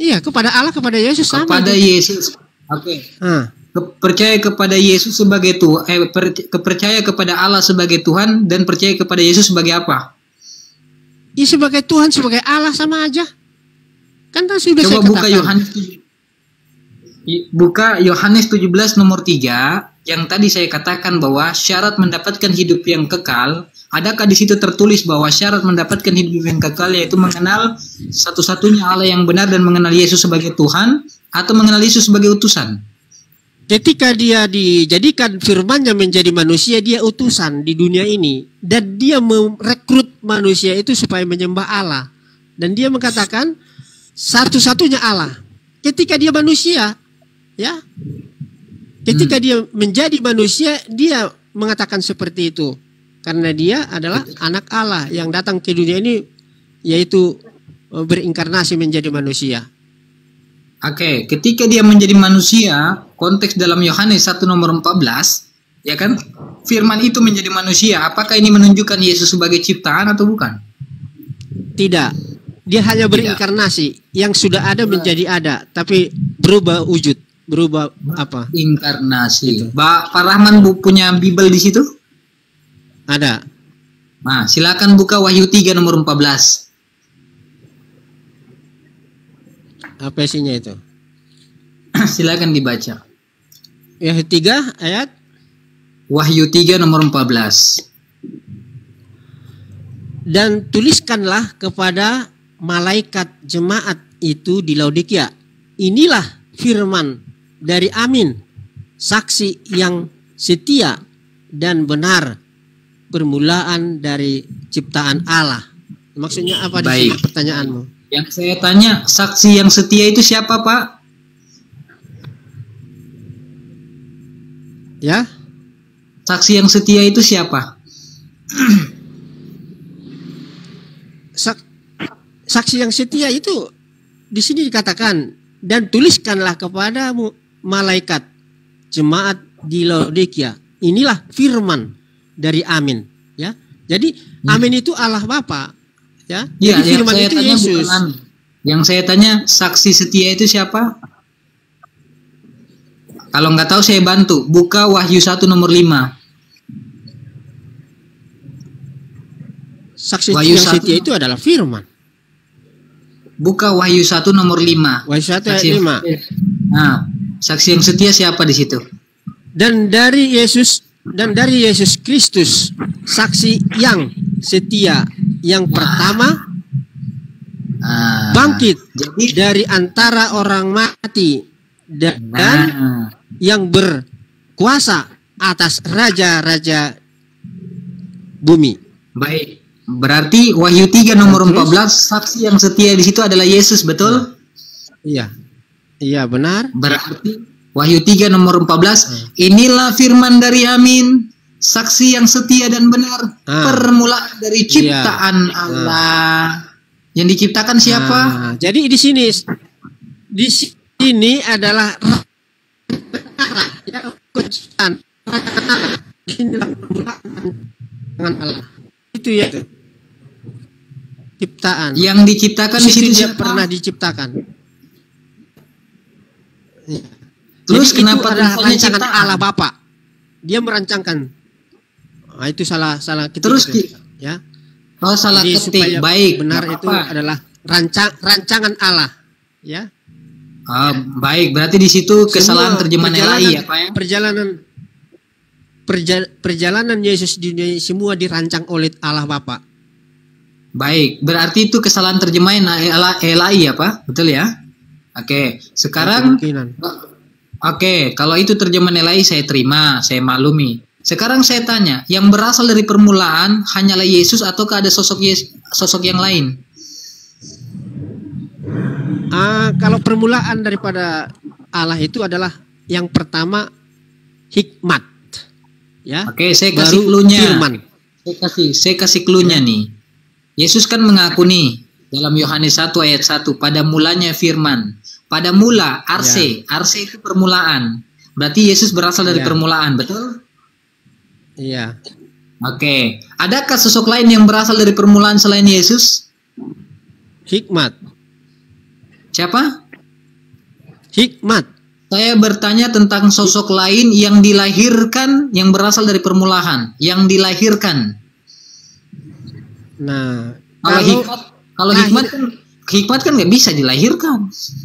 Iya, kepada Allah, kepada Yesus sama. Kepada itu. Yesus. Oke. Ah, Ke- Percaya kepada Yesus sebagai Tuhan, eh, per- kepercaya kepada Allah sebagai Tuhan dan percaya kepada Yesus sebagai apa? ya sebagai Tuhan, sebagai Allah sama aja. Kan tadi sudah Coba saya buka katakan. Yohanes buka Yohanes 17 nomor 3 yang tadi saya katakan bahwa syarat mendapatkan hidup yang kekal adakah di situ tertulis bahwa syarat mendapatkan hidup yang kekal yaitu mengenal satu-satunya Allah yang benar dan mengenal Yesus sebagai Tuhan atau mengenal Yesus sebagai utusan? Ketika dia dijadikan firmannya menjadi manusia, dia utusan di dunia ini. Dan dia merekrut manusia itu supaya menyembah Allah. Dan dia mengatakan, satu-satunya Allah. Ketika dia manusia, ya. Ketika dia menjadi manusia, dia mengatakan seperti itu. Karena dia adalah anak Allah yang datang ke dunia ini, yaitu eh, berinkarnasi menjadi manusia. Oke, ketika dia menjadi manusia, konteks dalam Yohanes 1 nomor 14, ya kan? Firman itu menjadi manusia. Apakah ini menunjukkan Yesus sebagai ciptaan atau bukan? Tidak. Dia hanya berinkarnasi. Yang sudah ada menjadi ada, tapi berubah wujud, berubah apa? Inkarnasi. Ba- Pak Rahman bu punya Bible di situ? Ada. Nah, silakan buka Wahyu 3 nomor 14. Apa isinya itu? silakan dibaca. Yang ketiga ayat Wahyu 3 nomor 14. dan tuliskanlah kepada malaikat jemaat itu di Laodikia. Inilah firman dari Amin, saksi yang setia dan benar, permulaan dari ciptaan Allah. Maksudnya apa di sini Baik. pertanyaanmu? Yang saya tanya, saksi yang setia itu siapa, Pak? Ya, Saksi yang setia itu siapa? sak- saksi yang setia itu di sini dikatakan dan tuliskanlah kepadamu malaikat jemaat di Laodikia. Inilah firman dari Amin, ya. Jadi Amin itu Allah Bapa, ya. Ya, Jadi firman itu Yesus. Yang saya tanya, saksi setia itu siapa? Kalau nggak tahu saya bantu. Buka Wahyu 1 nomor 5. Saksi Wahyu yang satu. setia itu adalah firman. Buka Wahyu 1 nomor 5. Wahyu 1 ayat Saksi yang 5. setia. Nah, saksi yang setia siapa di situ? Dan dari Yesus dan dari Yesus Kristus saksi yang setia yang pertama Ah, bangkit Jadi, dari antara orang mati dan nah, yang berkuasa atas raja-raja bumi. baik. Berarti Wahyu 3 nomor Terus? 14 saksi yang setia di situ adalah Yesus, betul? Iya. Iya benar. Berarti Wahyu 3 nomor 14 Hmm. inilah firman dari Amin saksi yang setia dan benar Ah. permulaan dari ciptaan Iya. Allah yang diciptakan siapa Nah, jadi di sini di sini adalah ya, kejutan. Inilah permulaan dengan Allah. Itu ya. itu. Ciptaan. yang diciptakan di situ dia siapa pernah diciptakan. Terus Jadi kenapa itu adalah rancangan ciptaan? Allah Bapa. Dia merancangkan. Nah, itu salah salah ketik Terus itu, ya. oh salah Jadi ketik baik benar nggak itu adalah rancang rancangan Allah, ya. Oh, baik berarti di situ kesalahan Semua terjemahan LAI ya Pak ya Perjalanan perja- perjalanan Yesus di dunia ini semua dirancang oleh Allah Bapa. baik berarti itu kesalahan terjemahan LAI ya Pak betul ya oke sekarang kemungkinan. Oke, kalau itu terjemahan LAI saya terima, saya maklumi. Sekarang saya tanya, yang berasal dari permulaan hanyalah Yesus ataukah ada sosok Yes- sosok yang lain? Ah, kalau permulaan daripada Allah itu adalah yang pertama hikmat. Ya. Oke, saya kasih clue-nya. firman. Saya kasih saya kasih clue-nya nih. Yesus kan mengaku nih dalam Yohanes 1 ayat 1, pada mulanya firman. Pada mula arse, arse itu permulaan. Berarti Yesus berasal dari Ya. permulaan, betul? Iya. Oke. Adakah sosok lain yang berasal dari permulaan selain Yesus? Hikmat. Siapa? Hikmat. Saya bertanya tentang sosok lain yang dilahirkan yang berasal dari permulaan, yang dilahirkan. Nah, Kalau kalau hikmat, kalau lahir- hikmat kan hikmat kan nggak bisa dilahirkan.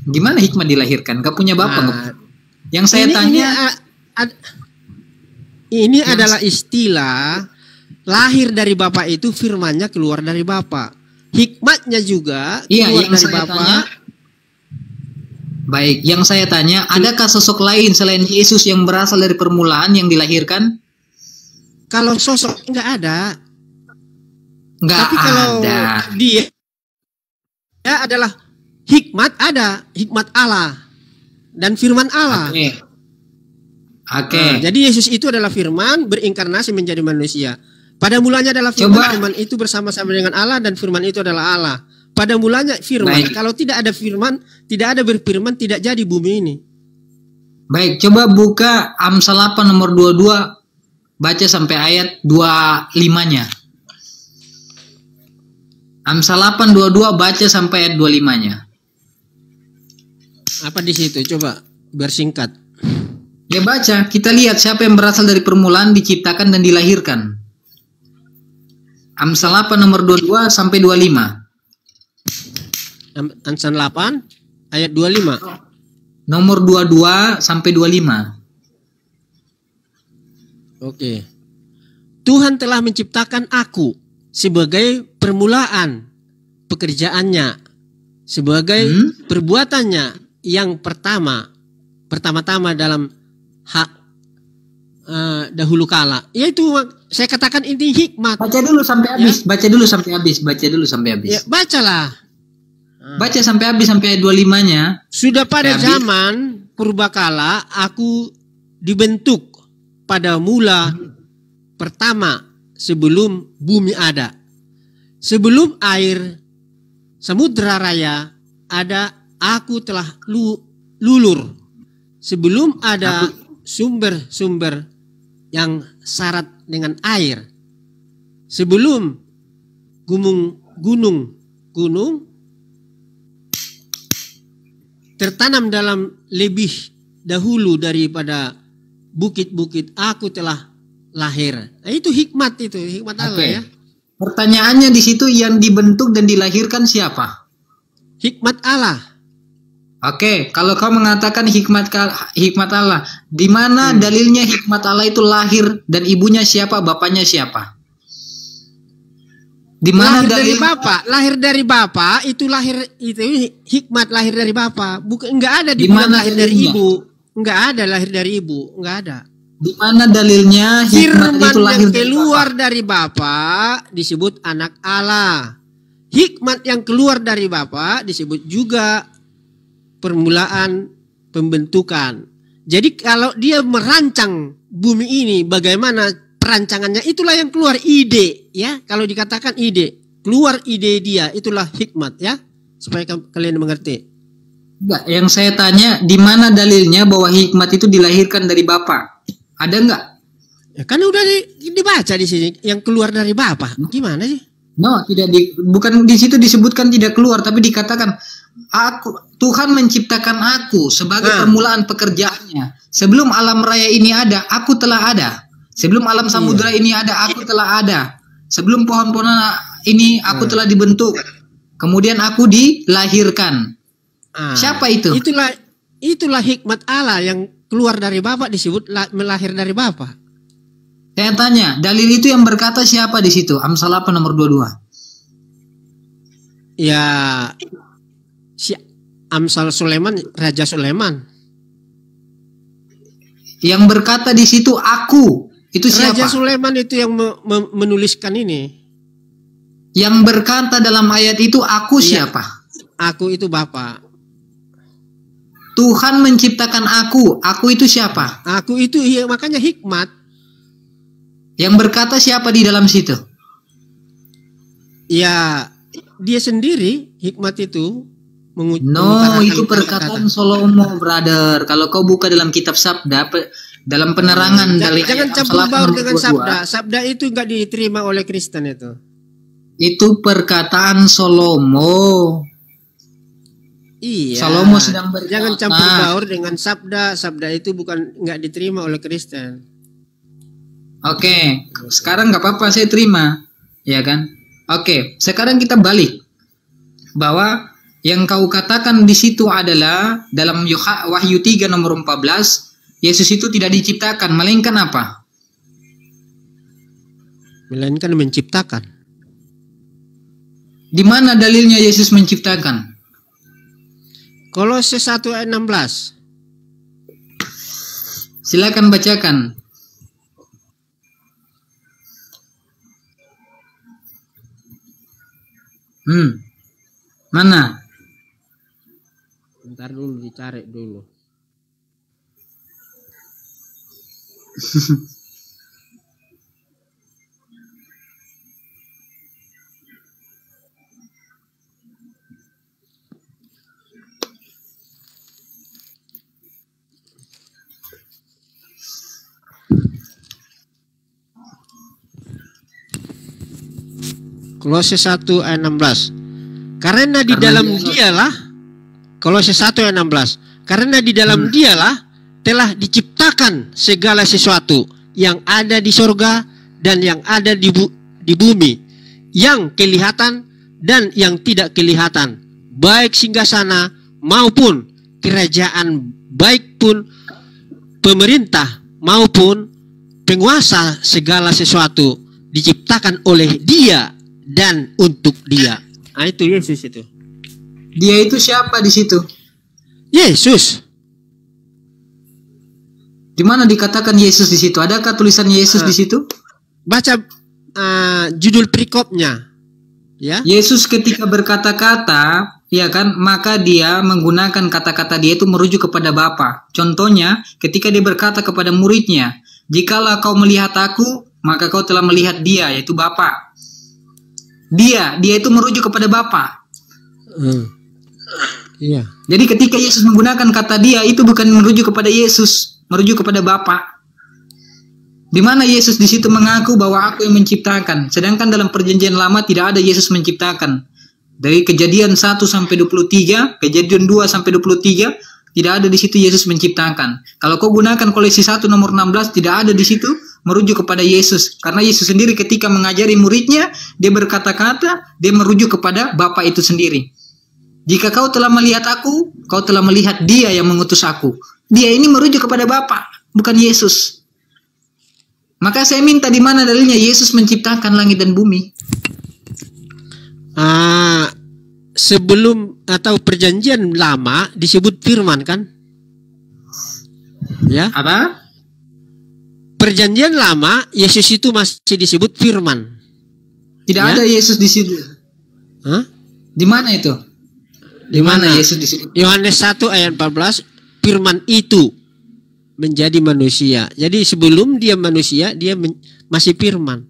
Gimana hikmat dilahirkan? Gak punya bapak. Nah, yang saya ini, ini, tanya, a- ad- ini adalah istilah lahir dari Bapak itu firmannya keluar dari Bapak. Hikmatnya juga iya keluar yang dari saya Bapak. tanya. Baik, yang saya tanya, adakah sosok lain selain Yesus yang berasal dari permulaan yang dilahirkan? Kalau sosok nggak ada, Nggak tapi kalau ada. dia ya adalah hikmat ada, hikmat Allah dan firman Allah. Oke. Oke. Nah, jadi Yesus itu adalah firman berinkarnasi menjadi manusia. Pada mulanya adalah firman, Coba. firman itu bersama-sama dengan Allah dan firman itu adalah Allah. Pada mulanya firman. Baik. Kalau tidak ada firman, tidak ada berfirman, tidak jadi bumi ini. Baik, coba buka Amsal 8 nomor 22 baca sampai ayat 25-nya. Amsal 8 22 baca sampai ayat 25-nya. Apa di situ? Coba bersingkat. Ya baca, kita lihat siapa yang berasal dari permulaan diciptakan dan dilahirkan. Amsal 8 nomor 22 sampai 25. Amsal 8 ayat 25. Nomor 22 sampai 25. Oke. Tuhan telah menciptakan aku sebagai permulaan pekerjaannya sebagai Hmm? perbuatannya yang pertama pertama-tama dalam hak eh, dahulu kala yaitu saya katakan ini hikmat Baca dulu sampai habis, baca dulu sampai habis, baca dulu sampai habis. ya bacalah Baca sampai habis sampai ayat 25-nya. sudah pada Habis. zaman purbakala aku dibentuk pada mula pertama sebelum bumi ada sebelum air samudra raya ada aku telah lu- lulur sebelum ada sumber-sumber yang syarat dengan air sebelum gunung gunung gunung tertanam dalam lebih dahulu daripada bukit-bukit aku telah lahir Nah, itu hikmat itu hikmat Allah Oke. ya Pertanyaannya di situ yang dibentuk dan dilahirkan siapa? hikmat Allah Oke, kalau kau mengatakan hikmat hikmat Allah, di mana dalilnya hikmat Allah itu lahir dan ibunya siapa, bapaknya siapa? Di mana lahir dari bapak lahir dari bapak itu lahir itu hikmat lahir dari bapak bukan enggak ada Di mana lahir dari ibu. Enggak ada lahir dari ibu enggak ada. Di mana dalilnya? Hikmat firman itu lahir yang dari keluar Bapa? dari bapak disebut anak Allah. Hikmat yang keluar dari bapak disebut juga permulaan pembentukan. Jadi kalau dia merancang bumi ini bagaimana perancangannya itulah yang keluar ide ya kalau dikatakan ide keluar ide dia itulah hikmat ya supaya ka- kalian mengerti Enggak, yang saya tanya di mana dalilnya bahwa hikmat itu dilahirkan dari Bapak? Ada enggak? ya kan udah di- dibaca di sini yang keluar dari bapak gimana sih No, tidak di bukan di situ disebutkan tidak keluar tapi dikatakan aku Tuhan menciptakan aku sebagai Nah. permulaan pekerjaannya. Sebelum alam raya ini ada, aku telah ada. Sebelum alam samudra ini ada, aku telah ada. Sebelum pohon-pohonan ini aku telah dibentuk. Kemudian aku dilahirkan. Ah, Siapa itu? itulah itulah hikmat Allah yang keluar dari bapak disebut la- melahir dari bapak Saya tanya, dalil itu yang berkata siapa di situ? Amsal apa nomor 22? ya si Amsal Sulaiman Raja Sulaiman Yang berkata di situ aku. Itu Raja siapa? Sulaiman itu yang me- me- menuliskan ini Yang berkata dalam ayat itu aku Iya. siapa? aku itu bapak Tuhan menciptakan aku. Aku itu siapa? aku itu iya makanya hikmat Yang berkata siapa di dalam situ? ya dia sendiri hikmat itu No, itu perkataan Solomo, brother. Kalau kau buka dalam kitab Sabda, dalam penerangan Jangan, dari jangan campur baur dengan 22, sabda. Sabda itu nggak diterima oleh Kristen itu. Itu perkataan Solomo. Iya. Salomo sedang berkata. Jangan campur baur dengan sabda. Sabda itu bukan nggak diterima oleh Kristen. Oke, sekarang nggak apa-apa saya terima, ya kan? Oke, sekarang kita balik bahwa yang kau katakan di situ adalah dalam Wahyu 3 nomor 14, Yesus itu tidak diciptakan, melainkan apa? Melainkan menciptakan. Di mana dalilnya Yesus menciptakan? Kolose 1 ayat 16. Silakan bacakan. Hmm. Mana? Bentar dulu dicari dulu. Kolose 1 ayat 16. Karena di Karena dalam dia- dialah Kolose 1 ayat 16. Karena di dalam dialah telah diciptakan segala sesuatu yang ada di sorga dan yang ada di, bu- di bumi, yang kelihatan dan yang tidak kelihatan, baik singgasana maupun kerajaan, baik pun pemerintah maupun penguasa segala sesuatu diciptakan oleh Dia dan untuk Dia. Nah, itu Yesus itu. Dia itu siapa di situ? Yesus. Di mana dikatakan Yesus di situ? Adakah tulisan Yesus Ah. di situ? Baca uh, judul perikopnya. Ya. Yesus ketika berkata-kata, ya kan, maka dia menggunakan kata-kata dia itu merujuk kepada Bapa. Contohnya, ketika dia berkata kepada muridnya, "Jikalau kau melihat aku, maka kau telah melihat dia, yaitu Bapa." Dia, dia itu merujuk kepada Bapa. Hmm. Iya. Jadi ketika Yesus menggunakan kata dia itu bukan merujuk kepada Yesus, merujuk kepada Bapa. Di mana Yesus di situ mengaku bahwa aku yang menciptakan, sedangkan dalam perjanjian lama tidak ada Yesus menciptakan. Dari kejadian 1 sampai 23, kejadian 2 sampai 23, tidak ada di situ Yesus menciptakan. Kalau kau gunakan koleksi 1 nomor 16, tidak ada di situ merujuk kepada Yesus. Karena Yesus sendiri ketika mengajari muridnya, dia berkata-kata, dia merujuk kepada Bapa itu sendiri. Jika kau telah melihat aku, kau telah melihat dia yang mengutus aku. Dia ini merujuk kepada Bapa, bukan Yesus. Maka saya minta di mana dalilnya Yesus menciptakan langit dan bumi. Ah, sebelum atau perjanjian lama disebut firman kan? Ya. Apa? Perjanjian lama Yesus itu masih disebut firman. Tidak Ya. ada Yesus di situ. Hah? Di mana itu? Di mana Yesus di situ? Yohanes 1 ayat 14 firman itu menjadi manusia. Jadi sebelum dia manusia dia men- masih firman.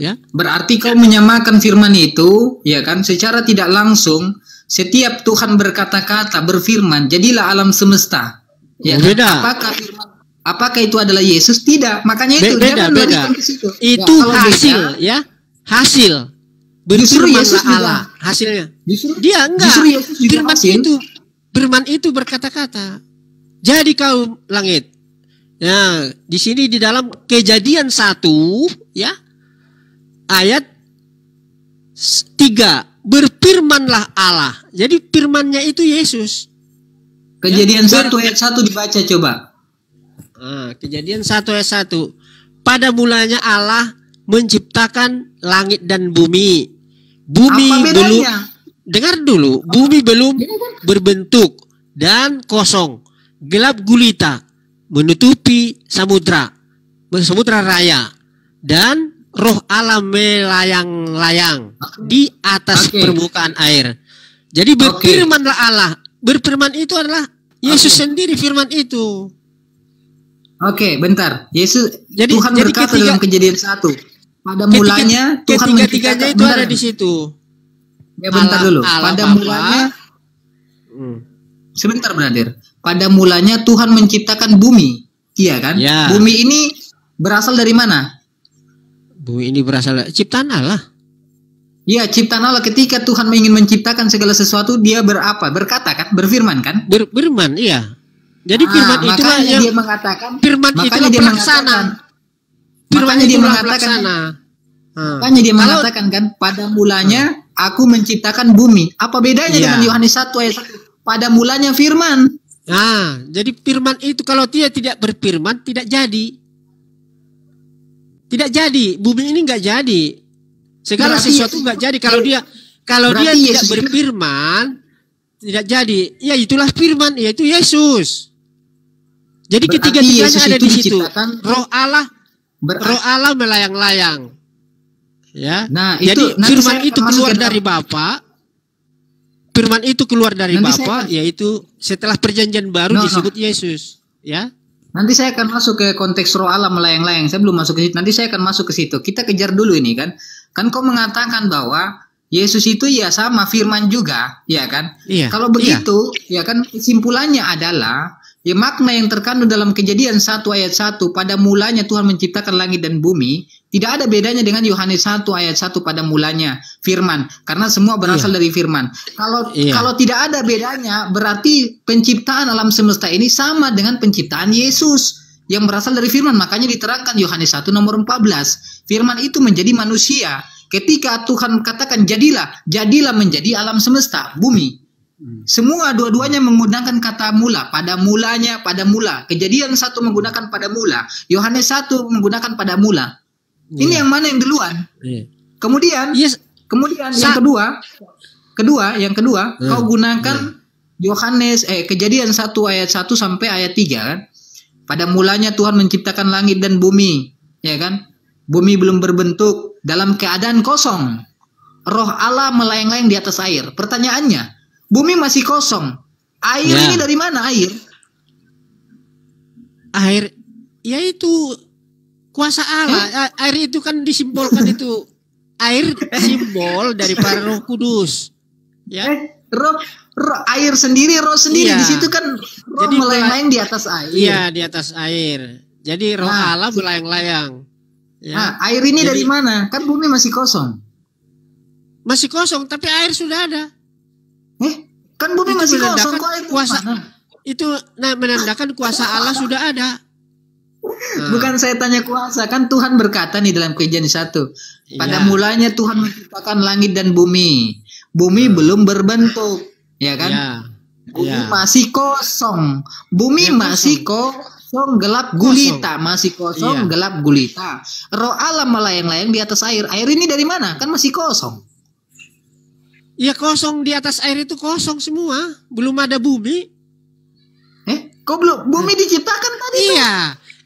Ya. Berarti kau menyamakan firman itu, ya kan? Secara tidak langsung, setiap Tuhan berkata-kata, berfirman, jadilah alam semesta. Ya kan? Beda. Apakah firman Apakah itu adalah Yesus? Tidak. Makanya itu Be- beda beda. melarikan ke situ. Itu Ya, hasil beda, ya. Hasil. Berfirmanlah. Allah hasilnya. Justru Dia enggak. Justru Yesus juga firman hasil. itu firman itu berkata-kata. Jadi kau langit. Ya, di sini di dalam kejadian satu ya ayat tiga berfirmanlah Allah. Jadi firmannya itu Yesus. Kejadian Ya, satu ayat satu dibaca coba. Ah, kejadian satu ayat satu. Pada mulanya Allah menciptakan langit dan bumi. Bumi belum dengar dulu, bumi belum berbentuk dan kosong, gelap gulita, menutupi samudra, samudra raya, dan roh Allah melayang-layang di atas Oke. permukaan air. Jadi berfirmanlah Allah. Berfirman itu adalah Yesus sendiri firman itu. Oke, bentar. Yesus Jadi- Tuhan jadi berkata ketiga- dalam kejadian satu. Pada Ketiga- mulanya Tuhan ketiga-tiganya menciptakan- itu bentar. ada di situ. Ya bentar Allah- dulu. Allah Pada Bapa. mulanya Hmm. sebentar brother. Pada mulanya Tuhan menciptakan bumi. Iya kan? Ya. Bumi ini berasal dari mana? Bumi ini berasal dari ciptaan Allah. Iya, ciptaan Allah ketika Tuhan ingin menciptakan segala sesuatu, dia berapa? Berkata kan, berfirman kan? Ber, firman, iya. Jadi Ah, firman itulah makanya yang dia mengatakan firman itulah dia pelaksana. mengatakan makanya dia mengatakan pelaksana. Ah. makanya dia Kalau- mengatakan kan pada mulanya aku menciptakan bumi. Apa bedanya Iya. dengan Yohanes 1 ayat 1? Pada mulanya firman. Nah, jadi firman itu kalau dia tidak berfirman tidak jadi. Tidak jadi, bumi ini nggak jadi. Segala Berarti sesuatu Yesus- nggak jadi kalau dia kalau dia tidak Yesus berfirman tidak jadi. Ya itulah firman, yaitu Yesus. Jadi ketiga-tiganya ada di situ. Roh Allah, Berarti roh Allah melayang-layang. Ya. Nah, Jadi itu nanti firman saya itu keluar dari Bapa. Firman itu keluar dari Nanti saya Bapa, akan- yaitu setelah perjanjian baru No, no. disebut Yesus. Ya. Nanti saya akan masuk ke konteks roh Allah melayang-layang. Saya belum masuk ke situ. Nanti saya akan masuk ke situ. Kita kejar dulu ini kan. Kan kau mengatakan bahwa Yesus itu ya sama firman juga, ya kan? Iya. Kalau begitu, ya kan kesimpulannya adalah ya makna yang terkandung dalam kejadian 1 ayat 1 pada mulanya Tuhan menciptakan langit dan bumi tidak ada bedanya dengan Yohanes 1 ayat 1 pada mulanya firman. Karena semua berasal dari firman. Kalau Iya. kalau tidak ada bedanya berarti penciptaan alam semesta ini sama dengan penciptaan Yesus yang berasal dari firman. Makanya diterangkan Yohanes 1 nomor 14 firman itu menjadi manusia. Ketika Tuhan katakan jadilah jadilah menjadi alam semesta bumi semua dua-duanya menggunakan kata mula pada mulanya pada mula kejadian satu menggunakan pada mula Yohanes 1 menggunakan pada mula ini yang mana yang duluan Iya. kemudian Yes. kemudian Sa- yang kedua Kedua, yang kedua, Hmm. kau gunakan Yohanes eh kejadian 1 ayat 1 sampai ayat 3 kan. Pada mulanya Tuhan menciptakan langit dan bumi, ya kan? Bumi belum berbentuk dalam keadaan kosong. Roh Allah melayang-layang di atas air. Pertanyaannya, bumi masih kosong. Air Ya. ini dari mana air? Air yaitu kuasa Allah. A- Air itu kan disimbolkan itu air simbol dari para Roh Kudus. Ya. Eh, roh, roh air sendiri, roh sendiri Iya. di situ kan roh Jadi melayang-layang di atas air. Iya, di atas air. Jadi Roh Nah, Allah berlayang-layang. Ya. Nah, air ini Jadi- dari mana? Kan bumi masih kosong. Masih kosong tapi air sudah ada. Kan bumi Itu masih kosong. Kok air kuasa- mana? Itu nah, menandakan kuasa Allah sudah ada. Nah, Bukan saya tanya kuasa, kan Tuhan berkata nih dalam kejadian satu. Pada Iya. mulanya Tuhan menciptakan langit dan bumi. Bumi belum berbentuk, ya kan? Ya. Bumi Ya. masih kosong. Bumi Ya, kosong. masih kosong, gelap gulita, masih kosong, Iya. gelap gulita. Roh Allah melayang-layang di atas air. Air ini dari mana? Kan masih kosong. Ya kosong di atas air itu kosong semua, belum ada bumi. Eh, kok belum bumi diciptakan tadi tuh? Iya,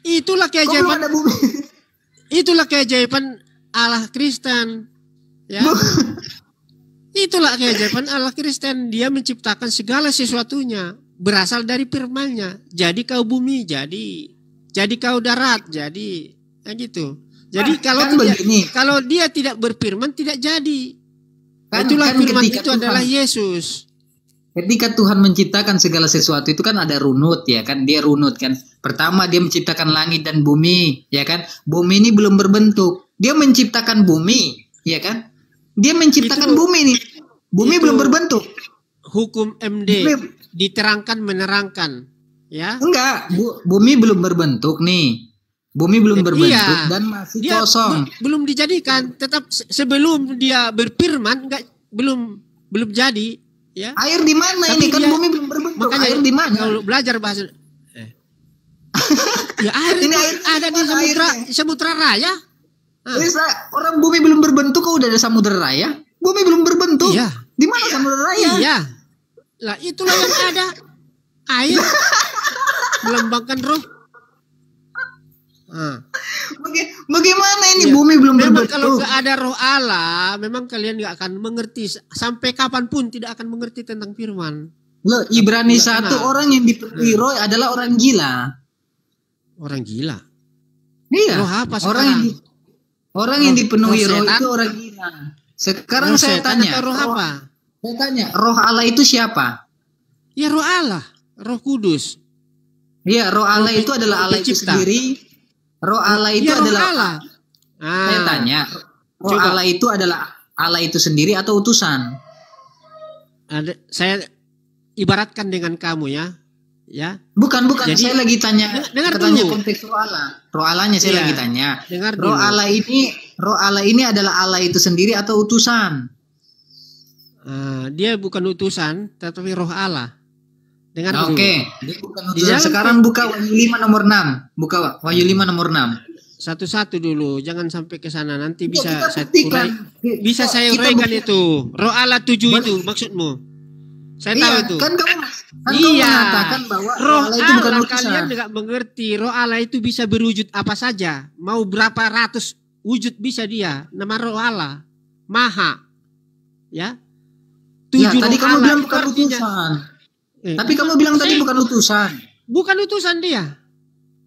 itulah Kok belum keajaiban. ada bumi? Itulah keajaiban Allah Kristen. Ya. Itulah keajaiban Allah Kristen. Dia menciptakan segala sesuatunya berasal dari firman-Nya. Jadi kau bumi, jadi jadi kau darat, jadi ya gitu. Jadi kalau kan tidak, begini. kalau dia tidak berfirman tidak jadi. Kan- Itulah kan firman ketika itu Tuhan- adalah Yesus. Ketika Tuhan menciptakan segala sesuatu itu kan ada runut ya kan dia runut kan. Pertama dia menciptakan langit dan bumi ya kan. Bumi ini belum berbentuk. Dia menciptakan bumi ya kan. Dia menciptakan Itu- bumi nih. Bumi itu- belum berbentuk. Hukum MD diterangkan menerangkan. Ya. Enggak, bu- bumi belum berbentuk nih. Bumi belum Iya. berbentuk dan masih Dia kosong. be- belum dijadikan, tetap se- sebelum dia berfirman enggak belum belum jadi, ya. Air di mana Tapi ini kan dia- bumi belum berbentuk. Makanya air di mana? Kalau belajar bahasa eh. ya air Ini air ada di samudra airnya? samudra raya. Ah. Bisa, orang bumi belum berbentuk kok udah ada samudera raya? Bumi belum berbentuk. Iya. Di mana samudera raya? Iya. Lah itulah yang ada. Air melambangkan roh. Baga- Bagaimana ini Iya. bumi belum Memang kalau berbentuk? nggak ada roh Allah, memang kalian nggak akan mengerti sampai kapan pun tidak akan mengerti tentang firman. Loh, Ibrani Nggak satu kenal. orang yang dipenuhi roh adalah orang gila. Orang gila. Iya. Roh apa orang yang sekarang? di- orang yang dipenuhi roh roh, itu orang gila. Sekarang Roh saya tanya, roh apa? Saya tanya, roh Allah itu siapa? Ya roh Allah, roh kudus. Iya, roh Allah Roh itu adalah Allah itu sendiri. Roh Allah itu ya roh adalah Allah. Saya Ah, tanya, roh Coba. Allah itu adalah Allah itu sendiri atau utusan? ada, saya ibaratkan dengan kamu ya. Ya, Bukan, bukan. Jadi- saya lagi tanya, Dengar tanya dulu. konteks roh Allah. Roh Allahnya saya Iya. lagi tanya. dengar Roh dulu. Allah ini, roh Allah ini adalah Allah itu sendiri atau utusan? Ah, dia bukan utusan, tetapi roh Allah. Dengar Oke, dia bukan Di utusan. dalam Sekarang buka Wahyu 5 nomor 6. Buka Wahyu 5 nomor 6. Satu-satu dulu, jangan sampai ke sana. Nanti Ya, bisa kita saya urai- bisa Kita- saya uraikan buktikan. itu. Roh Allah tujuh Boleh. itu maksudmu. Saya Iya, tahu itu. kan kamu kan kamu iya. mengatakan bahwa roh Allah itu bukan Allah kalian nggak mengerti. Roh Allah itu bisa berwujud apa saja. Mau berapa ratus wujud bisa dia. Nama roh Allah. Maha. Ya. Ya, Tujuh tadi roh kamu Allah bilang bukan utusan. Eh, Tapi kamu bilang tadi saya- bukan utusan. bukan utusan dia.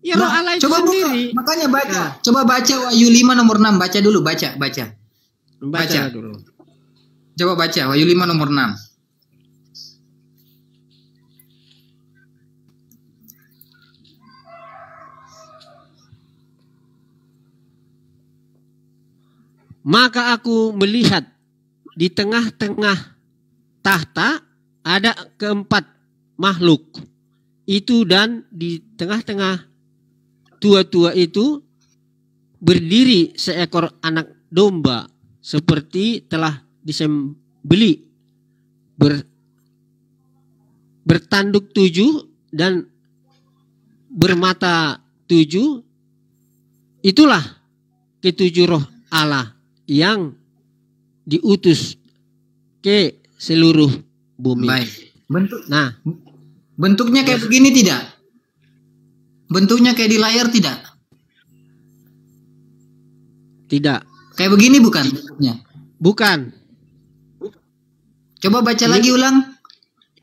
Ya roh Nah, Allah itu coba sendiri. buka, makanya baca. Nah. Coba baca Wahyu 5 nomor 6, baca dulu, baca, baca. Baca baca. dulu. Coba baca Wahyu 5 nomor 6. Maka aku melihat di tengah-tengah tahta ada keempat makhluk itu dan di tengah-tengah tua-tua itu berdiri seekor anak domba seperti telah disembeli ber, bertanduk tujuh dan bermata tujuh itulah ketujuh roh Allah yang diutus ke seluruh bumi. Baik. Bentuk Nah, bentuknya kayak begini tidak? Bentuknya kayak di layar tidak? tidak. Kayak begini bukan bentuknya? Bukan. Coba baca lagi ulang.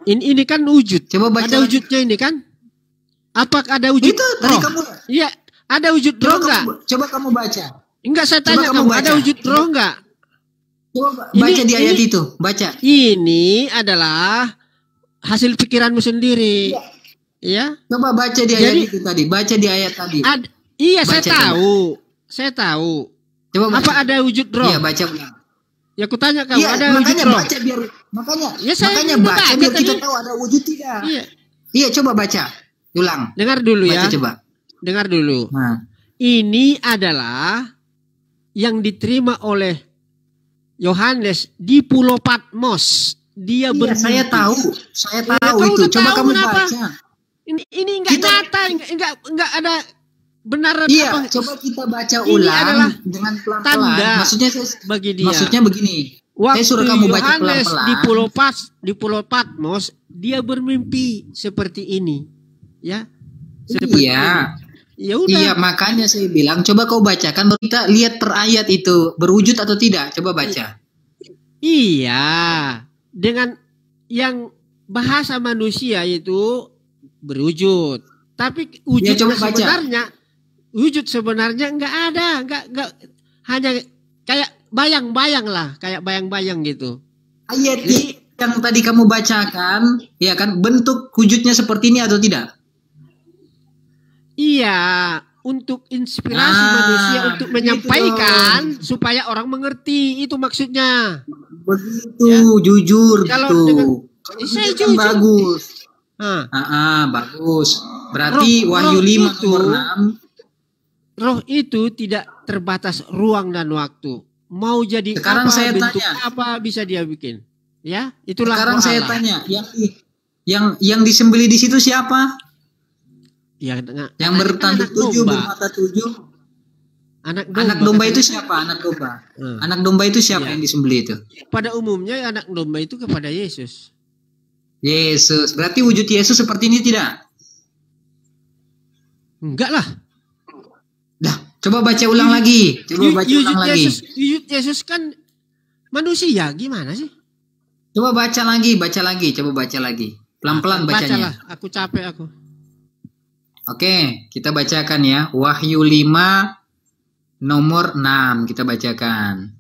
Ini ini kan wujud. Coba baca Ada lagi. wujudnya ini kan? Apa ada wujud Itu tadi roh? kamu Iya, ada wujud roh enggak? coba kamu baca. Enggak saya Coba tanya kamu kamu, baca. ada wujud roh enggak? Coba ba- Ini- baca di ayat ini- itu, baca. Ini adalah hasil pikiranmu sendiri. Ya. Coba baca di ayat Jadi- itu tadi, baca di ayat tadi. Ad- iya, saya Baca coba. tahu. Saya tahu. Coba baca. Apa ada wujud roh? Iya, baca ulang. Ya aku tanya kamu, Iya, ada wujud makanya roh? baca biar makanya Ya, saya makanya baca biar kita tadi. tahu ada wujud tidak. Iya. Iya, coba baca. Ulang. Dengar dulu Baca ya. coba. Dengar dulu. Nah, Ini adalah yang diterima oleh Yohanes di Pulau Patmos. Dia iya, bermimpi. saya tahu. Saya Ya, tahu kau itu. udah Coba tahu kamu kenapa? baca. Ini ini enggak Kita- nyata, enggak enggak enggak ada benaran Iya, apa coba kita baca Ini ulang adalah dengan pelan-pelan. tanda Maksudnya saya, bagi dia. maksudnya begini. Waktu saya suruh kamu baca pelan-pelan. di Pulau Pas di Pulau Patmos, dia bermimpi seperti ini. Ya. Seperti Iya. ini. Ya udah. Iya, makanya saya bilang coba kau bacakan baru kita lihat per ayat itu berwujud atau tidak. Coba baca. Iya, dengan yang bahasa manusia itu berwujud. Tapi wujud Ya, coba baca. sebenarnya, wujud sebenarnya enggak ada, enggak enggak hanya kayak bayang-bayang lah, kayak bayang-bayang gitu. Ayat i- yang tadi kamu bacakan, ya kan bentuk wujudnya seperti ini atau tidak? Iya, untuk inspirasi Ah, manusia untuk gitu menyampaikan supaya orang mengerti itu maksudnya. Begitu, Ya. jujur Kalau gitu. dengan- Kalau Saya jujur kan jujur. bagus. Nah, Ah, ah, bagus. Berarti Roh- Wahyu roh 5 itu- nomor 6 roh itu tidak terbatas ruang dan waktu. Mau jadi Sekarang apa, saya bentuk tanya. apa bisa dia bikin. Ya, itulah Sekarang saya Allah. tanya, yang yang yang disembeli di situ siapa? Ya, dengan- Yang bertanduk anak tujuh, domba. bermata tujuh. Anak domba. Anak domba itu siapa? Anak domba. Hmm. Anak domba itu siapa Iya. yang disembeli itu? Pada umumnya anak domba itu kepada Yesus. Yesus. Berarti wujud Yesus seperti ini tidak? Enggak lah. Dah, coba baca ulang lagi. Coba baca wujud ulang lagi. Yesus, wujud Yesus kan manusia, gimana sih? Coba baca lagi, baca lagi, coba baca lagi. Pelan-pelan Bacalah, bacanya. aku capek aku. Oke, kita bacakan ya. Wahyu 5 nomor 6 kita bacakan.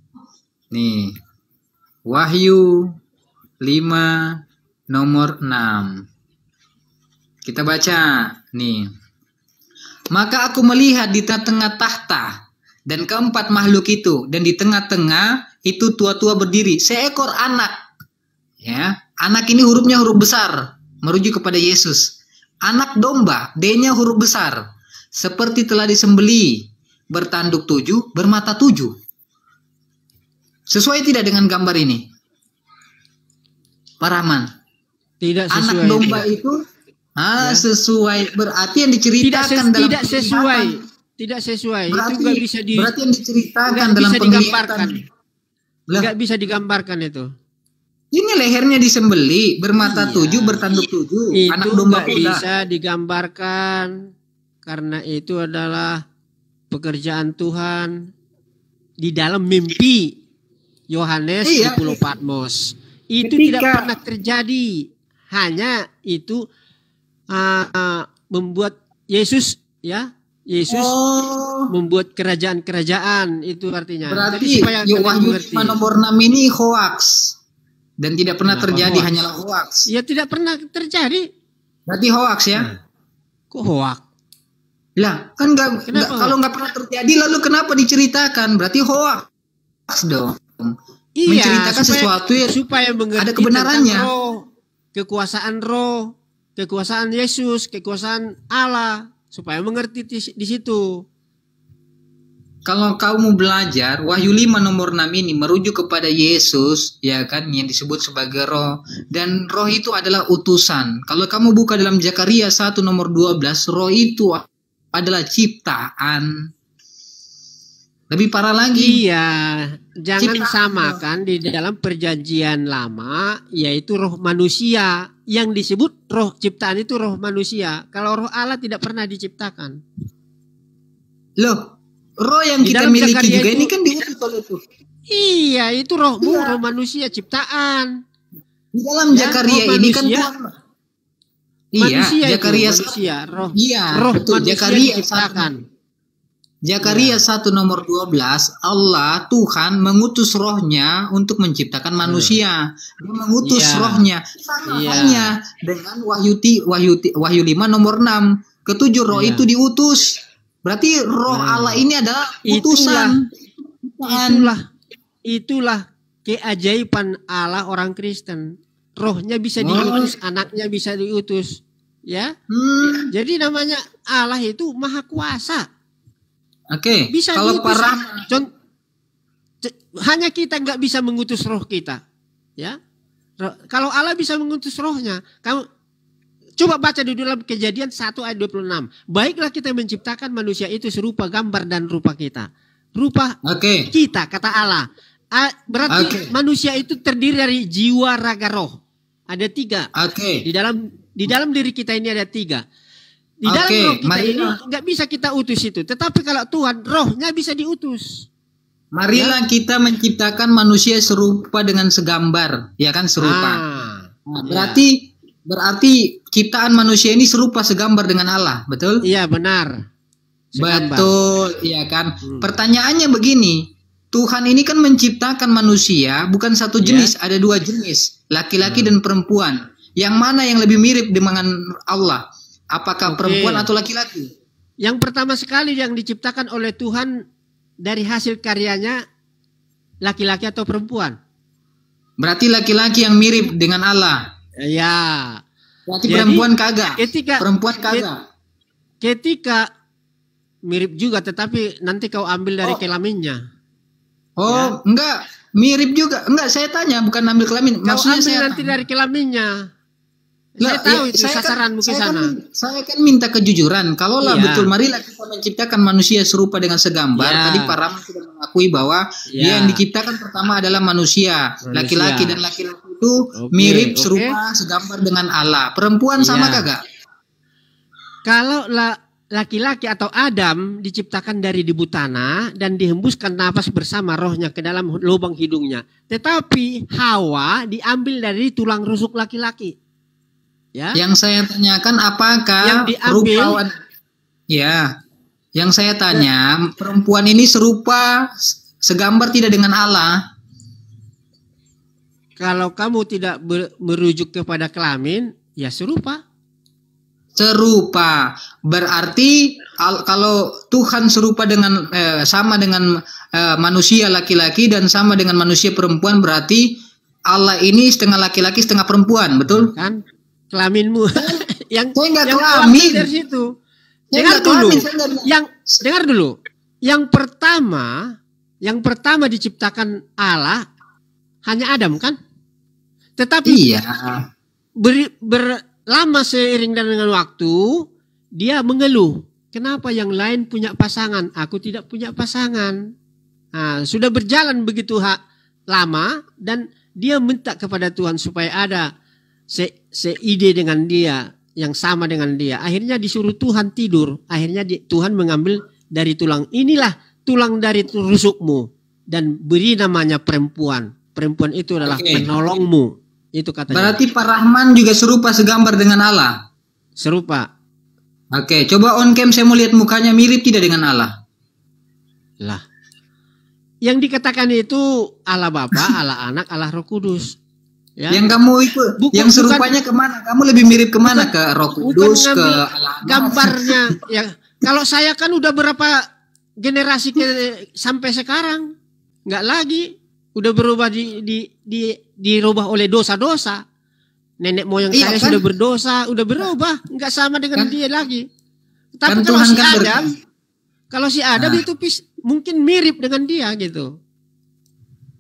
Nih. Wahyu 5 nomor 6. Kita baca. Nih. Maka aku melihat di tengah tahta dan keempat makhluk itu dan di tengah-tengah itu tua-tua berdiri seekor anak. Ya, anak ini hurufnya huruf besar merujuk kepada Yesus. Anak domba, D-nya huruf besar, seperti telah disembeli, bertanduk tujuh, bermata tujuh. Sesuai tidak dengan gambar ini? Pak Rahman, Tidak sesuai. anak domba itu ah, sesuai berarti yang tidak, diceritakan ses- dalam tidak sesuai. Tidak sesuai. Berarti, itu bisa di berarti yang diceritakan dalam bisa. Lah, nggak bisa digambarkan itu. Ini lehernya disembeli, bermata Iya. tujuh, bertanduk tujuh, Itu anak domba kuda. bisa digambarkan karena itu adalah pekerjaan Tuhan di dalam mimpi Yohanes di Iya. Pulau Patmos. Itu Ketika- tidak pernah terjadi. Hanya itu uh, uh, membuat Yesus ya Yesus Oh, membuat kerajaan-kerajaan itu artinya. berarti supaya Wahyu. 5 nomor 6 ini hoax dan tidak pernah Kenapa terjadi hoax? hanyalah hoax. Ya tidak pernah terjadi. Berarti hoax ya? Kok hoak? Lah, kan nggak Kenapa? nggak- kalau nggak pernah terjadi lalu kenapa diceritakan? Berarti hoax dong. Iya, Menceritakan sesuatu yang supaya ada kebenarannya. roh, kekuasaan roh, kekuasaan Yesus, kekuasaan Allah, supaya mengerti di, di situ. Kalau kamu belajar Wahyu 5 nomor 6 ini merujuk kepada Yesus ya kan yang disebut sebagai roh dan roh itu adalah utusan. Kalau kamu buka dalam Zakaria 1 nomor 12 roh itu adalah ciptaan. Lebih parah lagi. Iya, jangan Ciptaan samakan di dalam perjanjian lama yaitu roh manusia yang disebut roh ciptaan itu roh manusia. Kalau roh Allah tidak pernah diciptakan. Loh, roh yang Di kita miliki juga itu- ini kan diutus oleh Tuhan. Iya, itu rohmu, Iya. roh manusia ciptaan. Di dalam Ya, Zakaria roh ini kan manusia. Tuhan. Iya, manusia Zakaria itu manusia, roh Iya, roh betul. manusia Zakaria diciptakan. Zakaria 1 nomor 12 Allah Tuhan mengutus rohnya untuk menciptakan manusia. Dia mengutus Iya. rohnya. Sama Iya. halnya dengan Wahyu ti- Wahyu ti- Wahyu 5 nomor 6. Ketujuh roh Iya. itu diutus. Berarti roh Nah. Allah ini adalah Itulah. utusan. Ciptaan. Itulah itulah keajaiban Allah orang Kristen. Rohnya bisa Oh. diutus, anaknya bisa diutus. Ya. Hmm, Jadi namanya Allah itu maha kuasa. Oke. Bisa Kalau diutus. para Con- c- hanya kita nggak bisa mengutus roh kita. Ya. Roh- kalau Allah bisa mengutus rohnya, kamu coba baca di dalam Kejadian 1 ayat 26. Baiklah kita menciptakan manusia itu serupa gambar dan rupa kita. Rupa Oke. kita kata Allah. Berarti Oke. manusia itu terdiri dari jiwa, raga, roh. Ada tiga. Oke. Di dalam di dalam diri kita ini ada tiga. Di dalam roh kita mari- ini nggak bisa kita utus itu. Tetapi kalau Tuhan rohnya bisa diutus. Marilah kita menciptakan manusia serupa dengan segambar, ya kan serupa. Ah, Nah, berarti berarti ciptaan manusia ini serupa segambar dengan Allah, betul? iya benar. Segambar. Betul, iya kan. Hmm. Pertanyaannya begini, Tuhan ini kan menciptakan manusia bukan satu Iya. jenis, ada dua jenis, laki-laki Hmm. dan perempuan. Yang mana yang lebih mirip dengan Allah? Apakah Oke. perempuan atau laki-laki? Yang pertama sekali yang diciptakan oleh Tuhan dari hasil karyanya laki-laki atau perempuan. Berarti laki-laki yang mirip dengan Allah. Ya. Berarti Jadi, perempuan kagak. Ketika Perempuan kagak. ketika mirip juga tetapi nanti kau ambil dari Oh. kelaminnya. Oh, enggak, mirip juga. Enggak, saya tanya bukan ambil kelamin. Kau Maksudnya ambil saya nanti dari kelaminnya. Lah, saya tahu ya, itu saya kan- sasaranmu ke saya sana. Kan, saya kan minta kejujuran. Kalau lah Iya. betul, marilah kita menciptakan manusia serupa dengan segambar. Iya. Tadi Pak Rahman sudah mengakui bahwa Iya. dia yang diciptakan pertama adalah. Manusia. Laki-laki dan laki-laki itu Oke, mirip oke. serupa segambar dengan Allah. Perempuan sama Iya. kagak? Kalau la- laki-laki atau Adam diciptakan dari debu tanah dan dihembuskan nafas bersama rohnya ke dalam lubang hidungnya. Tetapi Hawa diambil dari tulang rusuk laki-laki. Ya. Yang saya tanyakan apakah Yang diambil- rupawan Ya. Yang saya tanya, perempuan ini serupa segambar tidak dengan Allah? Kalau kamu tidak merujuk kepada kelamin, ya serupa. serupa. Berarti al- kalau Tuhan serupa dengan eh, sama dengan eh, manusia laki-laki dan sama dengan manusia perempuan berarti Allah ini setengah laki-laki setengah perempuan betul? Kan? Kelaminmu. Yang Saya nggak kelamin. dari situ. Saya dengar dulu. kelamin, yang dengar dulu. Yang pertama yang pertama diciptakan Allah hanya Adam kan? Tetapi iya. beri, berlama seiring dan dengan waktu dia mengeluh kenapa yang lain punya pasangan? Aku tidak punya pasangan. Nah, sudah berjalan begitu ha, lama dan dia minta kepada Tuhan supaya ada se, seide dengan dia yang sama dengan dia. Akhirnya disuruh Tuhan tidur. Akhirnya di, Tuhan mengambil dari tulang. Inilah tulang dari rusukmu dan beri namanya perempuan perempuan itu adalah Oke. penolongmu. Itu katanya. Berarti Pak Rahman juga serupa segambar dengan Allah? Serupa. Oke coba on cam saya mau lihat mukanya mirip tidak dengan Allah? Lah. Yang dikatakan itu Allah Bapa, Allah Anak, Allah Roh Kudus. Ya. yang kamu itu Bukan- yang serupanya ke mana? Kamu lebih mirip ke mana ke Roh bukan Kudus ke Allah gambarnya. Ya. Kalau saya kan udah berapa generasi ke sampai sekarang nggak lagi udah berubah di di di dirubah oleh dosa-dosa. Nenek moyang Iya, saya kan? sudah berdosa, udah berubah, nggak sama dengan Kan- dia lagi. Tapi kan kalau Tuhan si kan ber- Adam, kalau si Adam Nah. itu pis- mungkin mirip dengan dia gitu.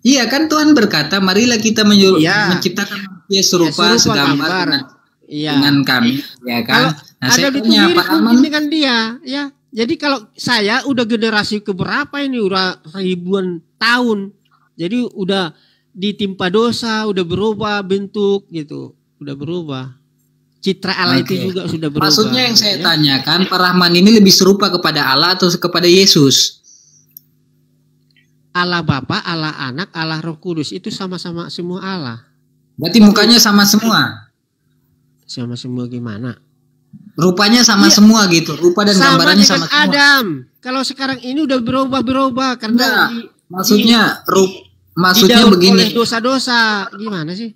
Iya kan Tuhan berkata, marilah kita menyuruh, Iya. menciptakan manusia serupa, Ya, serupa segambar gambar. dengan, Iya. dengan kami, ya kan? Kalau Nah, ada saya itu mirip mungkin dengan dia, ya. Jadi kalau saya udah generasi keberapa ini udah ribuan tahun. Jadi udah ditimpa dosa, udah berubah bentuk gitu, udah berubah. Citra Allah itu Oke. juga sudah berubah. Maksudnya yang saya ya. tanyakan, Pak Rahman ini lebih serupa kepada Allah atau kepada Yesus? Allah Bapa, Allah Anak, Allah Roh Kudus itu sama-sama semua Allah. Berarti mukanya sama semua. Sama semua gimana? Rupanya sama Iya. semua gitu. Rupa dan sama gambarannya sama semua. Adam. Kalau sekarang ini udah berubah-berubah karena Enggak. di- Maksudnya rup maksudnya begini. dosa-dosa. Gimana sih?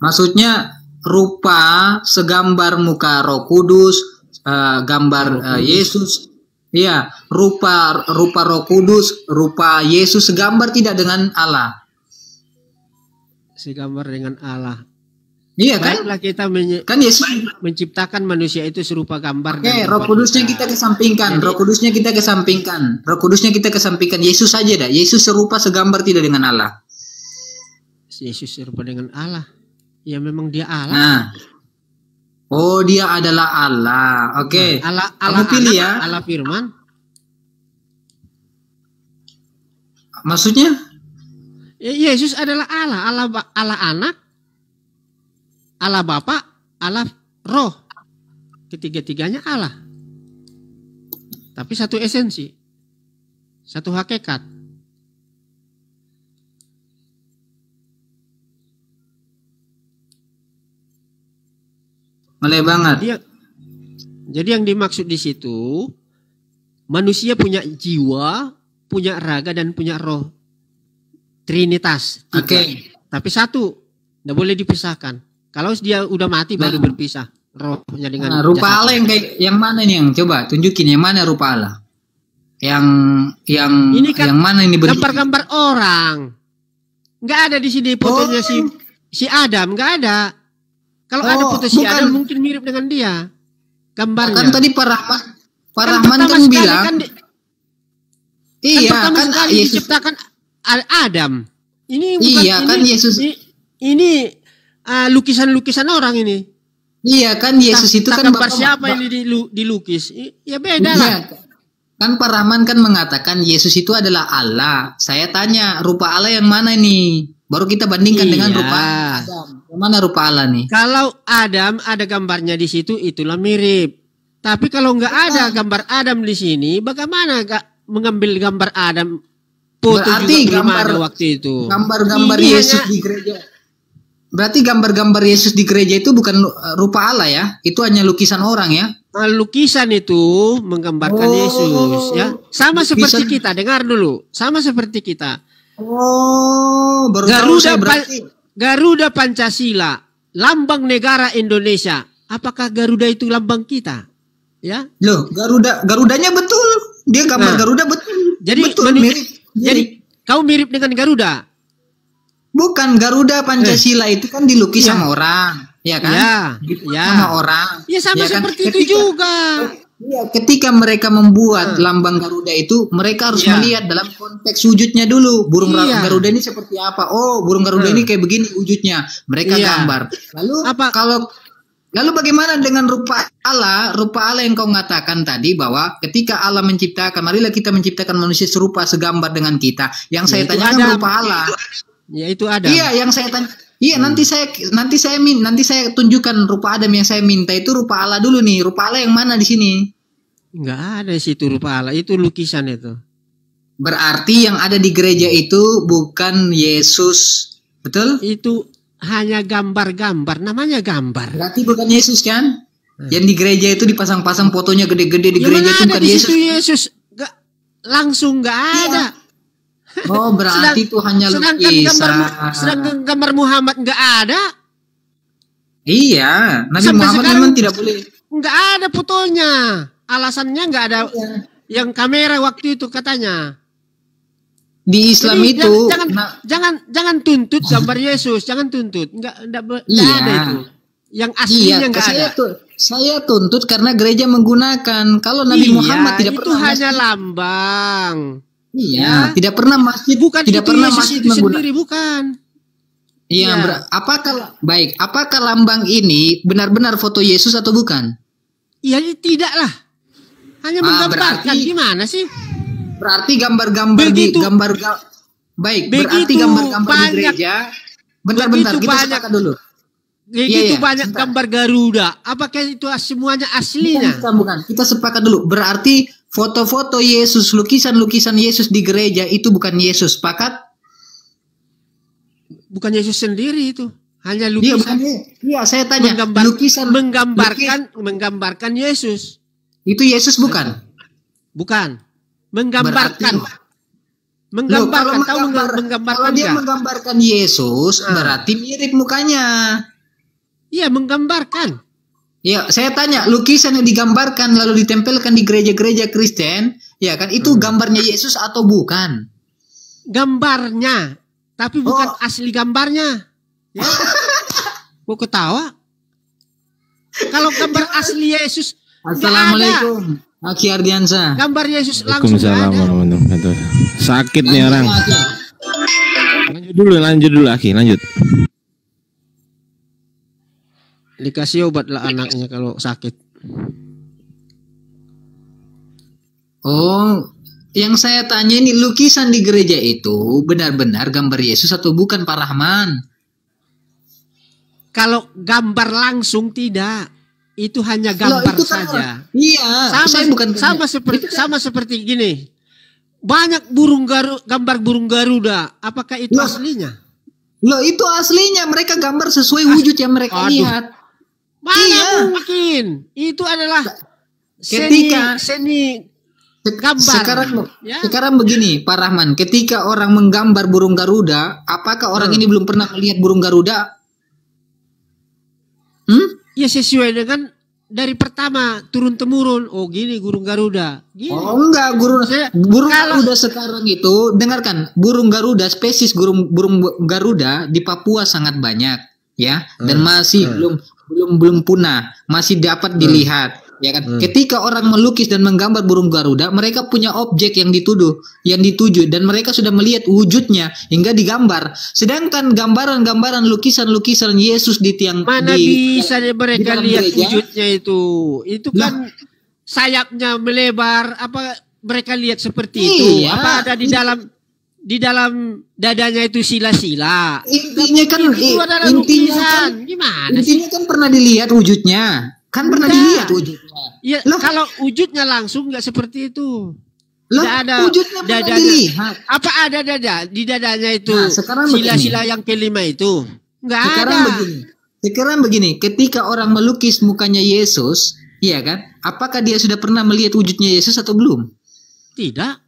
Maksudnya rupa segambar muka Roh Kudus, eh, gambar eh, Yesus. Iya, rupa rupa Roh Kudus, rupa Yesus segambar tidak dengan Allah. Segambar dengan Allah. Iya kan? Baiklah kita menye- Kan Yesus menciptakan manusia itu serupa gambar Oke, Roh Kudusnya kita kesampingkan. Jadi- Roh Kudusnya kita kesampingkan. Roh Kudusnya kita kesampingkan. Yesus saja dah. Yesus serupa segambar tidak dengan Allah. Yesus serupa dengan Allah. Ya memang dia Allah. Nah. Oh, dia adalah Allah. Oke. Allah Kamu Allah pilih anak, ya. Allah firman. Maksudnya? Ya, Yesus adalah Allah, Allah Allah anak, Allah Bapa, Allah Roh. Ketiga-tiganya Allah. Tapi satu esensi. Satu hakikat. Mulai banget. Jadi, jadi yang dimaksud di situ manusia punya jiwa, punya raga dan punya roh. Trinitas. Oke. Tapi satu, tidak boleh dipisahkan. Kalau dia udah mati baru Nah. berpisah rohnya dengan Nah, rupa jasad. Allah yang kayak yang mana nih yang coba tunjukin yang mana rupa Allah? Yang yang Ini kan yang mana ini? Gambar-gambar orang. Nggak ada di sini fotonya Oh. si si Adam, nggak ada. Kalau ada Oh, foto si bukan. Adam mungkin mirip dengan dia. Gambarnya. Kan tadi Pak Rahman Pak Kan Rahman kan bilang kan di- iya kan pertama kan sekali Yesus diciptakan Adam. Ini bukan Iya, ini, kan Yesus- Ini, ini ah, lukisan-lukisan orang ini. iya kan Yesus Tak- itu tak kan gambar Bapak- siapa ini dilu- dilukis? Ya beda Iya. lah. Kan Pak Rahman kan mengatakan Yesus itu adalah Allah. Saya tanya rupa Allah yang mana ini? Baru kita bandingkan dengan Iya. rupa Adam. Yang mana rupa Allah nih? Kalau Adam ada gambarnya di situ itulah mirip. Tapi kalau nggak ada gambar Adam di sini, bagaimana nggak mengambil gambar Adam? Foto Berarti gambar- waktu itu. Gambar-gambar Ini Yesus hanya- di gereja. Berarti gambar-gambar Yesus di gereja itu bukan lu- rupa Allah ya? Itu hanya lukisan orang ya? Ah, lukisan itu menggambarkan Oh. Yesus ya. Sama Lukisan- seperti kita, dengar dulu. Sama seperti kita. Oh, baru Garuda berarti. Garuda Pancasila, lambang negara Indonesia. Apakah Garuda itu lambang kita? Ya. Loh, Garuda Garudanya betul. Dia gambar Nah. Garuda betul. Jadi betul mirip. Jadi kau mirip dengan Garuda. Bukan Garuda Pancasila itu kan dilukis Iya. sama orang, ya kan? Ya, Dibuat ya. sama orang. Ya sama ya kan? seperti itu Ketika- juga. Iya, ketika mereka membuat lambang Garuda itu, mereka harus Iya. melihat dalam konteks wujudnya dulu. Burung Iya. Garuda ini seperti apa? Oh, burung Garuda Hmm. ini kayak begini wujudnya. Mereka Iya. gambar. Lalu Apa- kalau lalu bagaimana dengan rupa Allah? Rupa Allah yang kau katakan tadi bahwa ketika Allah menciptakan, marilah kita menciptakan manusia serupa segambar dengan kita. Yang saya Yaitu tanyakan rupa Allah. Ya itu ada. Iya, yang saya tanya. Iya, nanti saya nanti saya min nanti saya tunjukkan rupa Adam yang saya minta itu rupa Allah dulu nih. Rupa Allah yang mana di sini? Enggak ada di situ rupa Allah, itu lukisan itu. Berarti yang ada di gereja itu bukan Yesus. Betul? Itu hanya gambar-gambar, namanya gambar. Berarti bukan Yesus kan? Yang di gereja itu dipasang-pasang fotonya gede-gede di Ya gereja itu bukan di Yesus. Yesus? Enggak langsung enggak ada. Oh, berarti itu hanya sedangkan gambar lukisan. sedangkan gambar Muhammad enggak ada. Iya, Nabi Sampai Muhammad sekarang- memang tidak boleh. Enggak ada fotonya. Alasannya enggak ada Iya. yang kamera waktu itu katanya. Di Islam Jadi itu jangan jangan, nah, jangan jangan tuntut gambar Yesus, jangan tuntut. Enggak enggak, Iya. ada itu. Yang iya, aslinya enggak saya ada. tuh saya tuntut karena gereja menggunakan. Kalau Nabi Iya, Muhammad tidak itu pernah hanya lambang. Iya, Ya. tidak pernah masjid Bukan tidak itu pernah Yesus masjid itu menggunakan. sendiri bukan. Iya, Iya. ber- apakah baik? Apakah lambang ini benar-benar foto Yesus atau bukan? Iya tidak lah. Hanya Ah, menggambarkan berarti- gimana sih? Berarti gambar-gambar di Begitu- gambar ga- baik, berarti begitu gambar-gambar di banyak- gereja. Bentar-bentar begitu kita banyak- sepakat dulu. Kayak Iya, gitu iya, banyak sebentar. gambar Garuda. Apakah itu semuanya aslinya? bukan, bukan. Kita sepakat dulu. Berarti foto-foto Yesus, lukisan-lukisan Yesus di gereja itu bukan Yesus. Sepakat? Bukan Yesus sendiri itu. Hanya Iya, bukan. lukisan Iya, saya tanya. menggambar, lukisan menggambarkan menggambarkan Yesus. lukis- itu Yesus bukan? Bukan. Menggambarkan. Berarti- menggambarkan Loh, kalau tahu menggambar, mengga- menggambarkan kalau dia nggak? menggambarkan Yesus, Ah. berarti mirip mukanya. Iya, menggambarkan. Ya, saya tanya, lukisan yang digambarkan lalu ditempelkan di gereja-gereja Kristen, ya kan itu Hmm. gambarnya Yesus atau bukan? Gambarnya, tapi bukan Oh. asli gambarnya. Ya. Kok ketawa? Kalau gambar asli Yesus. Assalamualaikum, Aki Ardiansa. Gambar Yesus langsung ada. warahmatullahi wabarakatuh. Sakit nih orang. Lanjut dulu, lanjut dulu Aki, lanjut. Dikasih obat lah anaknya kalau sakit. Oh, yang saya tanya ini lukisan di gereja itu benar-benar gambar Yesus atau bukan Pak Rahman? Kalau gambar langsung tidak, itu hanya Loh, gambar itu kan- saja. Iya, Sama saya bukan sama seperti sama seperti gini. Banyak burung garu gambar burung garuda. Apakah itu Loh. aslinya? Loh, itu aslinya mereka gambar sesuai wujud yang mereka Aduh. lihat. Mana Iya. mungkin? Itu adalah Ketika- seni, seni Se- Gambar. Sekarang Ya. sekarang begini, Pak Rahman, ketika orang menggambar burung garuda, apakah orang Hmm. ini belum pernah melihat burung garuda? Hmm? ya sesuai dengan dari pertama turun temurun. Oh gini burung garuda. Gini. Oh enggak, burung Saya- burung kalau- garuda sekarang itu dengarkan, burung garuda spesies burung burung garuda di Papua sangat banyak, ya, dan masih belum belum belum punah, masih dapat dilihat. Ya kan, ketika orang melukis dan menggambar burung garuda, mereka punya objek yang dituduh, yang dituju, dan mereka sudah melihat wujudnya hingga digambar. Sedangkan gambaran-gambaran lukisan-lukisan Yesus di tiang Mana di, bisa di mereka dalam lihat gereja, wujudnya itu? Itu kan sayapnya melebar. Apa mereka lihat seperti itu? Iya. Apa ada di dalam di dalam dadanya itu sila-sila? Intinya kan itu adalah intinya kan. Gimana sih? Intinya kan pernah dilihat wujudnya. Kan pernah Enggak. dilihat wujudnya. Ya, Loh. kalau wujudnya langsung nggak seperti itu. Loh, Tidak ada wujudnya pernah dadanya. dilihat. Apa ada dada di dadanya itu? Nah, sekarang sila-sila yang kelima itu nggak Sekarang ada. begini. Sekarang begini, ketika orang melukis mukanya Yesus, iya kan? Apakah dia sudah pernah melihat wujudnya Yesus atau belum? Tidak.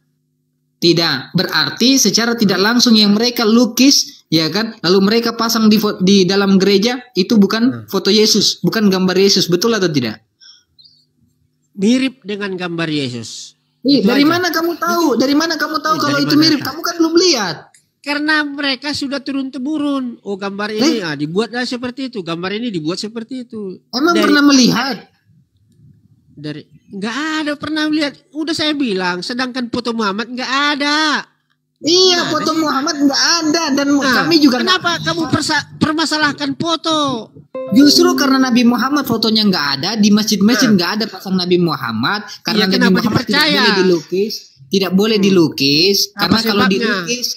Tidak. Berarti secara tidak langsung yang mereka lukis, ya kan? Lalu mereka pasang di di dalam gereja itu Hmm. bukan foto Yesus, bukan gambar Yesus, betul atau tidak? Mirip dengan gambar Yesus. Ih, dari aja. mana kamu tahu? Dari mana kamu tahu Eh, kalau itu mirip? Kamu kan belum lihat. Karena mereka sudah turun temurun. Oh gambar ini ah, dibuatlah seperti itu. Gambar ini dibuat seperti itu. Emang Dari- pernah melihat? Dari nggak ada pernah lihat. Udah saya bilang. Sedangkan foto Muhammad nggak ada. Iya, Nah, foto Muhammad nggak ada dan Nah, kami juga kenapa kamu persa- permasalahkan foto? Justru karena Nabi Muhammad fotonya nggak ada di masjid-masjid nggak ada pasang Nabi Muhammad karena Iya, Nabi Muhammad tidak dipercaya? boleh dilukis, tidak boleh dilukis Apa karena kalau sebabnya? dilukis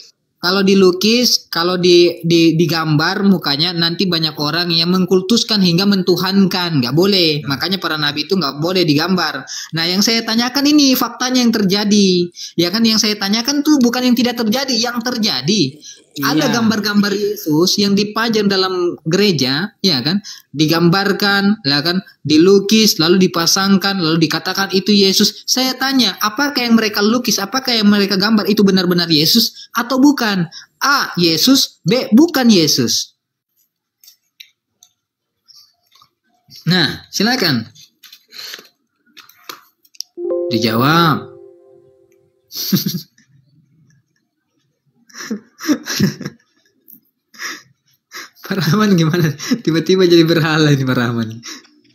kalau dilukis kalau di, di digambar mukanya nanti banyak orang yang mengkultuskan hingga mentuhankan. Nggak boleh. Makanya para nabi itu nggak boleh digambar. Nah yang saya tanyakan ini faktanya yang terjadi. Ya kan yang saya tanyakan tuh bukan yang tidak terjadi yang terjadi ada Iya. gambar-gambar Yesus yang dipajang dalam gereja, ya kan? Digambarkan, ya kan? Dilukis, lalu dipasangkan, lalu dikatakan itu Yesus. Saya tanya, apakah yang mereka lukis, apakah yang mereka gambar itu benar-benar Yesus atau bukan? A. Yesus, B. Bukan Yesus. Nah, silakan. Dijawab. Pak Rahman gimana? Tiba-tiba jadi berhala ini Pak Rahman.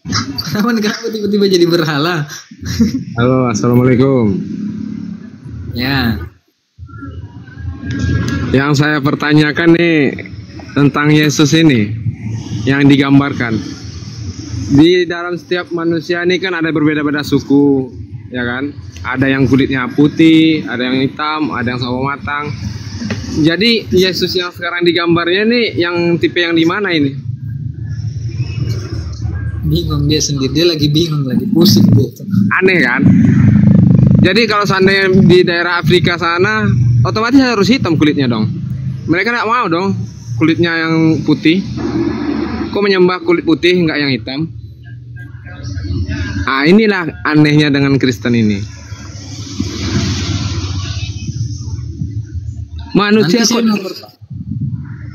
Pak Rahman kenapa tiba-tiba jadi berhala? Halo, assalamualaikum. Ya, Yang saya pertanyakan nih tentang Yesus ini yang digambarkan. Di dalam setiap manusia ini kan ada berbeda-beda suku, ya kan? Ada yang kulitnya putih, ada yang hitam, ada yang sawo matang. Jadi Yesus yang sekarang digambarnya nih yang tipe yang di mana ini? Bingung dia sendiri, dia lagi bingung, lagi pusing dia. Aneh kan? Jadi kalau seandainya di daerah Afrika sana, otomatis harus hitam kulitnya dong. Mereka nggak mau dong kulitnya yang putih. Kok menyembah kulit putih nggak yang hitam? Ah inilah anehnya dengan Kristen ini. Manusia Nanti saya, kok mau perta-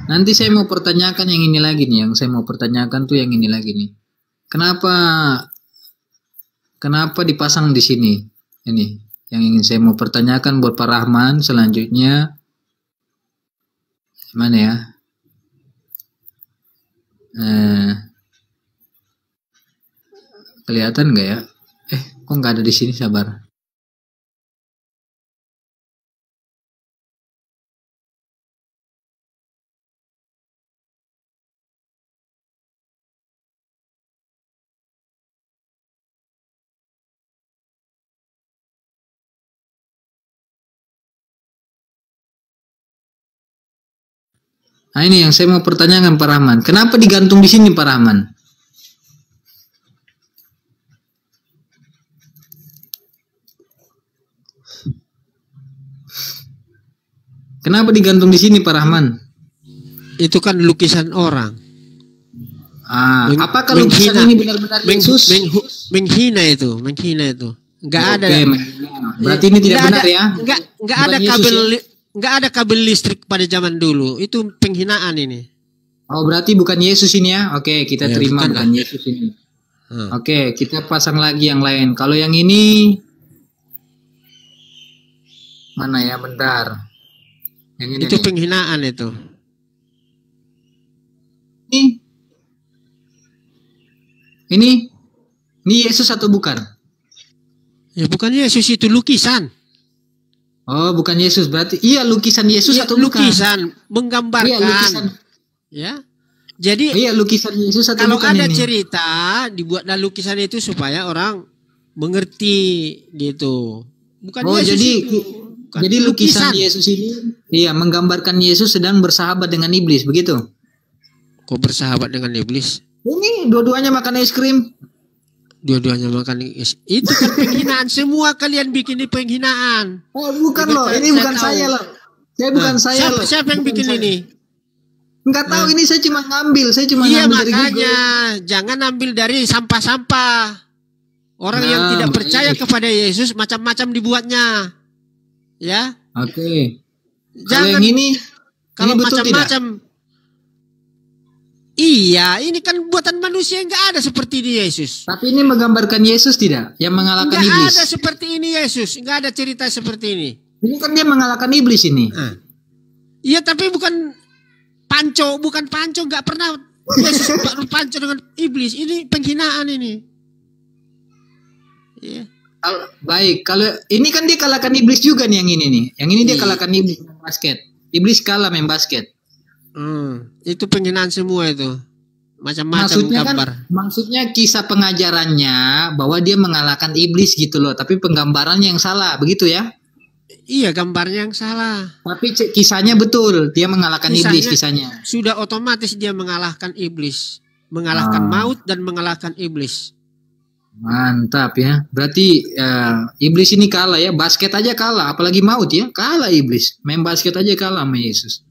nanti saya mau pertanyakan yang ini lagi nih, yang saya mau pertanyakan tuh yang ini lagi nih. Kenapa kenapa dipasang di sini? Ini yang ingin saya mau pertanyakan buat Pak Rahman selanjutnya. Mana ya? Eh, kelihatan nggak ya? Eh, kok nggak ada di sini? Sabar. Nah ini yang saya mau pertanyakan Pak Rahman. Kenapa digantung di sini Pak Rahman? Kenapa digantung di sini Pak Rahman? Itu kan lukisan orang. Ah, Meng- apakah lukisan menghina- ini benar-benar meng- Yesus? meng- menghina itu, menghina itu. Enggak ada. Berarti ini tidak benar ada- ya? Enggak enggak ada Yesus kabel ya? Enggak ada kabel listrik pada zaman dulu. Itu penghinaan ini. Oh, berarti bukan Yesus ini ya? Oke, kita Ya, terima bukan bukan lah. Yesus ini. Hmm. Oke, kita pasang lagi yang lain. Kalau yang ini mana ya? Bentar. Yang ini Itu nih. penghinaan itu. Ini ini ini Yesus atau bukan? Ya bukan Yesus itu lukisan. Oh, bukan Yesus. Berarti iya lukisan Yesus Ya, atau bukan? lukisan menggambarkan. Iya, lukisan. Ya. Jadi Iya, lukisan Yesus atau kalau bukan ada ini? cerita dibuatlah lukisan itu supaya orang mengerti gitu. Bukan Oh, Yesus jadi itu. Bukan. jadi lukisan Yesus ini iya menggambarkan Yesus sedang bersahabat dengan iblis, begitu? Kok bersahabat dengan iblis? Ini dua-duanya makan es krim. Dua-duanya makan itu kan penghinaan semua kalian bikin ini penghinaan. Oh, bukan loh, ini saya bukan saya loh. Saya bukan Nah, saya siapa, loh. siapa yang bikin saya. ini? Enggak tahu ini saya cuma ngambil, saya cuma iya ngambil dari makanya Google. jangan ambil dari sampah-sampah. Orang yang Nah, tidak baik. percaya kepada Yesus macam-macam dibuatnya. Ya, Oke. Kalau Jangan- yang ini kalau ini tidak? macam-macam. Iya, ini kan buatan manusia yang nggak ada seperti ini Yesus. Tapi ini menggambarkan Yesus tidak? Yang mengalahkan Nggak iblis. ada seperti ini Yesus, nggak ada cerita seperti ini. Ini kan dia mengalahkan iblis ini. Iya, tapi bukan panco, bukan panco, nggak pernah Yesus panco dengan iblis. Ini penghinaan ini. Iya. Baik, kalau ini kan dia kalahkan iblis juga nih yang ini nih. Yang ini dia Iya. kalahkan iblis basket. Iblis kalah main basket. Hmm, itu penghinaan semua itu. Macam-macam Maksudnya kan, gambar. maksudnya kisah pengajarannya bahwa dia mengalahkan iblis gitu loh. Tapi penggambarannya yang salah, begitu ya? Iya, gambarnya yang salah. Tapi kisahnya betul, dia mengalahkan iblis kisahnya. Sudah otomatis dia mengalahkan iblis, mengalahkan Ah. maut dan mengalahkan iblis. Mantap ya. Berarti eh, iblis ini kalah ya. Basket aja kalah, apalagi maut ya. Kalah iblis. Main basket aja kalah sama Yesus.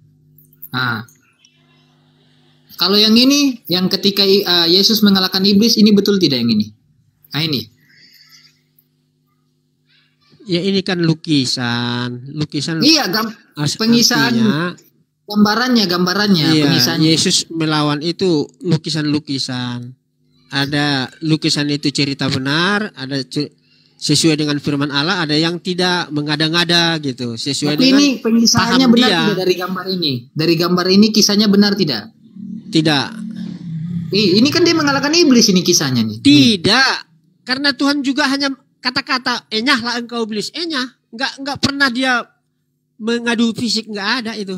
Nah. Kalau yang ini, yang ketika eh, Yesus mengalahkan iblis, ini betul tidak yang ini? Nah ini. Ya ini kan lukisan, lukisan. Iya, gam- artinya, gambarannya, gambarannya, iya, pengisahannya. Yesus melawan itu lukisan-lukisan. Ada lukisan itu cerita benar, ada sesuai dengan firman Allah, ada yang tidak mengada-ngada gitu, sesuai Tapi dengan ini pengisahannya benar dia. tidak dari gambar ini? Dari gambar ini kisahnya benar tidak? Tidak. Ih, ini kan dia mengalahkan iblis ini kisahnya nih. Tidak, karena Tuhan juga hanya kata-kata, enyahlah engkau iblis, enyah. Enggak enggak pernah dia mengadu fisik, enggak ada itu.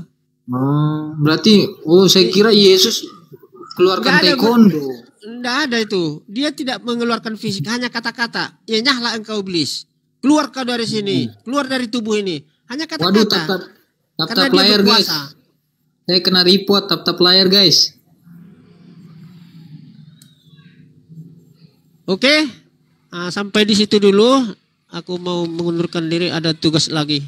Oh, berarti oh saya kira Yesus keluarkan Nggak ada, taekwondo. Enggak ada itu. Dia tidak mengeluarkan fisik, hanya kata-kata, enyahlah engkau iblis. keluar kau dari sini, keluar dari tubuh ini. Hanya Waduh, kata-kata. tap tap tap tap dia layar guys. Saya kena report tap tap layar guys. Oke, ah, sampai di situ dulu. Aku mau mengundurkan diri, ada tugas lagi.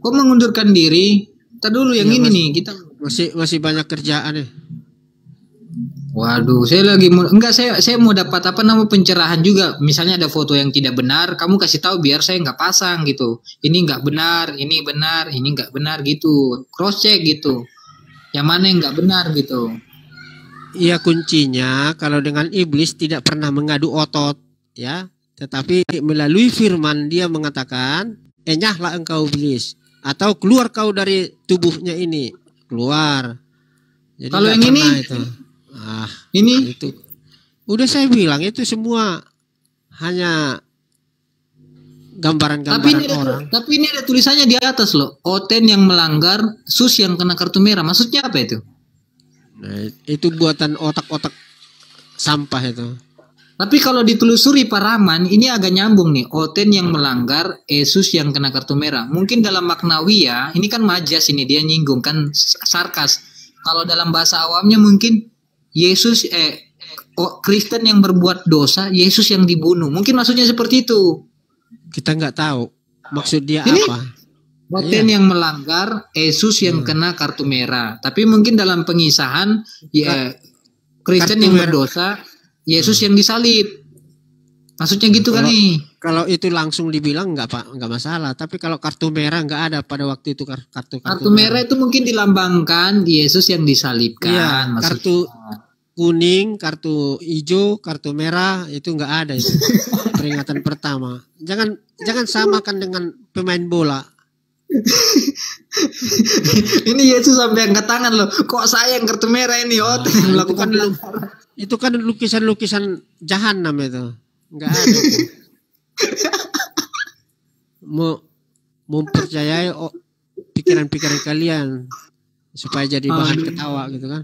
Kok mengundurkan diri? Kita dulu yang Iya, ini Mas. nih kita. Masih masih banyak kerjaan nih. Waduh, saya lagi mau enggak saya saya mau dapat apa nama pencerahan juga. Misalnya ada foto yang tidak benar, kamu kasih tahu biar saya nggak pasang gitu. Ini nggak benar, ini benar, ini nggak benar gitu. Cross check gitu. Yang mana yang nggak benar gitu. Iya kuncinya kalau dengan iblis tidak pernah mengadu otot ya, tetapi melalui firman dia mengatakan, "Enyahlah engkau iblis" atau keluar kau dari tubuhnya ini, keluar. Jadi Kalau yang ini? itu. Ah, Ini itu. Udah saya bilang itu semua hanya tapi gambaran-gambaran ini ada, orang. tapi ini ada tulisannya di atas loh. Oten yang melanggar, sus yang kena kartu merah. Maksudnya apa itu? Nah, itu buatan otak-otak sampah itu. Tapi kalau ditelusuri Pak Rahman, ini agak nyambung nih. Oten yang melanggar, Yesus yang kena kartu merah. Mungkin dalam maknawi ya, ini kan majas ini dia nyinggung kan sarkas. Kalau dalam bahasa awamnya mungkin Yesus eh oh, Kristen yang berbuat dosa, Yesus yang dibunuh. Mungkin maksudnya seperti itu. Kita nggak tahu maksud dia Ini- apa. Oten yang melanggar, Yesus yang kena kartu merah. Tapi mungkin dalam pengisahan ya Kristen kartu yang merah. berdosa, Yesus yang disalib. Maksudnya gitu kan Kalau- nih. Kalau itu langsung dibilang nggak pak nggak masalah. Tapi kalau kartu merah nggak ada pada waktu itu kar- kartu Kartu merah itu mungkin dilambangkan Yesus yang disalibkan. Iya, maksudnya. kartu kuning, kartu hijau, kartu merah itu nggak ada itu peringatan pertama. Jangan jangan samakan dengan pemain bola. Ini Yesus sampai angkat tangan loh. Kok saya yang kartu merah ini? Oh, Nah, itu melakukan kan itu kan lukisan-lukisan jahanam itu. Nggak ada. itu. Mau mempercayai pikiran-pikiran kalian supaya jadi bahan ketawa gitu kan.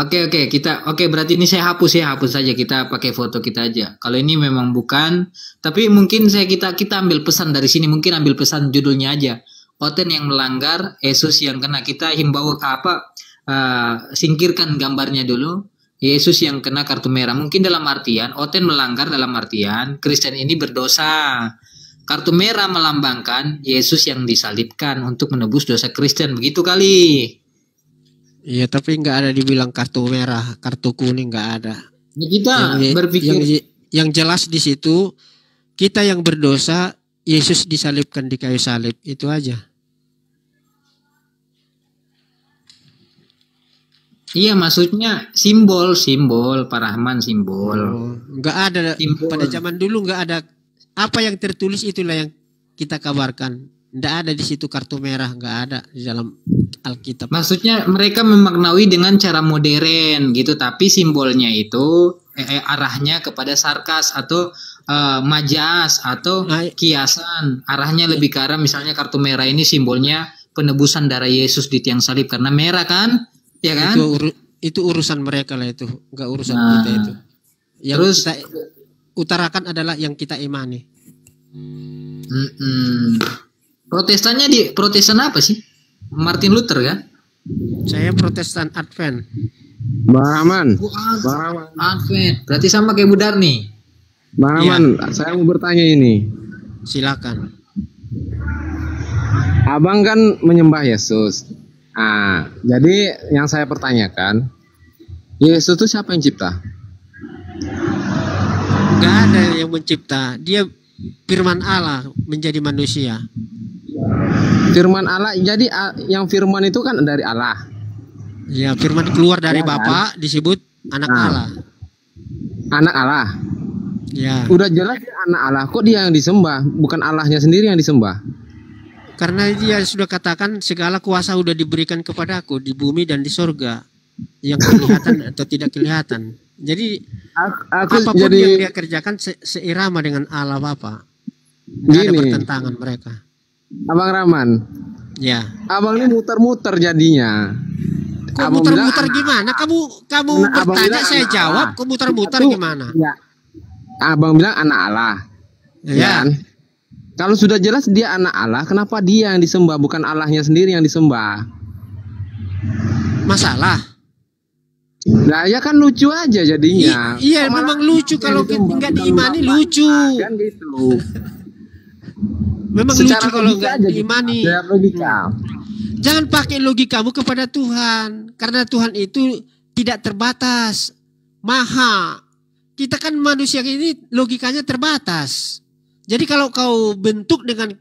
Oke oke kita oke berarti ini saya hapus ya hapus saja kita pakai foto kita aja. Kalau ini memang bukan, tapi mungkin saya kita kita ambil pesan dari sini mungkin ambil pesan judulnya aja. Oten yang melanggar, Yesus yang kena kita himbau apa? eh, singkirkan gambarnya dulu. Yesus yang kena kartu merah. Mungkin dalam artian Oten melanggar dalam artian Kristen ini berdosa. Kartu merah melambangkan Yesus yang disalibkan untuk menebus dosa Kristen. Begitu kali. Iya tapi nggak ada dibilang kartu merah, kartu kuning nggak ada. Ya, kita yang, berpikir yang, yang jelas di situ kita yang berdosa Yesus disalibkan di kayu salib itu aja. Iya maksudnya simbol simbol Pak Rahman simbol. Nggak ada Simbol. pada zaman dulu nggak ada apa yang tertulis itulah yang kita kabarkan. Nggak ada di situ kartu merah nggak ada di dalam Alkitab. Maksudnya mereka memaknawi dengan cara modern gitu tapi simbolnya itu eh, eh, arahnya kepada sarkas atau eh, majas atau Nah, kiasan. Arahnya lebih ke arah misalnya kartu merah ini simbolnya penebusan darah Yesus di tiang salib karena merah kan? Ya kan? Itu uru- itu urusan mereka lah itu, nggak urusan Nah, kita itu. Yang terus- kita utarakan adalah yang kita imani. Mm-mm. Protestannya di Protestan apa sih? Martin Luther kan? Saya Protestan Advent. Bang Rahman, Bang Advent. Berarti sama kayak Budar nih. Bang Iya. Rahman, saya mau bertanya ini. Silakan. Abang kan menyembah Yesus. Ah, jadi yang saya pertanyakan, Yesus itu siapa yang cipta? Gak ada yang mencipta. Dia firman Allah menjadi manusia. Firman Allah. Jadi ah, yang firman itu kan dari Allah. Ya, firman keluar dari Ya kan? Bapa disebut anak Nah. Allah. Anak Allah. Ya, Udah jelas dia anak Allah. Kok dia yang disembah? Bukan Allahnya sendiri yang disembah. karena dia sudah katakan segala kuasa sudah diberikan kepadaku di bumi dan di sorga. Yang kelihatan atau tidak kelihatan. Jadi Aku, aku apa pun jadi yang dia kerjakan se- seirama dengan Allah Bapa. Tidak ada pertentangan mereka. Abang Rahman. Ya, Abang ini muter-muter jadinya. Abang muter-muter gimana? Kamu kamu Nah, bertanya bilang saya anak jawab, kok muter-muter gimana? Ya. Abang bilang anak Allah. Ya. kan? Kalau sudah jelas dia anak Allah, kenapa dia yang disembah bukan Allahnya sendiri yang disembah? Masalah. Nah, ya kan lucu aja jadinya. I- iya, Kok malah memang lucu kalau nggak diimani lucu. Nah, Kan gitu. Memang Secara lucu kalau logika nggak diimani. Secara logika. Jangan pakai logikamu kepada Tuhan, karena Tuhan itu tidak terbatas, maha. Kita kan manusia ini logikanya terbatas. Jadi kalau kau bentuk dengan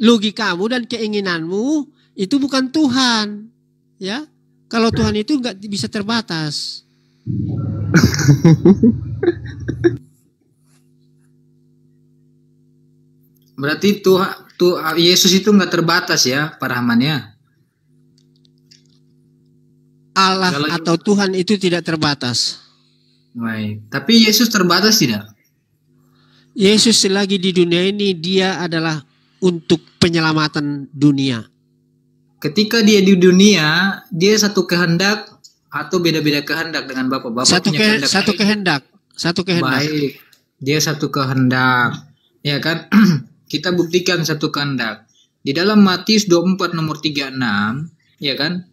logikamu dan keinginanmu, itu bukan Tuhan, ya. Kalau Tuhan itu nggak bisa terbatas. Berarti Tuhan tuh Yesus itu nggak terbatas ya, Pak Rahman ya. Allah Kalau- atau Tuhan itu tidak terbatas. Baik. Tapi Yesus terbatas tidak? Yesus selagi di dunia ini dia adalah untuk penyelamatan dunia. Ketika dia di dunia, dia satu kehendak atau beda-beda kehendak dengan Bapak. Bapak Satu punya ke, kehendak satu baik. kehendak, satu kehendak. Baik. Dia satu kehendak. Ya kan? Kita buktikan satu kehendak. Di dalam Matius 24 nomor 36, ya kan?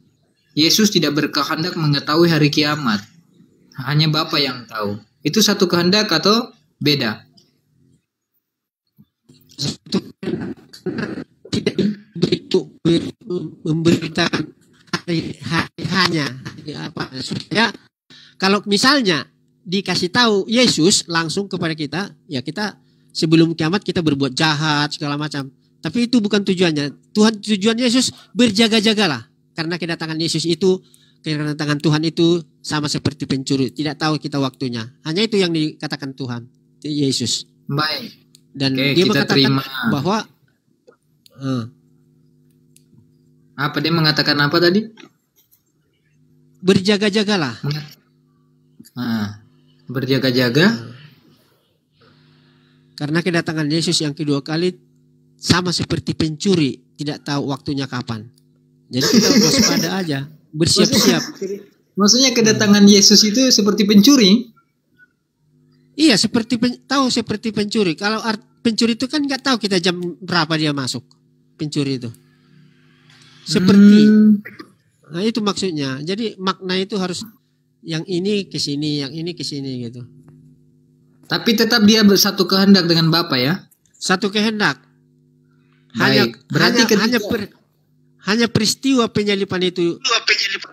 Yesus tidak berkehendak mengetahui hari kiamat. Hanya Bapa yang tahu. Itu satu kehendak atau beda? Satu itu memberitakan hari, hanya apa supaya kalau misalnya dikasih tahu Yesus langsung kepada kita ya kita sebelum kiamat kita berbuat jahat segala macam tapi itu bukan tujuannya Tuhan tujuan Yesus berjaga-jagalah karena kedatangan Yesus itu kedatangan Tuhan itu sama seperti pencuri tidak tahu kita waktunya hanya itu yang dikatakan Tuhan Yesus Baik. dan Oke, dia kita mengatakan terima. bahwa eh, Apa dia mengatakan apa tadi? berjaga-jagalah Nah, berjaga-jaga. Karena kedatangan Yesus yang kedua kali sama seperti pencuri tidak tahu waktunya kapan. Jadi kita waspada aja bersiap-siap. Maksudnya kedatangan Yesus itu seperti pencuri? iya seperti pen- tahu seperti pencuri. Kalau art, pencuri itu kan nggak tahu kita jam berapa dia masuk pencuri itu. Seperti Hmm, nah itu maksudnya. Jadi makna itu harus yang ini ke sini yang ini ke sini gitu tapi tetap dia bersatu kehendak dengan Bapa ya. satu kehendak hanya Baik. Berarti hanya ketika- hanya, per- hanya peristiwa penyalipan itu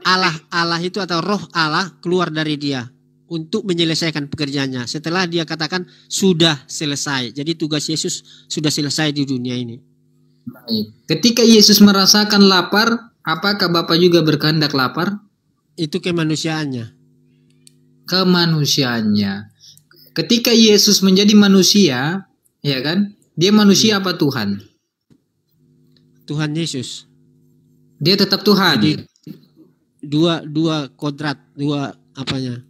Allah Allah itu atau roh Allah keluar dari dia untuk menyelesaikan pekerjaannya setelah dia katakan sudah selesai jadi tugas Yesus sudah selesai di dunia ini Baik. Ketika Yesus merasakan lapar, apakah Bapak juga berkehendak lapar? itu kemanusiaannya Kemanusiaannya. Ketika Yesus menjadi manusia, ya kan? Dia manusia apa Tuhan? Tuhan Yesus Dia tetap Tuhan. Jadi dua dua kodrat dua apanya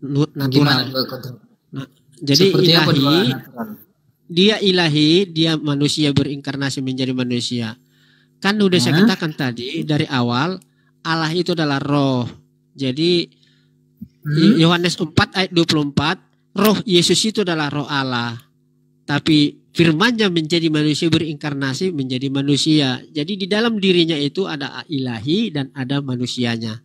nu- Gimana natural dua kodrat? Nah, jadi Seperti apa dua ilahi natural? dia ilahi dia manusia berinkarnasi menjadi manusia kan udah saya katakan tadi dari awal Allah itu adalah roh jadi Hmm? Yohanes 4 ayat 24 roh Yesus itu adalah roh Allah. Tapi firmannya menjadi manusia berinkarnasi menjadi manusia. Jadi di dalam dirinya itu ada ilahi dan ada manusianya.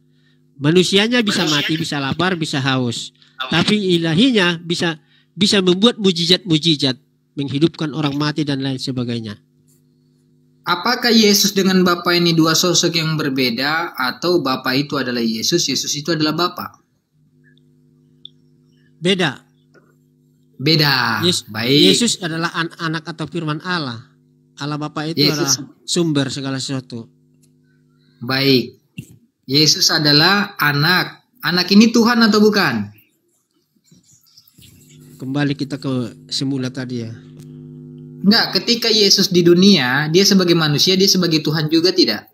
Manusianya bisa mati bisa lapar bisa haus. Tapi ilahinya bisa bisa membuat mujizat-mujizat menghidupkan orang mati dan lain sebagainya. Apakah Yesus dengan Bapa ini dua sosok yang berbeda atau Bapa itu adalah Yesus, Yesus itu adalah Bapa? beda Beda. Yes- Baik. Yesus adalah an- anak atau firman Allah Allah Bapa itu Yesus. adalah sumber segala sesuatu Baik. Yesus adalah anak. Anak ini Tuhan atau bukan? kembali kita ke semula tadi ya Enggak, ketika Yesus di dunia, dia sebagai manusia, dia sebagai Tuhan juga tidak?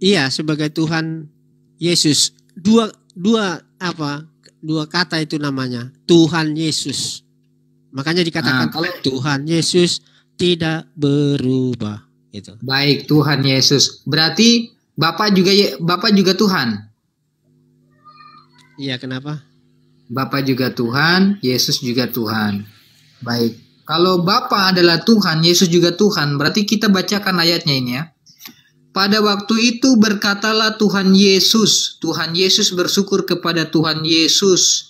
Iya, sebagai Tuhan Yesus. Dua dua apa? Dua kata itu namanya Tuhan Yesus. Makanya dikatakan kalau- Tuhan Yesus tidak berubah. Itu. Baik, Tuhan Yesus. Berarti Bapak juga Bapak juga Tuhan. Iya, kenapa? Bapa juga Tuhan, Yesus juga Tuhan. Baik. Kalau Bapa adalah Tuhan, Yesus juga Tuhan, berarti kita bacakan ayatnya ini ya. Pada waktu itu berkatalah Tuhan Yesus. Tuhan Yesus bersyukur kepada Tuhan Yesus.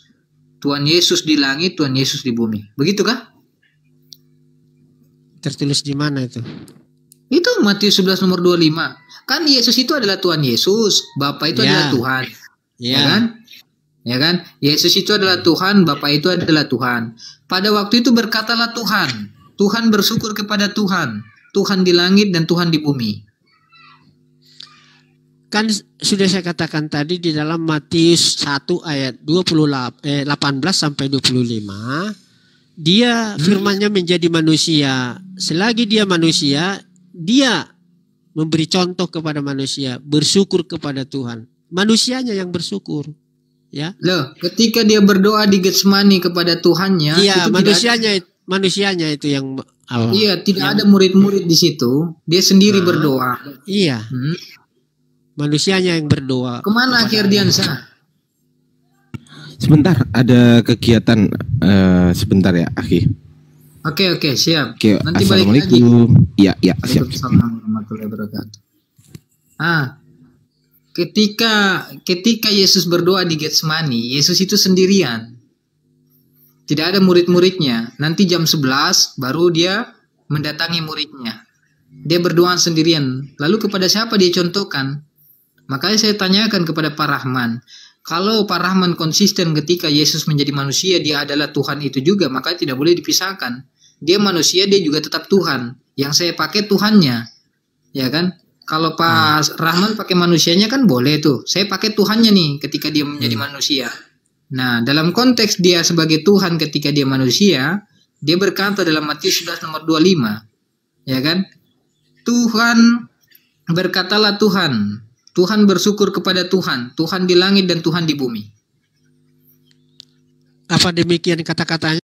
Tuhan Yesus di langit, Tuhan Yesus di bumi. Begitukah? Tertulis di mana itu? Itu Matius 11 nomor 25. Kan Yesus itu adalah Tuhan Yesus, Bapa itu Ya. adalah Tuhan. Iya. Ya kan? Ya kan? Yesus itu adalah Tuhan, Bapa itu adalah Tuhan. Pada waktu itu berkatalah Tuhan. Tuhan bersyukur kepada Tuhan. Tuhan di langit dan Tuhan di bumi. Kan sudah saya katakan tadi di dalam Matius 1 ayat 28 eh, 18 sampai 25 dia firmannya menjadi manusia. Selagi dia manusia, dia memberi contoh kepada manusia, bersyukur kepada Tuhan. Manusianya yang bersyukur. Ya. Loh, ketika dia berdoa di Getsemani kepada Tuhannya, Iya, itu tidak manusianya manusianya itu yang. Iya, tidak ada murid-murid di situ. Dia sendiri Nah. berdoa. Iya, Hmm. Manusianya yang berdoa. Ke mana akhir Diansa? Sebentar, ada kegiatan eh, sebentar ya, Aki. Oke, oke, siap. Oke, Nanti balik lagi. assalamualaikum. Iya, iya, siap. Waalaikumsalam warahmatullahi wabarakatuh. Ah, ketika ketika Yesus berdoa di Getsemani, Yesus itu sendirian. Tidak ada murid-muridnya. Nanti jam 11 baru dia mendatangi muridnya. Dia berdoa sendirian. Lalu kepada siapa dia contohkan? Makanya saya tanyakan kepada Pak Rahman, kalau Pak Rahman konsisten ketika Yesus menjadi manusia, dia adalah Tuhan itu juga, maka tidak boleh dipisahkan. Dia manusia, dia juga tetap Tuhan. Yang saya pakai Tuhannya, ya kan? Kalau Pak Rahman pakai manusianya kan boleh tuh. Saya pakai Tuhannya nih ketika dia menjadi manusia. Nah, dalam konteks dia sebagai Tuhan ketika dia manusia, dia berkata dalam Matius 11 nomor 25, ya kan? Tuhan berkatalah Tuhan, Tuhan bersyukur kepada Tuhan, Tuhan di langit dan Tuhan di bumi. Apa demikian kata-katanya?